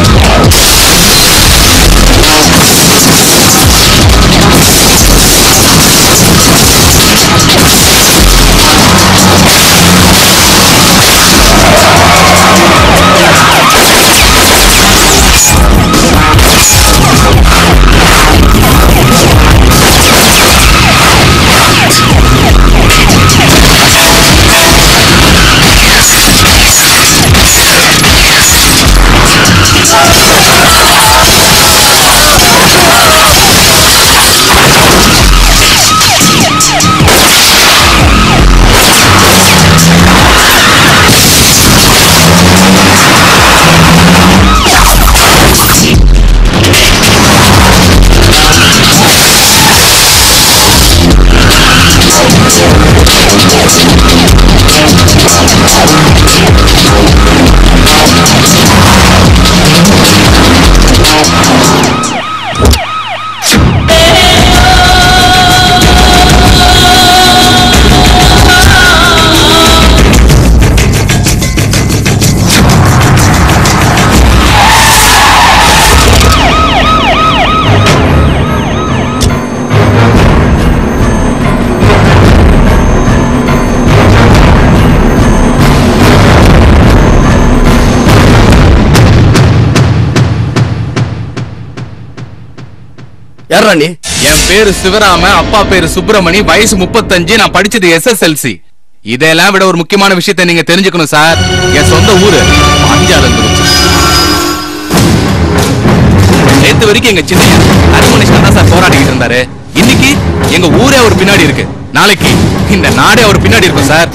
யாரா நீ? என் பேரு சிவராம அப்பா பேரு சுப்பிரமணி வயசு முப்பத்தஞ்சு நான் படிச்சது எஸ்எஸ்எல்சி இதெல்லாம் விட ஒரு முக்கியமான விஷயத்தை நீங்க தெரிஞ்சுக்கணும் சார். என் சொந்த ஊரு பாஞ்சாலங்குறிச்சி நேத்து வரைக்கும் எங்க சின்ன அரிமனுஷன் தான் சார் போராடிக்கிட்டு இருந்தாரு. இன்னைக்கு எங்க ஊரே அவர் பின்னாடி இருக்கு. நாளைக்கு இந்த நாடே அவர் பின்னாடி இருக்கும் சார்.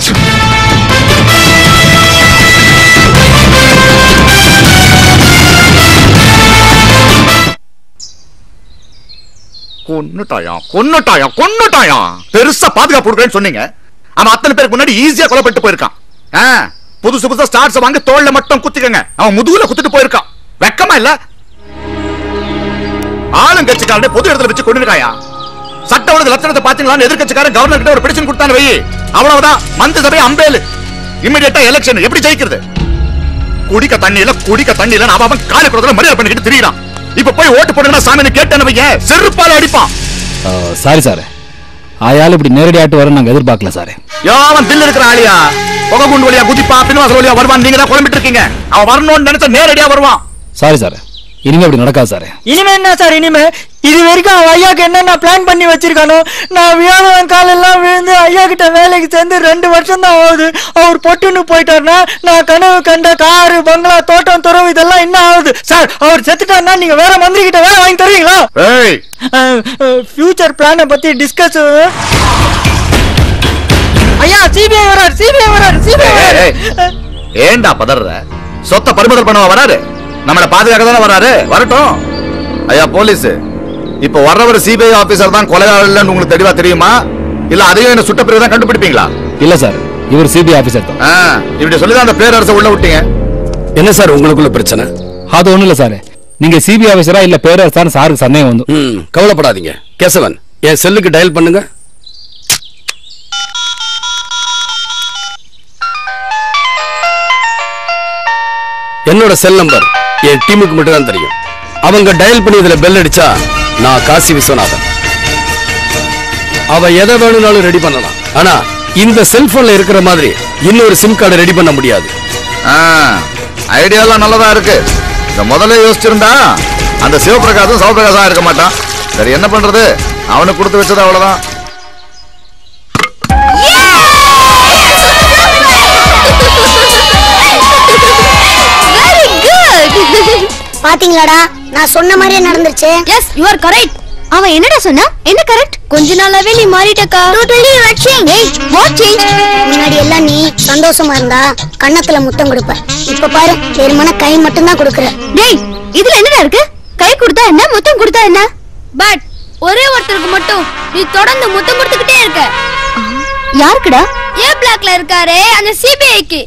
கொன்னுட்டாயா? கொன்னுட்டாயா? கொன்னுட்டாயா? பெருசா பாதுகாப்பு கொடுக்குறேன்னு சொன்னீங்க. அவன் அத்தனை பேருக்கு முன்னாடி ஈஸியா கொலைப்பட்டு போயிருக்கான். புதுசு புதுசா ஸ்டார்ஸ் வாங்க தோல்ல மட்டும் குத்திக்கங்க. அவன் முதுகுல குத்திட்டு போயிருக்கான். வெக்கமா இல்ல? ஆளுங்கட்சிக்காரனே பொது இடத்துல வச்சு கொண்டிருக்காயா சட்ட ஒழுங்கு லட்சணத்தை பாத்தீங்களான்னு எதிர்க்கட்சிக்காரன் கவர்னர் கிட்ட ஒரு பிடிச்சு கொடுத்தான வை அவ்வளவுதான். மந்திர சபை அம்பேலு இம்மிடியட்டா எலெக்ஷன் எப்படி ஜெயிக்கிறது? குடிக்க தண்ணியில குடிக்க தண்ணியில அவன் அவன் காலி குடத்துல மரியாதை பண்ணிக்கிட்டு திரியிறான். இப்ப போய் ஓட்டு போடுங்கன்னா சாமின்னு கேட்டேன்னு செருப்பால அடிப்பான். Sorry sir. ஆயால் இப்படி நேரடியாட்டு வரும் நாங்க எதிர்பார்க்கல சார். யாவன் தில்லு இருக்கிற ஆளியா? புகை குண்டு வழியா குதிப்பா பின்வாசல் வழியா வருவான் நீங்க தான் குழம்பிட்டு இருக்கீங்க. அவன் வரணும்னு நினைச்சா நேரடியா வருவான். Sorry sir. இனிமே இப்படி நடக்காது சார். இனிமே என்ன சார் இனிமே? இது வரைக்கும் அவன் ஐயாக்கு என்னென்ன பிளான் பண்ணி வச்சிருக்கானோ நான் வியாபாரம் காலெல்லாம் விழுந்து ஐயா கிட்ட வேலைக்கு சேர்ந்து ரெண்டு வருஷம் தான் ஆகுது. அவர் பொட்டுன்னு போயிட்டாருன்னா நான் கனவு கண்ட காரு பங்களா தோட்டம் துறவு இதெல்லாம் என்ன ஆகுது? சார் அவர் செத்துட்டாருன்னா நீங்க வேற மந்திரி கிட்ட வேலை வாங்கி தருவீங்களா? ஏய்! ஃபியூச்சர் பிளானை பத்தி டிஸ்கஸ் ஐயா சிபிஐ வரார் சிபிஐ வரார் சிபிஐ ஏன்டா பதற சொத்த பறிமுதல் பண்ணவா வராரு? நம்மள பாதுகாக்க தானே வராரு வரட்டும். ஐயா போலீஸ். இப்ப வர்றவர் சிபிஐ ஆபீசர் தான் கொலையாளன்னு உங்களுக்கு தெளிவா தெரியுமா? இல்ல அதையும் என்ன சுட்ட பிறகு தான் கண்டுபிடிப்பீங்களா? இல்ல சார் இவர் சிபிஐ ஆபீசர் தான். ஆ, இப்படி சொல்லிதான் அந்த பேரரசை உள்ள விட்டீங்க. என்ன சார் உங்களுக்குள்ள பிரச்சனை? அது ஒண்ணும் இல்ல சார். நீங்க சிபிஐ ஆபீசரா இல்ல பேரரசான்னு சாருக்கு சந்தேகம் வந்து. ம் கவலைப்படாதீங்க. கேசவன் என் செல்லுக்கு டயல் பண்ணுங்க. என்னோட செல் நம்பர் என் டீமுக்கு மட்டும் தான் தெரியும். அவங்க டயல் பண்ணி இதுல பெல் அடிச்சா நான் காசி விஸ்வநாதன். அவ எதை வேணும்னாலும் ரெடி பண்ணலாம். ஆனா இந்த செல்போன்ல இருக்கிற மாதிரி இன்னொரு சிம் கார்டு ரெடி பண்ண முடியாது. ஐடியாலாம் நல்லதா இருக்கு. இந்த முதல்ல யோசிச்சிருந்தா அந்த சிவபிரகாசம் சிவபிரகாசம் இருக்க மாட்டான். சரி என்ன பண்றது? அவனுக்கு கொடுத்து வச்சது அவ்வளவுதான். பாத்தீங்களாடா? நான் சொன்ன மாதிரியே நடந்துருச்சு. எஸ் யூ ஆர் கரெக்ட் அவன் என்னடா சொன்னா? என்ன கரெக்ட் கொஞ்ச நாளாவே நீ மாறிட்டக்கா. டோட்டலி வாட் சேஞ்ச் ஏய் வாட் சேஞ்ச் முன்னாடி எல்லாம் நீ சந்தோஷமா இருந்தா கண்ணத்துல முத்தம் கொடுப்ப. இப்ப பாரு வெறுமன கை மட்டும் தான் கொடுக்கற. டேய் இதுல என்னடா இருக்கு? கை கொடுத்தா என்ன? முத்தம் கொடுத்தா என்ன? பட் ஒரே ஒருத்தருக்கு மட்டும் நீ தொடர்ந்து முத்தம் கொடுத்துக்கிட்டே இருக்க. யாருக்குடா? ஏ பிளாக்ல இருக்காரே அந்த சிபிஐக்கு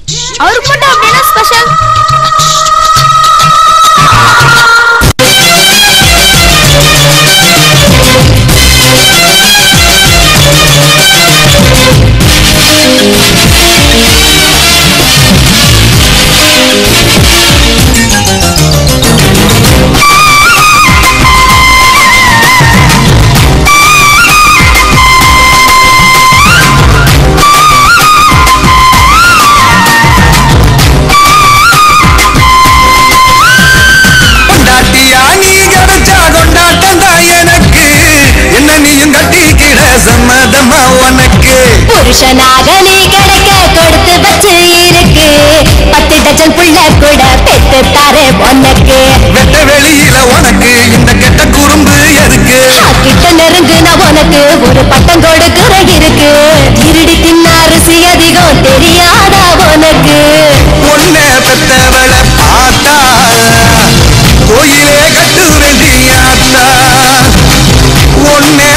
அவருக்கு மட்டும் அப்படின்னா ஸ்பெஷல் கொண்டாட்டியா சம்மதமா உனக்கு? புருஷனாக நீ கிடைக்க கொடுத்து வச்சு இருக்கு பத்து டஜன் புள்ள கூட பெத்து தாரே உனக்கு. வெட்ட வெளியில உனக்கு இந்த கெட்ட குறும்பு எதுக்கு? கிட்ட நெருங்குன உனக்கு ஒரு பட்டம் கொடுக்கிற இருக்கு. திருடி தின்ன அரிசி அதிகம் தெரியாதா உனக்கு. உன்னை பெத்தவளை பார்த்தா கோயிலே கட்டு வேண்டியாத்தா உன்னை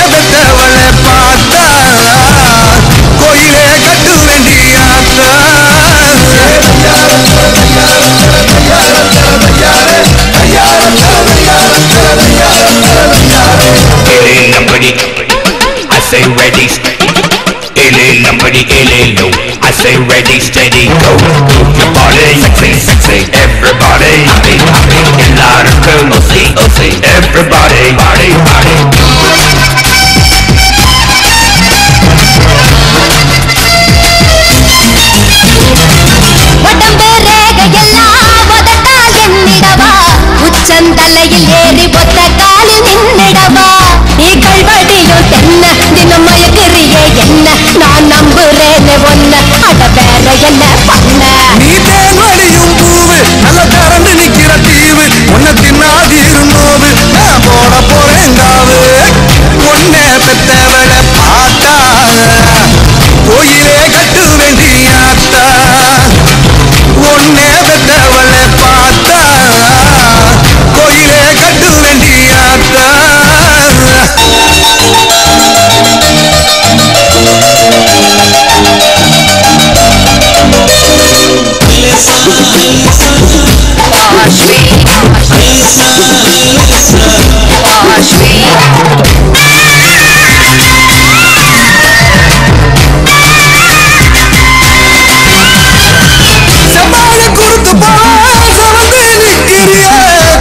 say ready. I say ready, steady, go. Everybody, happy, happy. Lot of cool, Everybody. சந்தலையில் ஏறி பொத்த காலி நின்னிடவா? நீ கல்வடியும் தென்ன தினம் மயக்கிறியே என்ன? நான் நம்புறேன் ஒன்ன அத வேற என்ன பண்ண? நீ தேன் வழியும் பூவு நல்ல திறந்து நிக்கிற தீவு. உன்னை தின்னாதி இருந்தோது நான் போட போறேன் தாவு ஒன்னே பெத்தவளை பார்த்தா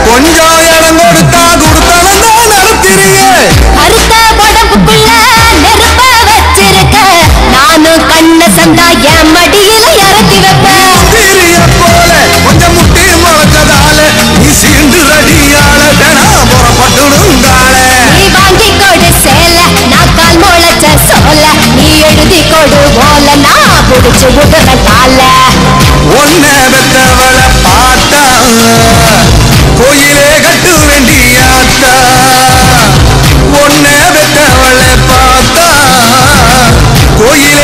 கொஞ்சம் இடம் கொடுத்தா கொடுத்தவன் தான் உடம்புக்குள்ள நெருப்ப வச்சிருக்க. நானும் கண்ண சந்தா என் மடியில இறக்கி வைப்பேன் போல கொஞ்சம் முட்டி முளைச்சதால நீ சீண்டு ரடியால தினா புறப்பட்டுடுங்கால நீ வாங்கி கொடு சேல நான் கால் முளைச்ச சோல. நீ எழுதி கொடு ஓல நான் புடிச்சு விடுற கால. ஒன்ன பெத்தவளை பார்த்தா கோயிலே கட்டு வேண்டியாத்தா கோயிலே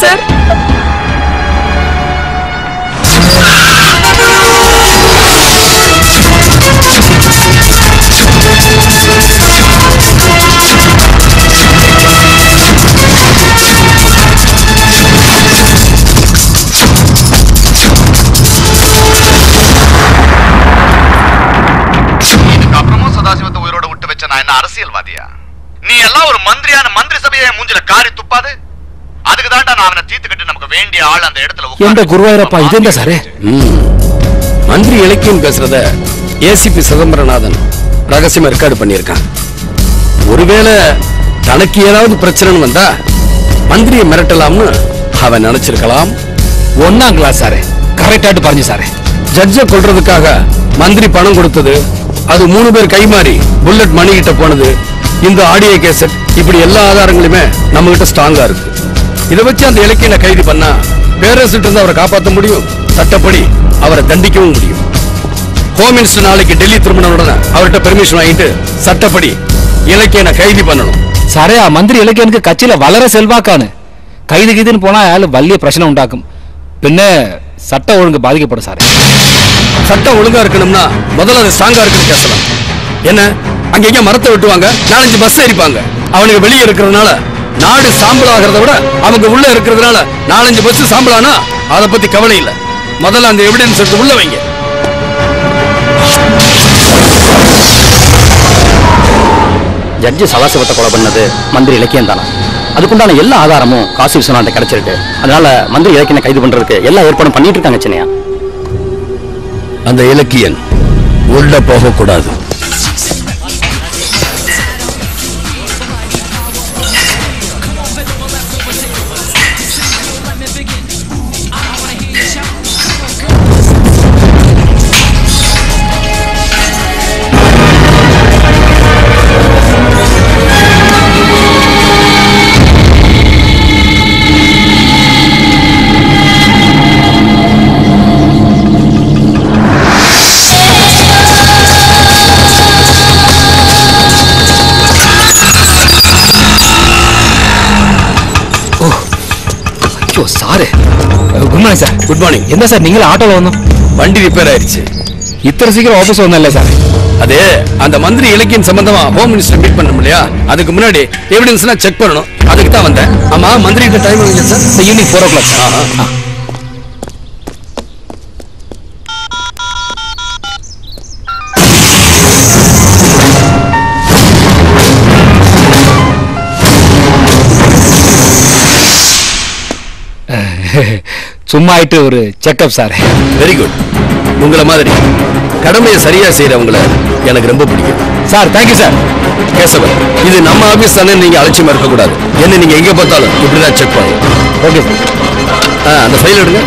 சார். சதாசிவத்தை விட்டு நான் என்ன அரசியல்வாதியா? நீ எல்லாம் ஒரு மந்திரியான மந்திரி சபையை மூஞ்சில காரி துப்பாது? நான் அவனை தீர்த்துக்கிட்டு நமக்கு வேண்டிய ஆள் அந்த இடத்துல எந்த குருவாயூரப்பா? இது என்ன சாரு? மந்திரி இலக்கியம் பேசுறத ஏசிபி சிதம்பரநாதன் ரகசியமா ரெக்கார்டு பண்ணியிருக்கான். ஒருவேளை தனக்கு ஏதாவது பிரச்சனைன்னு வந்தா மந்திரியை மிரட்டலாம்னு அவன் நினைச்சிருக்கலாம். ஒன்னாம் கிளாஸ் சாரு. கரெக்டாட்டு பாருங்க சாரு. ஜட்ஜை கொல்றதுக்காக மந்திரி பணம் கொடுத்தது அது மூணு பேர் கைமாறி புல்லட் மணி கிட்ட போனது இந்த ஆடியோ கேசட் இப்படி எல்லா ஆதாரங்களுமே நம்ம கிட்ட ஸ்ட்ராங்கா இருக்கு. இதை வச்சு அந்த இலக்கியனை கைது பண்ணா பேரரசிட்டு இருந்து அவரை காப்பாற்ற முடியும். சட்டப்படி அவரை தண்டிக்கவும் முடியும். ஹோம் மினிஸ்டர் நாளைக்கு டெல்லி திரும்பின உடனே அவர்கிட்ட பெர்மிஷன் வாங்கிட்டு சட்டப்படி இலக்கியனை கைது பண்ணணும். சாரே ஆ மந்திரி இலக்கியனுக்கு கட்சியில வளர செல்வாக்கானு. கைது கீதுன்னு போனா ஆளு வலிய பிரச்சனை உண்டாக்கும். பின்ன சட்ட ஒழுங்கு பாதிக்கப்படும் சாரே. சட்டம் ஒழுங்கா இருக்கணும்னா முதல்ல அது ஸ்ட்ராங்கா இருக்குன்னு பேசலாம். என்ன? அங்க எங்க மரத்தை வெட்டுவாங்க நாலஞ்சு பஸ் எரிப்பாங்க அவனுக்கு வெளியே இருக்கிறதுனால நாடு சாம்பல் ஆகிறத விட அவங்க உள்ள இருக்கிறதுனால நாலஞ்சு பஸ் சாம்பலானா அதை பத்தி கவலை இல்ல. முதல்ல அந்த எவிடன்ஸ் எடுத்து உள்ள வைங்க. ஜட்ஜி சதாசிவத்தை கொலை பண்ணது மந்திரி இலக்கியம் தானா? அதுக்குண்டான எல்லா ஆதாரமும் காசி விஸ்வநாதன் கிடைச்சிருக்கு. அதனால மந்திரி இலக்கியனை கைது பண்றதுக்கு எல்லா ஏற்பாடும் பண்ணிட்டு இருக்காங்க சின்னையா? அந்த இலக்கியன் உள்ள போகக்கூடாது. மார்னிங் சார் குட் மார்னிங் என்ன சார் நீங்களும் ஆட்டோல வந்தோம் வண்டி ரிப்பேர் ஆயிடுச்சு இத்தனை சீக்கிரம் ஆபீஸ் வந்தேன்ல சார் அது அந்த மந்திரி இலக்கியம் சம்பந்தமா ஹோம் மினிஸ்டர் மீட் பண்ணணும் இல்லையா அதுக்கு முன்னாடி எவிடன்ஸ்லாம் செக் பண்ணணும். அதுக்கு தான் வந்தேன் ஆமா மந்திரி time sir evening four o'clock சும்மா ஆயிட்டு ஒரு செக்கப் சார். வெரி குட் உங்களை மாதிரி கடமையை சரியா செய்யறவங்கள எனக்கு ரொம்ப பிடிக்கும். Sir thank you sir. கேசவன் இது நம்ம ஆபீஸ் தானே நீங்க அலட்சியமா இருக்க கூடாது என்ன நீங்க எங்க பார்த்தாலும் இப்படிதான் செக் பண்ணுங்க ஓகே சார் அந்த ஃபைல் எடுங்க.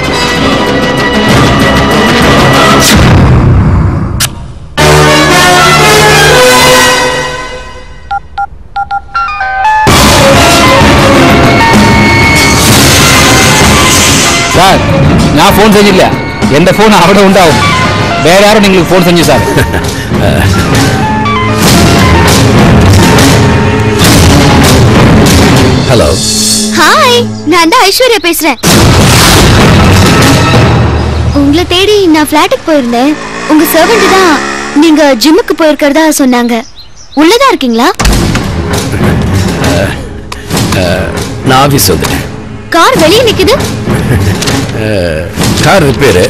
நான் ஃபோன் செஞ்சில்ல எந்த ஃபோன் அவட உண்டாகும். வேற யாரும் நீங்களுக்கு ஃபோன் செஞ்சு சார். ஹலோ ஹாய் நான் தான் ஐஸ்வர்யா பேசுறேன். உங்களை தேடி நான் ஃப்ளாட்டுக்கு போயிருந்தேன். உங்க சர்வெண்ட் தான் நீங்க ஜிம்முக்கு போயிருக்கிறதா சொன்னாங்க. உள்ளதா இருக்கீங்களா? நான் ஆபீஸ் வந்துட்டேன். கார் வெளியே நிக்குது. *laughs* கார் ரிப்பேரு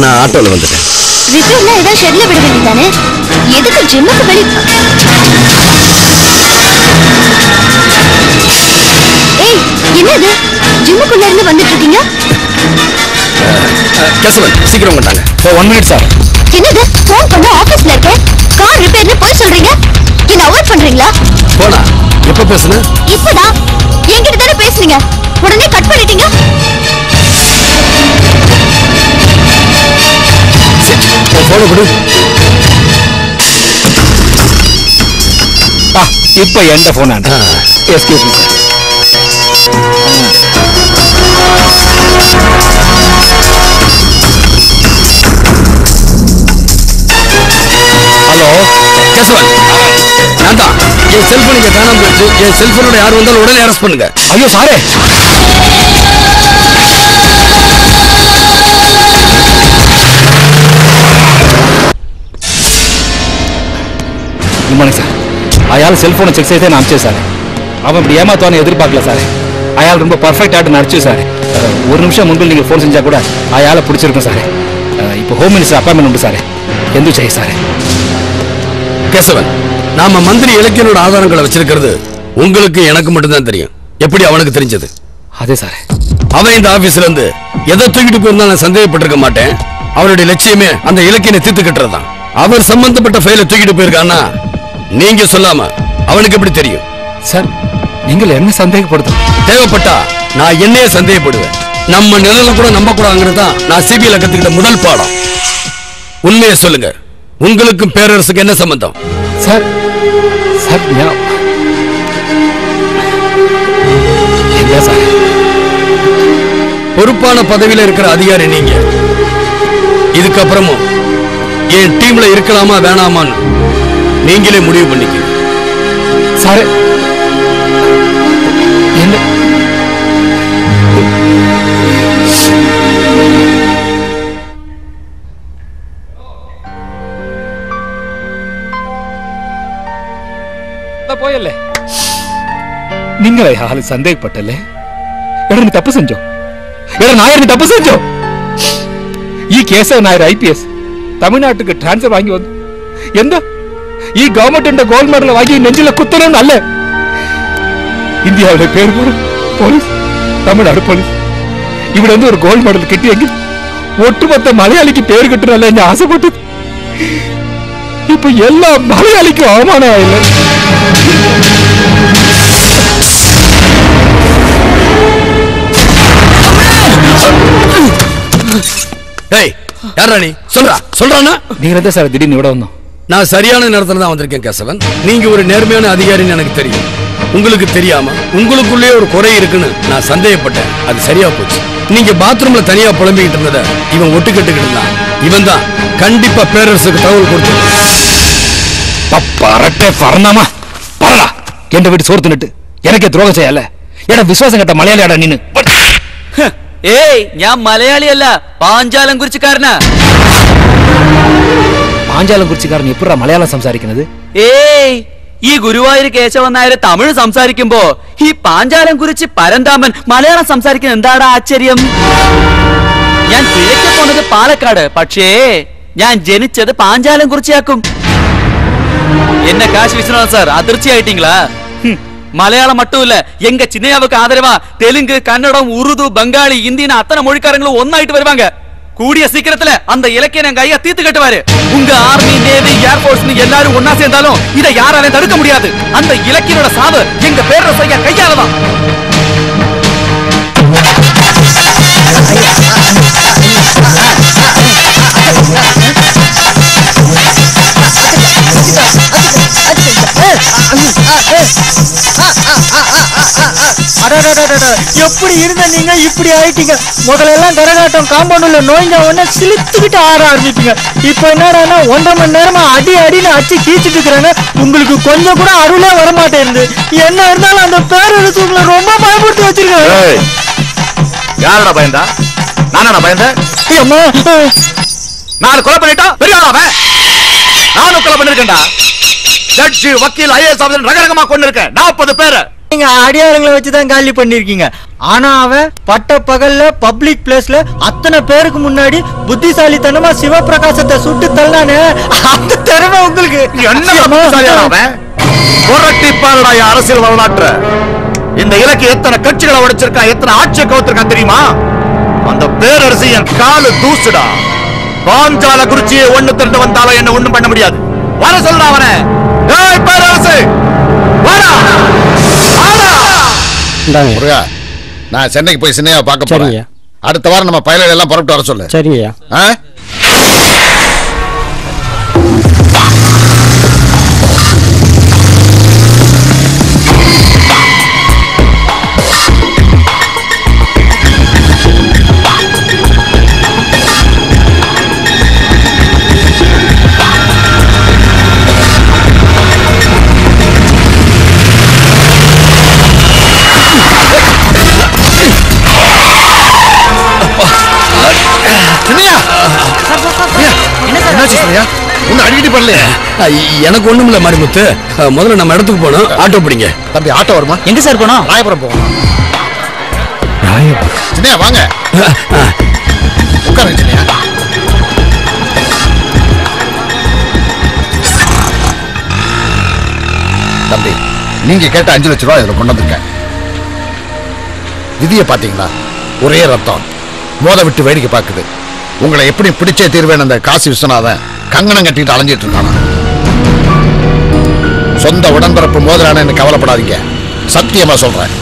நான் ஆட்டோல வந்துட்டேன். ரிப்பேர்ல ஏதாவது ஷெட்ல விட வேண்டியதானே எதுக்கு ஜிம்முக்கு வெளி ஏய் என்னது? ஜிம்முக்குள்ள இருந்து வந்துட்டு இருக்கீங்க கேசவன் சீக்கிரம் கொண்டாங்க ஒன் மினிட் சார் என்னது? ஃபோன் பண்ண ஆபீஸ்ல இருக்கேன்? கார் ரிப்பேர்னு போய் சொல்றீங்க? என்ன அவாய்ட் பண்றீங்களா? போனா எப்ப பேசுன? இப்பதான். என்கிட்ட தானே பேசுனீங்க உடனே கட் பண்ணிட்டீங்க? போன கொடு. இப்ப எந்த போன் எஸ்கியூஸ் ஹலோ ஜஸ்வந்த் நான் தான். என் செல்போன் இங்க காணாம போயிடுச்சு. என் செல்போனோட யார் வந்தாலும் உடனே அரெஸ்ட் பண்ணுங்க. ஐயோ சாரே గుడ్ మార్నింగ్ సార్ అయాల సెల్ ఫోన్ చెక్ చేస్తే நான் சார் அவன் இப்படி ஏமாத்துவான்னு எதிர்பார்க்கல சார் அயால் ரொம்ப பர்ஃபெக்ட் ஆட்டு நடிச்சு சார் அஹ், ஒரு நிமிஷம் முன்பில் நீங்கள் ஃபோன் செஞ்சா கூட அயால பிடிச்சிருக்கும் சார் அஹ், இப்போ ஹோம் மினிஸ்டர் அப்பாயின்மெண்ட் உண்டு சார் எந்த செய்ய சார் கேசவன் நாம மந்திரி இலக்கியனோட ஆதாரங்களை வச்சிருக்கிறது உங்களுக்கு எனக்கு மட்டும்தான் தெரியும் எப்படி அவனுக்கு தெரிஞ்சது அதே சார். அவன் இந்த ஆபீஸ்ல இருந்து எதை தூக்கிட்டு போயிருந்தா நான் சந்தேகப்பட்டிருக்க மாட்டேன். அவருடைய லட்சியமே அந்த இலக்கியனை தீர்த்து கட்டுறதுதான். அவர் சம்பந்தப்பட்ட ஃபைலை தூக்கிட்டு போயிருக்கான்னா நீங்க சொல்லாம அவனுக்கு எப்படி தெரியும்? சார் நீங்கள் என்ன சந்தேகப்படுத்தும் தேவைப்பட்டா நான் என்னையே சந்தேகப்படுவேன். நம்ம நிழல கூட நம்ப கூடாதுங்கிறது தான் நான் சிபிஐல கத்துக்கிட்ட முதல் பாடம். உண்மையை சொல்லுங்க. உங்களுக்கும் பேரரசுக்கு என்ன சம்பந்தம்? சார் சார் என்ன சார்? பொறுப்பான பதவியில் இருக்கிற அதிகாரி நீங்க. இதுக்கப்புறமும் என் டீம்ல இருக்கலாமா வேணாமான்னு நீங்களே முடிவு பண்ணிக்க. சார் என்ன? போயல்லே. நீங்களே ஆளு சந்தேகப்பட்டல்லே? எடனே தப்பு செஞ்சோம். వేరే నాయర్ని తప్పు సెంచు ఈ కేశవ నాయర్ ఐపీఎస్ தமிழ்நாட்டுக்கு டிரான்ஸ்ஃபர் வாங்கி வந்து எந்த? இ கவர்மெண்ட் கோல்டு மெடல் வாங்கி நெஞ்சில குத்தணும்னு அல்ல. இந்தியாவுடைய பேர் போடும் போலீஸ் தமிழ்நாடு போலீஸ் இவட வந்து ஒரு கோல்டு மெடல் கிட்டியங்க ஒட்டுமொத்த மலையாளிக்கு பேர் கிட்டணும்ல என்ன ஆசைப்பட்டு இப்ப எல்லா மலையாளிக்கும் அவமானம் இல்லை எனக்கு தெரியும். தெரியாம உங்களுக்குள்ளே பாத்ரூம்ல தனியா புலம்பிக்கிட்டு இருந்தத இவன் ஒட்டு கட்டுக்கிட்டு இருந்தான். இவன் கண்டிப்பா பேரரசுக்கு தகவல் கொடுத்தான் பரட்டே பறந்தாமா பரடா. வீட்டு சோறு தின்னுட்டு எனக்கே துரோகம் செய்யல என விசுவாசம் கட்ட மலையாளியாடா நின்னு ഏയ് ഞാൻ മലയാളിയല്ല പാഞ്ചാലം കുറിച്ചുകാരനാ പാഞ്ചാലം കുറിച്ചുകാരൻ എപ്പോഴാ മലയാളം സംസാരിക്കുന്നത്? ഏയ് ഈ ഗുരുവായൂർ കേശവൻ നായർ തമിഴ് സംസാരിക്കുമ്പോ ഈ പാഞ്ചാലം കുറിച്ച് പരന്താമൻ മലയാളം സംസാരിക്കുന്ന എന്താടാ ആശ്ചര്യം? ഞാൻ പിഴയ്ക്ക് പോണത് പാലക്കാട് പക്ഷേ ഞാൻ ജനിച്ചത് പാഞ്ചാലം കുറിച്ചാക്കും എന്നെ കാശ് വിശ്വനാഥ് സാർ അതിർച്ചയായിട്ടീങ്ങളാ மலையாளம் மட்டும் இல்ல எங்க சின்னையாவுக்கு ஆதரவா தெலுங்கு கன்னடம் உருது பங்காளி இந்தின்னு அத்தனை மொழிக்காரங்களும் ஒன்னாயிட்டு வருவாங்க கூடிய சீக்கிரத்துல அந்த இலக்கிய எங்க ஐயா தீத்து கட்டுவாரு உங்க ஆர்மி நேவி ஏர்போர்ட்ஸ் எல்லாரும் ஒன்னா சேர்ந்தாலும் இதை யாராலையும் தடுக்க முடியாது அந்த இலக்கியனோட சாவு எங்க பேரரசு ஐயா கையாலதான் எப்படி இருந்த நீங்க? இப்படி ஆயிட்டீங்க. முதல்ல எல்லாம் கரகாட்டம் காம்பவுண்டுல நோய்ஞ்ச உடனே சிலித்துக்கிட்டு ஆட ஆரம்பிப்பீங்க. இப்ப என்னடான்னா ஒன்றரை மணி நேரமா அடி அடின்னு அடிச்சு கீச்சிட்டு இருக்கிறாங்க உங்களுக்கு கொஞ்சம் கூட அருளே வர மாட்டேங்குது என்ன இருந்தாலும் அந்த பேரரசு உங்களை ரொம்ப பயப்படுத்தி வச்சிருக்காங்க யாரடா பயந்தா? நானா பயந்தேன்? அம்மா நாலு கொலை பண்ணிட்டா? பெரிய அவன்? நானும் கொலை பண்ணிருக்கேன்டா. ஜட்ஜி வக்கீல் ஐஏஎஸ் ஆஃபீஸர் ரகரகமா கொண்டு இருக்கேன் நாற்பது பேரை. நீங்க அடியாளங்களை வச்சுதான் காலி பண்ணிருக்கீங்க. ஆனா அவன் பட்ட பகல்ல பப்ளிக் பிளேஸ்ல அத்தனை பேருக்கு முன்னாடி புத்திசாலித்தனமா சிவபிரகாசத்தை சுட்டு தள்ளானே. அந்த திறமை உங்களுக்கு. என்ன அரசியல் வரலாற்ற. இந்த இலக்கு எத்தனை கட்சிகளை உடைச்சிருக்கான் எத்தனை ஆட்சியை கவுத்திருக்கான் தெரியுமா? அந்த பேரரசு என் காலு தூசுடா. பாஞ்சால குறிச்சியை ஒண்ணு திரண்டு வந்தாலும் என்ன ஒண்ணும் பண்ண முடியாது. வர சொல்றா அவனை. பேரரசு! முருகா நான் சென்னைக்கு போய் சின்னையாவை பார்க்க போறேன். அடுத்த வாரம் நம்ம பயில எல்லாம் புறப்பட்டு வர சொல்லு. சரிங்கய்யா. ஆ? சின்னையா ஒன்னும் அடிக்கடி பண்ணலையே? எனக்கு ஒண்ணும் இல்ல மாரிமுத்து முதல்ல நம்ம இடத்துக்கு போனோம் ஆட்டோ பிடிங்க. தம்பி ஆட்டோ வருமா? எங்க சார் போனோம் ராயபுரம் போகணும். சின்னையா வாங்க. உட்காருங்க சின்னையா தம்பி நீங்க கேட்ட அஞ்சு லட்ச ரூபாய் இதுல கொண்டு வந்திருக்கேன். விதியை பாத்தீங்களா ஒரே ரத்தம். மோத விட்டு வேடிக்கை பார்க்குது. உங்களை எப்படி பிடிச்சே தீர்வேன் அந்த காசி விஸ்வநாதன்? கங்கணம் கட்டிட்டு அலைஞ்சிட்டு இருக்கானா? சொந்த உடன்பிறப்பு மோதிரானு கவலைப்படாதீங்க. சத்தியமா சொல்றேன்.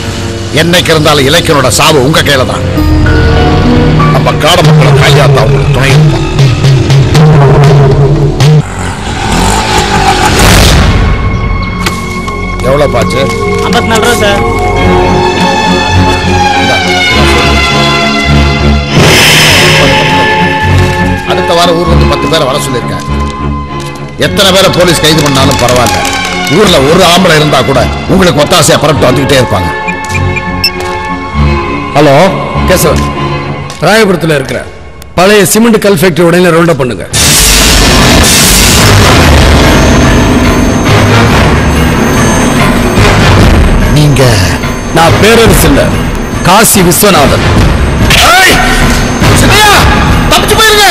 என்னைக்கு இருந்தாலும் இலக்கியனோட சாவு உங்க கையில தான். நம்ம காட மக்களை தான் உங்களுக்கு துணை இருப்போம் எவ்வளவு பாச்சு? ஐம்பத்தி நாலு ரூபா சார். வாரம் ஊர்ல இருந்து பத்து பேரை வர சொல்லியிருக்கேன் எத்தனை பேரை போலீஸ் கைது பண்ணாலும் பரவாயில்ல. ஊர்ல ஒரு ஆம்பளை இருந்தா கூட உங்களுக்கு ஒத்தாசையா புறப்பட்டு வந்துகிட்டே இருப்பாங்க. ஹலோ? கேசவன் ராயபுரத்துல இருக்கிற பழைய சிமெண்ட் கல் ஃபேக்டரி உடனே ரவுண்ட் பண்ணுங்க. நீங்க நான் பேரரசு இல்ல காசி விஸ்வநாதன். தப்பிச்சு போயிருங்க!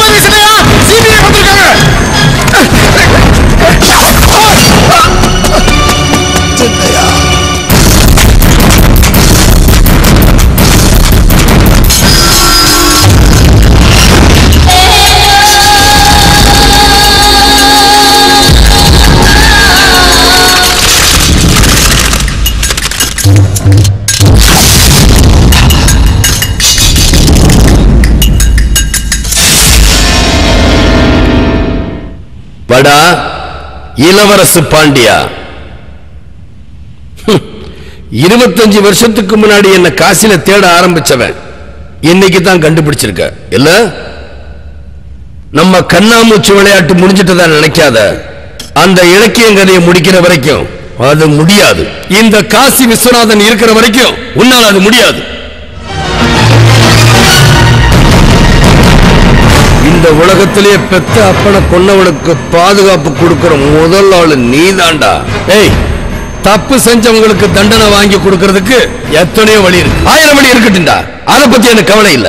தப்பிச்சு போயிருங்க சிபிஐ வந்திருக்காங்க. வடா இளவரசு பாண்டியா. ஹம், இருபத்தஞ்சு வருஷத்துக்கு முன்னாடி என்ன காசில தேட ஆரம்பிச்சவன். இன்னைக்கு தான் கண்டுபிடிச்சிருக்க. இல்ல? நம்ம கண்ணாமூச்சி விளையாட்டு முடிஞ்சிட்டதா நினைக்காத. அந்த இலக்கியம் கதையை முடிக்கிற வரைக்கும் அது முடியாது. இந்த காசி விஸ்வநாதன் இருக்கிற வரைக்கும் உன்னால் அது முடியாது. இந்த உலகத்திலே பெத்த அப்பனை கொன்னவனுக்கு பாதுகாப்பு கொடுக்கிற முதல் ஆளு நீதான்டா ஏய் தப்பு செஞ்சவங்களுக்கு தண்டனை வாங்கி கொடுக்கறதுக்கு எத்தனையோ வழி இருக்கு. ஆயிரம் வழி இருக்கட்டும்டா. அதை பத்தி எனக்கு கவலை இல்ல.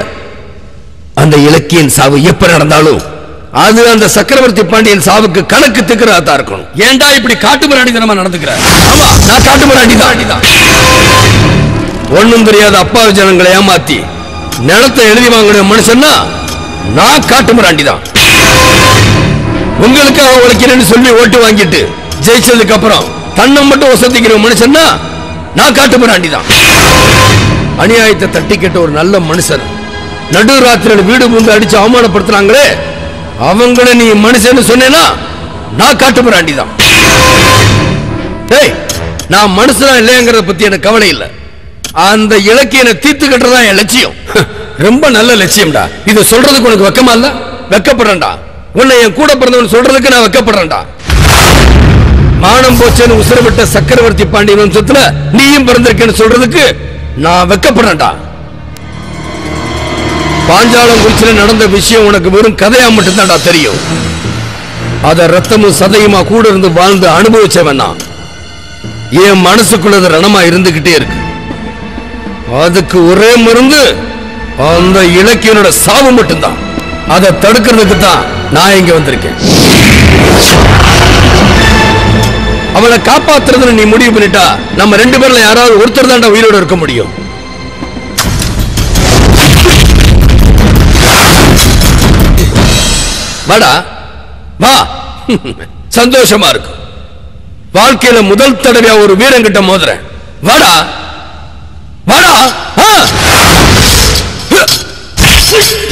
அந்த இலக்கியன் சாவு எப்ப நடந்தாலும் அது அந்த சக்கரவர்த்தி பாண்டியன் சாவுக்கு கணக்கு திக்கிறதா இருக்கணும். ஏன்டா இப்படி காட்டு மிராண்டித்தனமா நடந்துக்கிற? ஆமா நான் காட்டு மிராண்டி தான். ஒண்ணும் தெரியாத அப்பாவி ஜனங்களை ஏமாத்தி நிலத்தை எழுதி வாங்கின மனுஷன்னா நான் காட்டு முராண்டிதான் உங்களுக்காக உழைக்கிறேன்னு சொல்லி ஓட்டு வாங்கிட்டு ஜெயிச்சதுக்கு அப்புறம் தன்னை மட்டும் வசதிக்கிற மனுஷன்னா நான் காட்டு மிராண்டி தான். அநியாயத்தை தட்டி கேட்ட ஒரு நல்ல மனுஷன். நடு ராத்திரியில வீடு பூந்து அடிச்சு அவமானப்படுத்துறாங்களே அவங்கள நீ மனுஷன்னு சொன்னேன்னா நான் காட்டு மிராண்டி தான். டேய் நான் மனுஷனா இல்லையங்கிறத பத்தி எனக்கு கவலை இல்லை. அந்த இலக்கியனை தீர்த்து கட்டுறதா என் லட்சியம். ரொம்ப நல்ல லட்சியம்டா. இதை சொல்றதுக்கு உனக்கு வெக்கமா இல்ல? வெக்கப்படுறேன்டா. உன்னை என் கூட பிறந்தவன் சொல்றதுக்கு நான் வெக்கப்படுறேன்டா. மானம் போச்சேன்னு உசுரவிட்ட சக்கரவர்த்தி பாண்டிய வம்சத்துல நீயும் பிறந்திருக்கேன்னு சொல்றதுக்கு நான் வெக்கப்படுறேன்டா. பாஞ்சாலம் குறிச்சில நடந்த விஷயம் உனக்கு வெறும் கதையா மட்டும்தான்டா தெரியும். அத ரத்தமும் சதையுமா கூட இருந்து வாழ்ந்து அனுபவிச்சவன் நான். என் மனசுக்குள்ள ரணமா இருந்துகிட்டே இருக்கு. அதுக்கு ஒரே மருந்து அந்த இலக்கியனோட சாவு மட்டும்தான். அதை தடுக்கிறதுக்கு தான் நான் இங்க வந்திருக்கேன். அவனை காப்பாத்துறதுன்னு நீ முடிவு பண்ணிட்டா நம்ம ரெண்டு பேர்ல யாராவது ஒருத்தர் தான்டா உயிரோட இருக்க முடியும். வாடா வா. சந்தோஷமா இருக்கு. வாழ்க்கையில முதல் தடவையா ஒரு வீரங்கிட்ட மோதுறேன். வாடா வாடா Yes!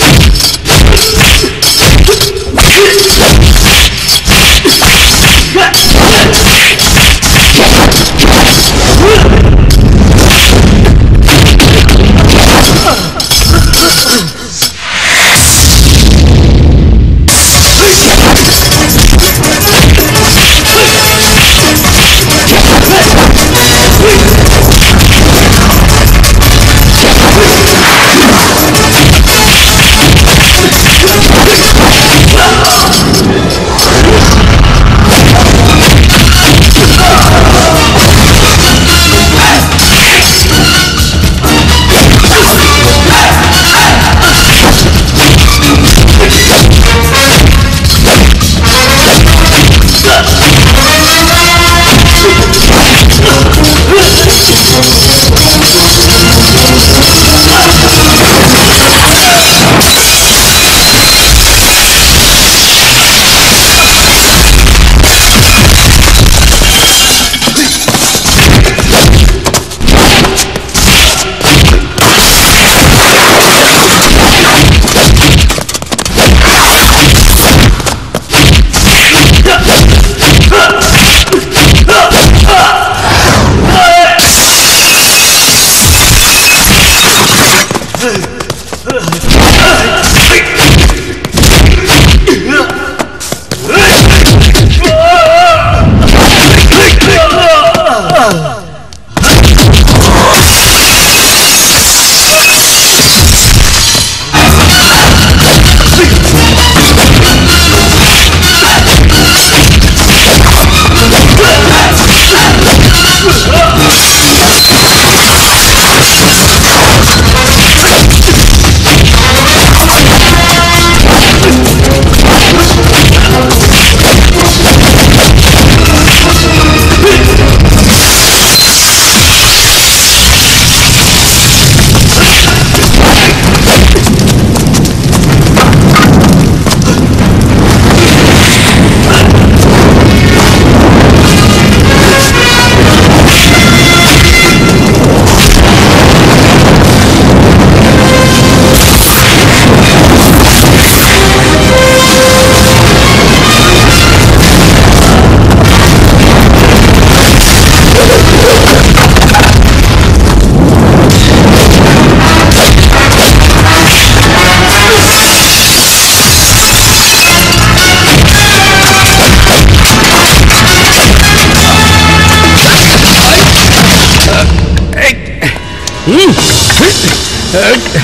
அந்த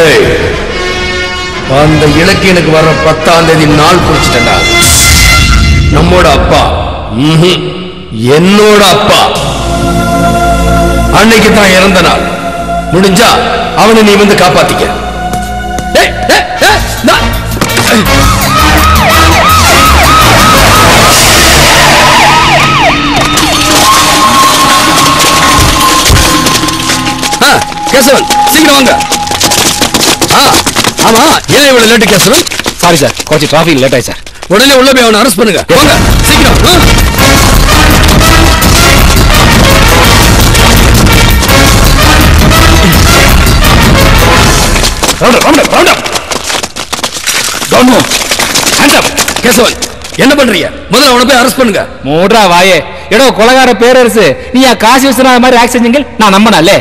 ஏய், அந்த இலக்கியனுக்கு வர்ற பத்தாம் தேதி நாள் குறிச்சிட்டா நம்மோட அப்பா. என்னோட அப்பா. அன்னைக்கு தான் இறந்த நாள். முடிஞ்சா அவனை நீ வந்து காப்பாத்திக்க. கேசவன். சீக்கிரம் வாங்க. ஆ ஆமா ஏன் இவ்வளவு லேட்டு கேசவன்? சாரி சார் கொஞ்சம் டிராஃபிக் லேட் ஆயி சார் உடனே உள்ள போய் அவனை அரெஸ்ட் பண்ணுங்க. வாங்க சீக்கிரம். ஆ. ரவுண்ட் அப், ரவுண்ட் அப், என்ன பண்றீங்க? முதல்ல அவனை போய் அரெஸ்ட் பண்ணுங்க. மூடுறா வாயே. ஏடோ கொலகார பேரரசு. நீ என் காசு வச்சுனா மாதிரி ஆக்சிஜன்கள் நான் நம்பனாலே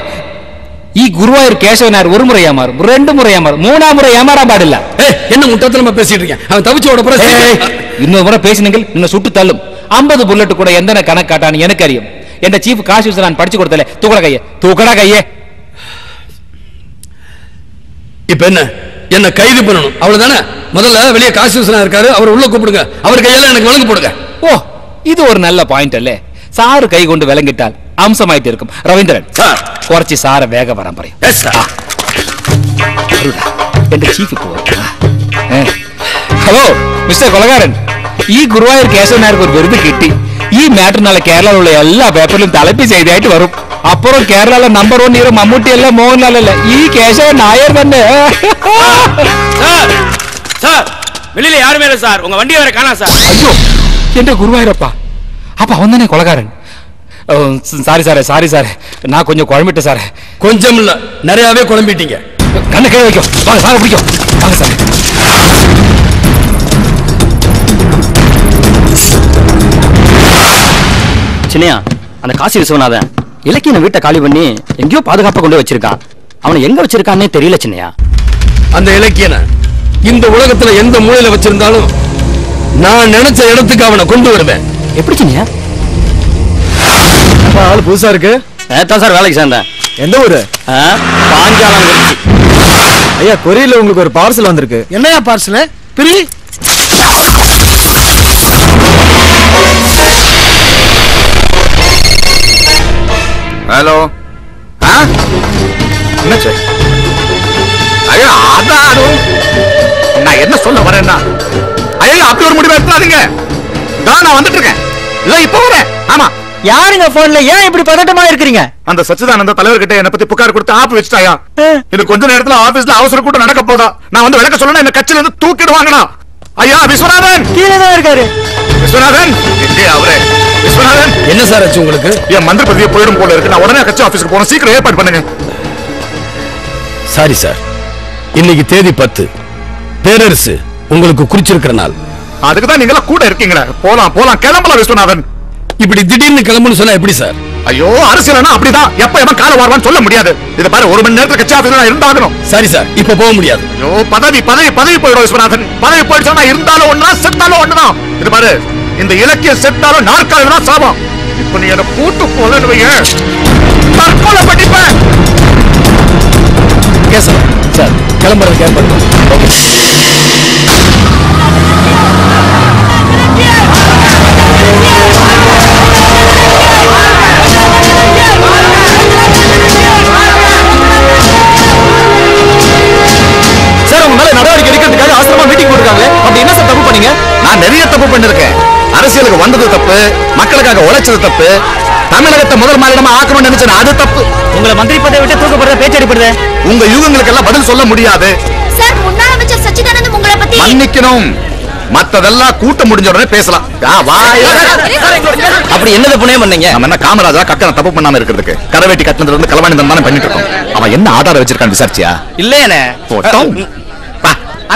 இ குருவாயூர் കേശവനാർ ஒரு முறை ஏமாறும் ரெண்டு முறை ஏமாறு மூணாம் முறை ஏமாற பாடில்ல. என்ன முட்டத்தில் நம்ம பேசிட்டு இருக்கேன்? அவன் தவிச்சோட பிறகு இன்னொரு முறை பேசினெങ്കിൽ നിന്നെ சுட்டு தள்ளும். ஐம்பது புல்லட் கூட எந்த கணக்காட்டான்னு எனக்கு அறியும். என் சீஃப் காசி நான் படிச்சு கொடுத்தல தூக்கட கையே தூக்கடா கையே. இப்ப என்ன? என்ன கைது பண்ணணும்? அவ்வளவுதானே? முதல்ல வெளியே காசு இருக்காரு அவர் உள்ள கூப்பிடுங்க. அவர் கையெல்லாம் எனக்கு விலங்கு போடுங்க. ஓ இது ஒரு நல்ல பாயிண்ட் அல்ல. சாரு கை கொண்டு விளங்கிட்டால் அம்சமாயிட்டு இருக்கும் ரவீந்திரன் കുറച്ച് സാറ് വേഗം വരാൻ പറയും എന്റെ ചീഫ് ഹലോ മിസ്റ്റർ കൊലകാരൻ ഈ ഗുരുവായൂർ കേശവനാർക്ക് ഒരു വെറുതെ കിട്ടി ഈ മാറ്റർ നാളെ കേരളത്തിലുള്ള എല്ലാ പേപ്പറിലും തലപ്പി ചെയ്തായിട്ട് വരും അപ്പുറം കേരളത്തിലെ നമ്പർ വൺ ഹീറോ മമ്മൂട്ടി അല്ല മോഹൻലാൽ അല്ല ഈ കേശവൻ നായർ തന്നെ சார் சார் வெளியில யாருமே இல்ல சார் உங்க வண்டி வேற காணா சார் അയ്യോ എന്റെ ഗുരുവായൂരപ്പ അപ്പൊ അവൻ തന്നെ കൊലകാരൻ சாரி சாரே சாரி சாரே நான் கொஞ்சம் குழம்பிட்டேன் சாரே கொஞ்சம் இல்ல நிறையவே குழம்பிட்டீங்க. கண்ணை கை வைக்கும். வாங்க சாரை பிடிக்கும் வாங்க சார் சின்னையா அந்த காசி விஸ்வநாதன் இலக்கியனை வீட்டை காலி பண்ணி எங்கேயோ பாதுகாப்பா கொண்டு வச்சிருக்கான். அவனை எங்க வச்சிருக்கான்னே தெரியல சின்னையா. அந்த இலக்கியனை இந்த உலகத்துல எந்த மூலையில வச்சிருந்தாலும் நான் நினைச்ச இடத்துக்கு அவனை கொண்டு வருவேன். எப்படி சின்னையா? ஆள் புதுசா இருக்கு? நேத்தான் சார் வேலைக்கு சேர்ந்தேன். எந்த ஊரு? பாஞ்சாலம் ஐயா கொரியர்ல உங்களுக்கு ஒரு பார்சல் வந்திருக்கு. என்னையா பார்சல் பிரி. ஹலோ. ஆ? என்னாச்சு ஐயா அதான் நான் என்ன சொல்ல வரேன்னா ஐயா அப்படி ஒரு முடிவு எடுத்துறாதீங்க தான் நான் வந்துட்டு இருக்கேன் இல்ல இப்ப வரேன். ஆமா. யாருங்க போன்ல ஏன் இப்படி பதட்டமா இருக்கிறீங்க? அந்த சச்சிதானந்த தலைவர்கிட்ட என்ன பத்தி புகார் கொடுத்து ஆப் வச்சுட்டாயா? இன்னும் கொஞ்ச நேரத்துல ஆபீஸ்ல அவசர கூட்டம் நடக்க போதா? நான் வந்து விளக்க சொல்லணும் என்ன கட்சியில இருந்து தூக்கிடுவாங்கண்ணா ஐயா விஸ்வநாதன்! கீழே தான் இருக்காரு. விஸ்வநாதன்! எங்கே அவரே. விஸ்வநாதன்! என்ன சார் ஆச்சு உங்களுக்கு? என் மந்திர பதவியை போயிடும் போல இருக்கு. நான் உடனே கட்சி ஆபீஸ்க்கு போகணும் சீக்கிரம் ஏற்பாடு பண்ணுங்க. சாரி சார் இன்னைக்கு தேதி பத்து. பேரரசு உங்களுக்கு குறிச்சிருக்கிற நாள். அதுக்கு தான் நீங்க கூட இருக்கீங்களே. போலாம் போலாம். கிளம்பலாம் விஸ்வநாதன். இப்படி திடீர்னு கிளம்புன்னு சொன்னா எப்படி சார்? ஐயோ அரசியல்னா அப்படிதான். எப்ப எவன் கால வருவான்னு சொல்ல முடியாது. இத பாரு ஒரு மணி நேரத்துல கட்சி ஆபீஸ்ல நான் இருந்தாகணும். சரி சார் இப்ப போக முடியாது. ஐயோ பதவி பதவி பதவி போயிடும் விஸ்வநாதன் பதவி போயிடுச்சா இருந்தாலும் ஒண்ணுதான் செத்தாலும் ஒண்ணுதான். இது பாரு இந்த இலக்கியம் செத்தாலும் நாற்காலில் தான் சாபம். இப்ப நீ என்ன கூட்டு போலன்னு வைங்க தற்கொலை பண்ணிப்பேன். கேசவன் சார் கிளம்புறதுக்கு ஏற்பாடு சார் நான் தப்பு பண்ணிருக்கேன். அரசியலுக்கு வந்தது தப்பு மக்களுக்காக உழைச்சது தப்பு தமிழகத்தை முதல் மாநிலமா ஆக்கணும்னு நினைச்சேன் அது தப்பு. உங்களை மந்திரி பதவி விட்டு தூக்கப்படுற பேச்சு அடிப்படுது? உங்க யூகங்களுக்கு எல்லாம் பதில் சொல்ல முடியாது. சார் முன்னாள் அமைச்சர் சச்சிதானந்தம் உங்களை பத்தி மன்னிக்கணும். மத்ததெல்லாம் கூட்டம் முடிஞ்ச உடனே பேசலாம். அப்படி என்னது புண்ணியம் பண்ணீங்க? நம்ம என்ன காமராஜா கக்கன தப்பு பண்ணாம இருக்கிறதுக்கு? கரவேட்டி கட்டினதுல இருந்து களவாணி தானே பண்ணிட்டு இருக்கோம். அவன் என்ன ஆதாரம் வச்சிருக்கான் விசாரிச்சியா? இல்லையானே.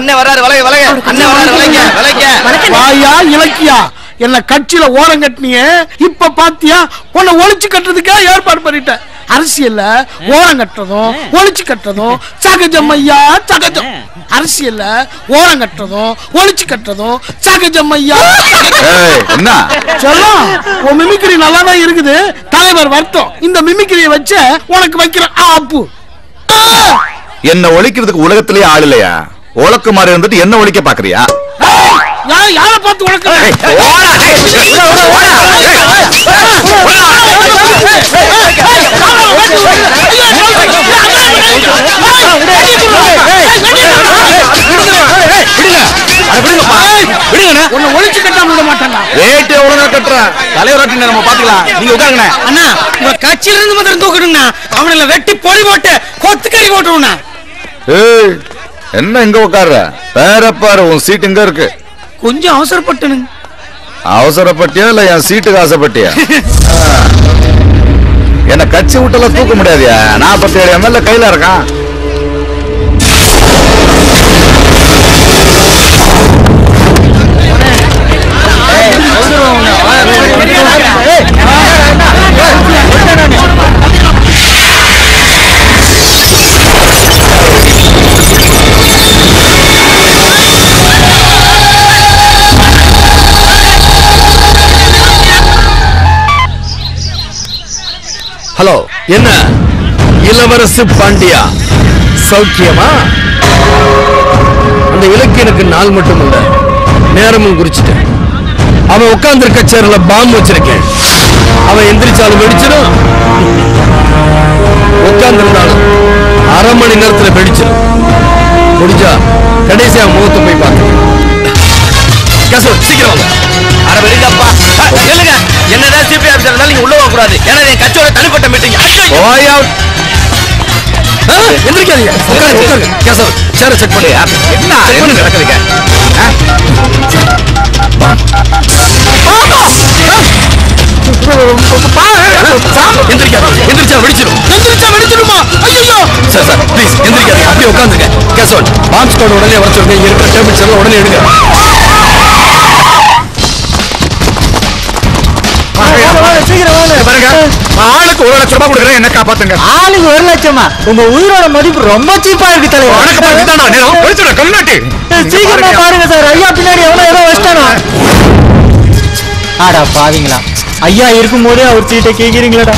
அண்ணன் வராரு வளைய வளைய. அண்ணன் வராரு வளைங்க வளைங்க. வாயா இலக்கியா. என்ன கட்சியில ஓரம் கட்டினிய. இப்ப பாத்தியா? உன்னை ஒளிச்சு கட்டுறதுக்கே ஏற்பாடு பண்ணிட்டேன். அரசியல்ல ஓரம் கட்டுறதும் ஒளிச்சு கட்டுறதும் சகஜம் ஐயா சகஜம். அரசியல்ல ஓரம் கட்டுறதும் ஒளிச்சு கட்டுறதும் சகஜம் ஐயா. என்ன? செல்லம் உன் மிமிக்ரி நல்லா தான் இருக்குது. தலைவர் வருத்தம். இந்த மிமிக்ரியை வச்சு உனக்கு வைக்கிற ஆப்பு என்ன ஒழிக்கிறதுக்கு உலகத்திலேயே ஆள் இல்லையா? உலக்கு மாதிரி இருந்துட்டு என்ன ஒழிக்க பாக்குறியா யார பார்த்து உன்னை ஒழிச்சு கட்டாம விட மாட்டாங்க வேட்டி பொடி போட்டு கொத்துக்கறி போட்டுருவா ஏய் என்ன இங்க உட்கார்ற பேர பாரு உன் சீட் இங்க இருக்கு கொஞ்சம் அவசரப்பட்டனுங்க அவசரப்பட்டியா இல்ல என் சீட்டுக்கு ஆசைப்பட்டியா. என்ன கட்சி விட்டெல்லாம் தூக்க முடியாதியா நாற்பத்தி ஏழு எம்எல்ஏ கையில இருக்கான் ஹலோ என்ன? இளவரசு பாண்டியா? சௌக்கியமா? அந்த இலக்கியனுக்கு நாள் மட்டும் இல்ல நேரமும் குறிச்சிட்டேன். அவன் உட்கார்ந்திருக்க சேர்ல பாம்பு வச்சிருக்கேன். அவன் எந்திரிச்சாலும் வெடிச்சிடும். உட்கார்ந்திருந்தாலும் அரை மணி நேரத்துல வெடிச்சிடும். முடிஞ்சா கடைசியா முகத்தை போய் பார்த்து சீக்கிரம் அரை வெடிக்கப்பா வெடிங்கப்பா சொல்லுங்க. என்னதான் சிபி ஆபீசர் இருந்தாலும் நீங்க உள்ள போக கூடாது ஏன்னா என் கட்சியோட தனிப்பட்ட மீட்டிங் out. ஆ, எந்திரிக்காதீங்க. உட்காருங்க உட்காருங்க. கேசவ சேர செக் பண்ணு. என்ன? என்ன நடக்குதுங்க எந்திரிச்சா வெடிச்சிடும் எந்திரிச்சா வெடிச்சிடுமா ஐயோ சார் சார் ப்ளீஸ் எந்திரிக்காதீங்க. அப்படியே உட்காந்துருங்க. கேசவன் பாம்ப் ஸ்குவாட் உடனே வர சொல்லுங்க இருக்கிற டேபிள்ஸ் எல்லாம் உடனே எடுங்க. ஆளுக்கு ஒரு லட்சம் ரூபாய் கொடுக்குறேன் என்ன காப்பாத்துங்க. ஆளுக்கு ஒரு லட்சமா? உங்க உயிரோட மதிப்பு ரொம்ப சீப்பா இருக்கு தலைவர். ஒழிச்சுடு, கல்நாட்டி. சீக்கிரமா பாருங்க. சார். ஐயா பின்னாடி எவ்வளவு ஏதோ வச்சிட்டானோ ஆடா பாவீங்களா? ஐயா இருக்கும் போதே அவர் சீட்டை கேக்குறீங்களாடா.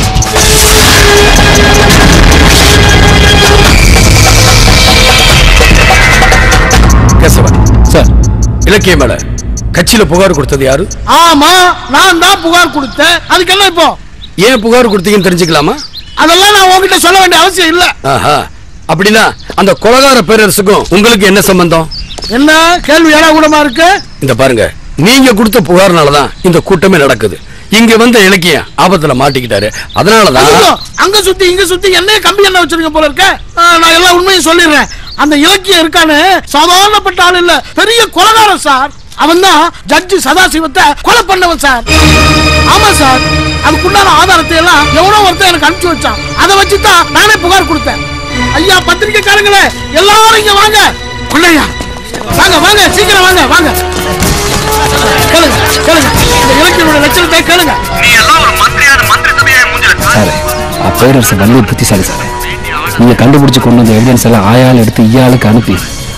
கேசவன். சார். இலக்கிய மேல. கட்சியில புகார் கொடுத்தது யாரு? ஆமா நான் தான் புகார் கொடுத்தேன். அதுக்கு என்ன இப்போ? ஏன் புகார் கொடுத்தீங்கன்னு தெரிஞ்சுக்கலாமா? அதெல்லாம் நான் உன்கிட்ட சொல்ல வேண்டிய அவசியம் இல்ல. ஆஹா அப்படின்னா அந்த கொலகார பேரரசுக்கும் உங்களுக்கு என்ன சம்பந்தம்? என்ன? கேள்வி ஏடா கூடமா இருக்கு? இந்த பாருங்க நீங்க கொடுத்த புகார்னாலதான் இந்த கூட்டமே நடக்குது. இங்க வந்த இலக்கியம் ஆபத்துல மாட்டிக்கிட்டாரு. அதனாலதான் அங்க சுத்தி இங்க சுத்தி என்ன கம்பி என்ன வச்சிருக்க போல இருக்க. நான் எல்லா உண்மையும் சொல்லிடுறேன். அந்த இலக்கியம் இருக்கானு சாதாரணப்பட்ட ஆள் இல்ல பெரிய கொலகாரன் சார். அவன் தான் ஜட்ஜி சதாசிவத்தை கொலை பண்ணவன் சார் ஆமா சார் அதுக்குண்டான ஆதாரத்தை எல்லாம் எவனோ ஒருத்தன் எனக்கு அனுப்பிச்சு வச்சான். அதை வச்சு தான் நானே புகார் கொடுத்தேன். ஐயா பத்திரிக்கைக்காரங்களே எல்லாரும் இங்க வாங்க. பிள்ளையா வாங்க வாங்க சீக்கிரம் வாங்க வாங்க. கேளுங்க கேளுங்க. இந்த இலக்கியோட லட்சணத்தை கேளுங்க. நீ எல்லாம் ஒரு மந்திரியான மந்திரி சார் அப்பேரரசு வள்ளுவர் புத்திசாலி சார் நீங்க கண்டுபிடிச்சு கொண்டு வந்த எவிடன்ஸ் எல்லாம் ஆயாள் எடுத்து ஈயாளுக்கு அனுப்பி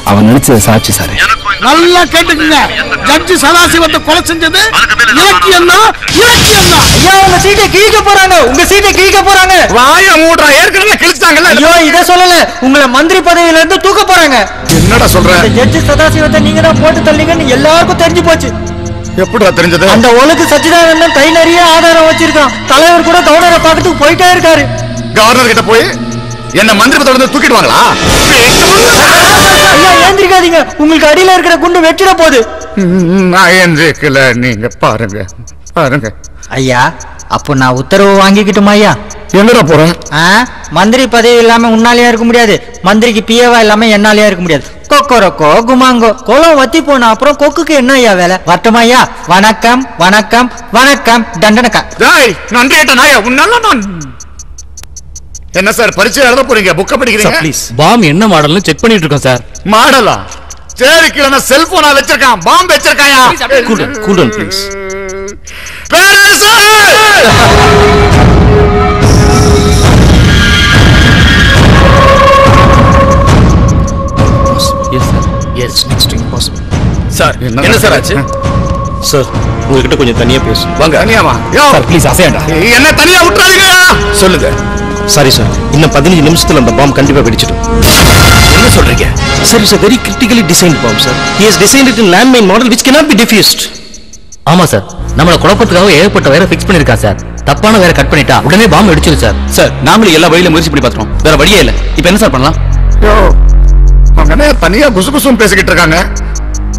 அவன் நினைச்சது சாட்சி சார். நல்லா கேட்டுக்குங்க. ஜட்ஜி சதாசிவத்தை கொலை செஞ்சது. இலக்கியம் தான் இலக்கியம் தான் ஐயா உங்க சீட்டை கிழிக்க போறாங்க. உங்க சீட்டை கிழிக்க போறாங்க. வாய மூடுறா. ஏற்கனவே கிழிச்சாங்கல்ல ஐயோ இத சொல்லல. உங்களை மந்திரி பதவியில இருந்து தூக்க போறாங்க. என்னடா சொல்ற? ஜட்ஜி சதாசிவத்தை நீங்க தான் போட்டு தள்ளீங்கன்னு எல்லாருக்கும் தெரிஞ்சு போச்சு. எப்படிடா தெரிஞ்சது? அந்த ஒழுக்கு சச்சிதானந்தன் கை நிறைய ஆதாரம் வச்சிருக்கான். தலைவர் கூட கவர்னரை பார்க்கறதுக்கு போயிட்டே இருக்காரு. கவர்னர் கிட்ட போய் என்ன மந்திரி பதவியில இருந்து தூக்கிடுவாங்களா? ஐயா ஏந்திரிக்காதீங்க. உங்களுக்கு அடியில இருக்கிற குண்டு வெற்றிட போகுது. நான் எந்திரிக்கல நீங்க பாருங்க. பாருங்க. ஐயா அப்போ நான் உத்தரவு வாங்கிக்கிட்டுமா ஐயா? எங்கடா போறேன் மந்திரி பதவி இல்லாம உன்னாலயா இருக்க முடியாது. மந்திரிக்கு பிஏவா இல்லாம என்னாலயா இருக்க முடியாது. கொக்கரக்கோ குமாங்கோ குளம் வத்தி போன அப்புறம் கொக்குக்கு என்ன ஐயா வேலை? வரட்டுமா ஐயா? வணக்கம் வணக்கம் வணக்கம் தண்டனக்கா. நன்றி நாயா உன்னால நான் என்ன சார் பரீட்சை எழுத போறீங்க? புக்க படிக்கிறீங்க? ப்ளீஸ் பாம் என்ன மாடல்னு செக் பண்ணிட்டு இருக்கோம் சார் மாடலா சரி கிழமை செல்போனா வச்சிருக்கான்? பாம்பு வச்சிருக்காயா? Cool down please Perarasu yes sir yes next impossible sir என்ன சார் ஆச்சு? சார் உங்ககிட்ட கொஞ்சம் தனியா பேசு. வாங்க. தனியாவா? யோ! சார் ப்ளீஸ் அசையாண்டா என்ன தனியா விட்டுறாதீங்க சொல்லுங்க. சாரி சார் இன்னும் பதினஞ்சு நிமிஷத்துல அந்த பாம் கண்டிப்பா வெடிச்சிடும். என்ன சொல்றீங்க? Sir it's critically designed bomb sir. He has designed it in landmine model which cannot be defused. ஆமா சார் நம்மள குழப்பத்துக்காக ஏகப்பட்ட வயரை ஃபிக்ஸ் பண்ணிருக்கா சார் தப்பான வேற கட் பண்ணிட்டா உடனே பாம்பு வெடிச்சிரு சார் சார் நாங்களும் எல்லா வழியில முயற்சி பண்ணி பார்த்துறோம் வேற வழியே இல்ல. இப்போ என்ன சார் பண்ணலாம்? அவங்க தனியா குசு குசுன்னு பேசிக்கிட்டு இருக்காங்க.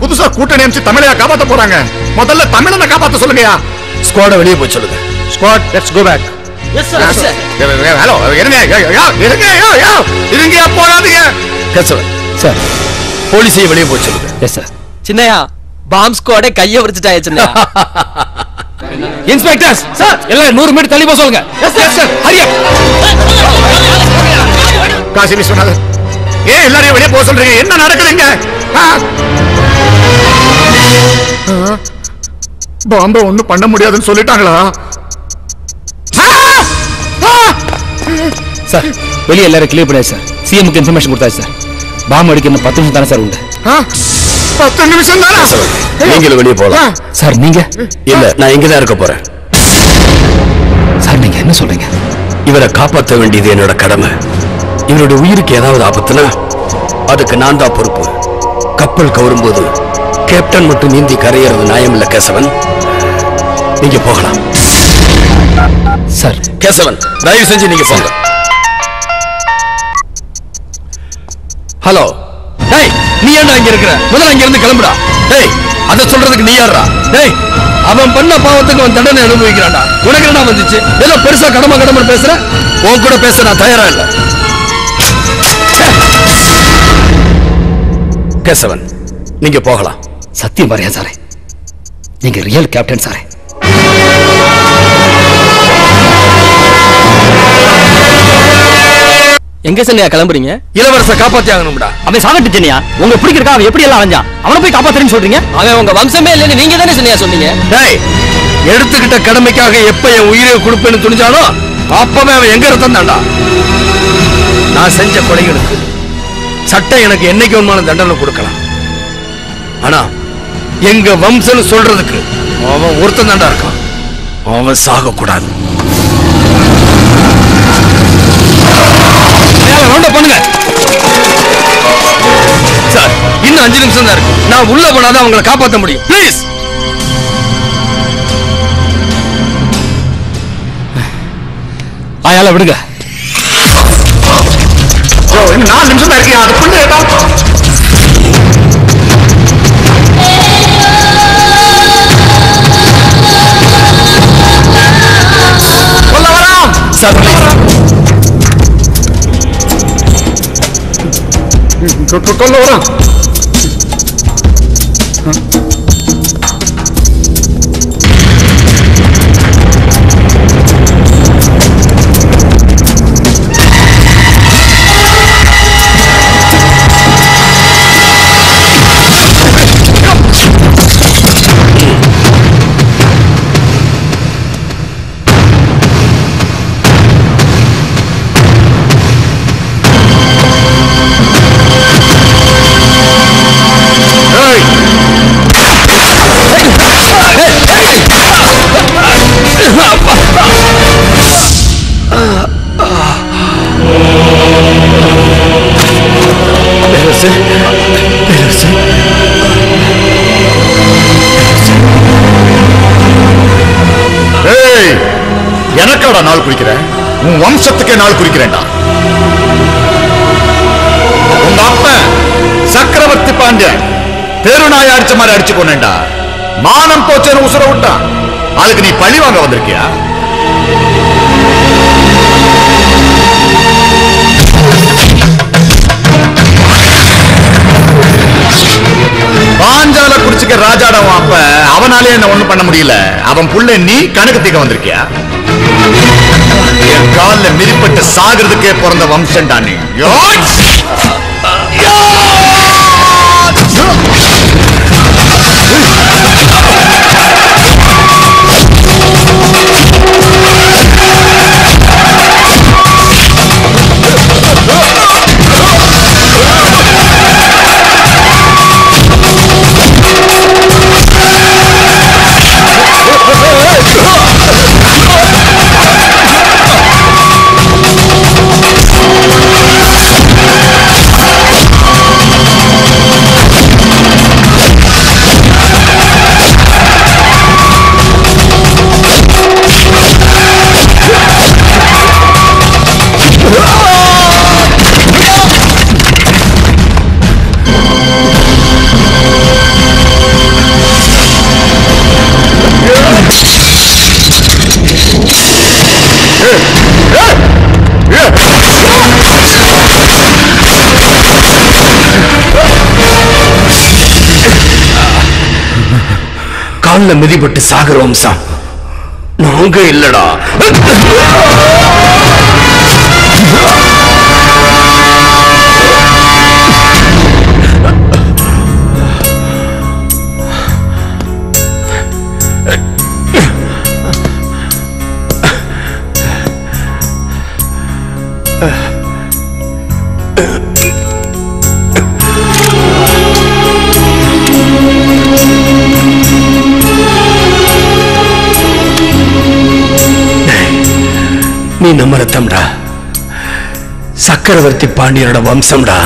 புதுசா கூட்டணி அமைச்சு தமிழையா காப்பாத்த போறாங்க. முதல்ல தமிழனை காப்பாத்த சொல்லுங்கயா ஸ்குவாட வெளியே போய் சொல்லுங்க. Squad let's go back sir hello இருங்க யோ, யோ, யோ, இருங்க யோ, யோ, இருங்கயா போகாதீங்க சார் போலீஸையும் வெளியே சொல்லுங்க. எஸ் சார் சின்னையா பாம் ஸ்குவாடே கைய விரிச்சிட்டாயா சின்னையா. இன்ஸ்பெக்டர்ஸ் சார் எல்லாம் நூறு மீட்டர் தள்ளி போக சொல்லுங்க. எஸ் சார் ஹரியா காசி விஸ்வநாதன் ஏன் எல்லாரையும் வெளியே போக சொல்றீங்க? என்ன நடக்குதுங்க? பாம்பை ஒண்ணும் பண்ண முடியாதுன்னு சொல்லிட்டாங்களா? சார் வெளியே எல்லாரும் கிளியர் பண்ணியாச்சு சார். சிஎம்க்கு இன்ஃபர்மேஷன் கொடுத்தாச்சு சார். பாம்பு அடிக்க இன்னும் பத்து நிமிஷம் தானே சார் உண்டு. ஆ? பத்து நிமிஷம் தானே? நீங்களும் வெளியே போகலாம் சார் நீங்க? இல்ல நான் இங்க தான் இருக்க போறேன். சார் நீங்க என்ன சொல்றீங்க? இவரை காப்பாற்ற வேண்டியது என்னோட கடமை. இவருடைய உயிருக்கு ஏதாவது ஆபத்துனா அதுக்கு நான் தான் பொறுப்பு. கப்பல் கவரும்போது கேப்டன் மட்டும் நீந்தி கரையிறது நியாயம் இல்ல கேசவன். நீங்க போகலாம். சார். கேசவன் தயவு செஞ்சு நீங்க போங்க. ஹலோ. டேய் நீ ஏன்டா இங்க இருக்கிற? முதல்ல இங்க இருந்து கிளம்புடா. டேய் அத சொல்றதுக்கு நீ யாரா டேய் அவன் பண்ண பாவத்துக்கு அவன் தண்டனை அனுபவிக்கிறான்டா. உனக்கு என்ன வந்துச்சு? ஏதோ பெருசா கடமை கடமை பேசுற? உன் கூட பேச நான் தயாரா இல்ல. கேசவன் நீங்க போகலாம். சத்தியம் பாருங்க சாரே. நீங்க ரியல் கேப்டன் சாரே. எங்க சின்னையா கிளம்புறீங்க? இளவரச காப்பாத்தி ஆகணும்டா அவன் சாகட்டு சின்னையா? உங்க பிடிக்கிறக்கா அவன் எப்படி எல்லாம் அலைஞ்சான்? அவனை போய் காப்பாத்துறேன்னு சொல்றீங்க? அவன் உங்க வம்சமே இல்லைன்னு நீங்க தானே சின்னையா சொன்னீங்க? டேய் எடுத்துக்கிட்ட கடமைக்காக எப்ப என் உயிரை கொடுப்பேன்னு துணிஞ்சானோ அப்பவே அவன் எங்க இருந்தான்டா? நான் செஞ்ச கொலைகளுக்கு சட்டம் எனக்கு என்னைக்கு வேணுமான தண்டனை கொடுக்கலாம். ஆனா எங்க வம்சம்னு சொல்றதுக்கு அவன் ஒருத்தன் தாண்டா இருக்கான். அவன் சாக கூடாது ரவுண்ட பண்ணுங்க. சார் இன்னும் அஞ்சு நிமிஷம் தான் இருக்கு. நான் உள்ள போனாதான் அவங்களை காப்பாற்ற முடியும். ப்ளீஸ் ஆயால விடுங்க. இன்னும் நாலு நிமிஷம் தான் இருக்கு. அதுக்குள்ள ஏதாவது கொல்ல வரான் சார் கொ- பேரரசு பேரரசு ஏய் எனக்காடா நாள் குடிக்கிறேன் உன் வம்சத்துக்கே நாள் குறிக்கிறேன்டா. உங்க அப்பன் சக்கரவர்த்தி பாண்டியன். தெருநாய் அடிச்ச மாதிரி அடிச்சு கொண்டா மானம் போச்சேன்னு உசுர விட்டான். அதுக்கு நீ பழி வாங்க வந்திருக்கியா? பாஞ்சால குடிச்சுக்க ராஜாடா அப்ப அவனாலே என்ன ஒண்ணும் பண்ண முடியல. அவன் புள்ள நீ கணக்கு தீக்க வந்திருக்கியா? என் கால்ல மிதிப்பட்டு சாகிறதுக்கே பிறந்த வம்சன்டா நீ கால்ல மிதிப்பட்டு சாகிறோம் சார் நாங்க இல்லடா. சக்கரவர்த்தி பாண்டியனோட வம்சம்டா?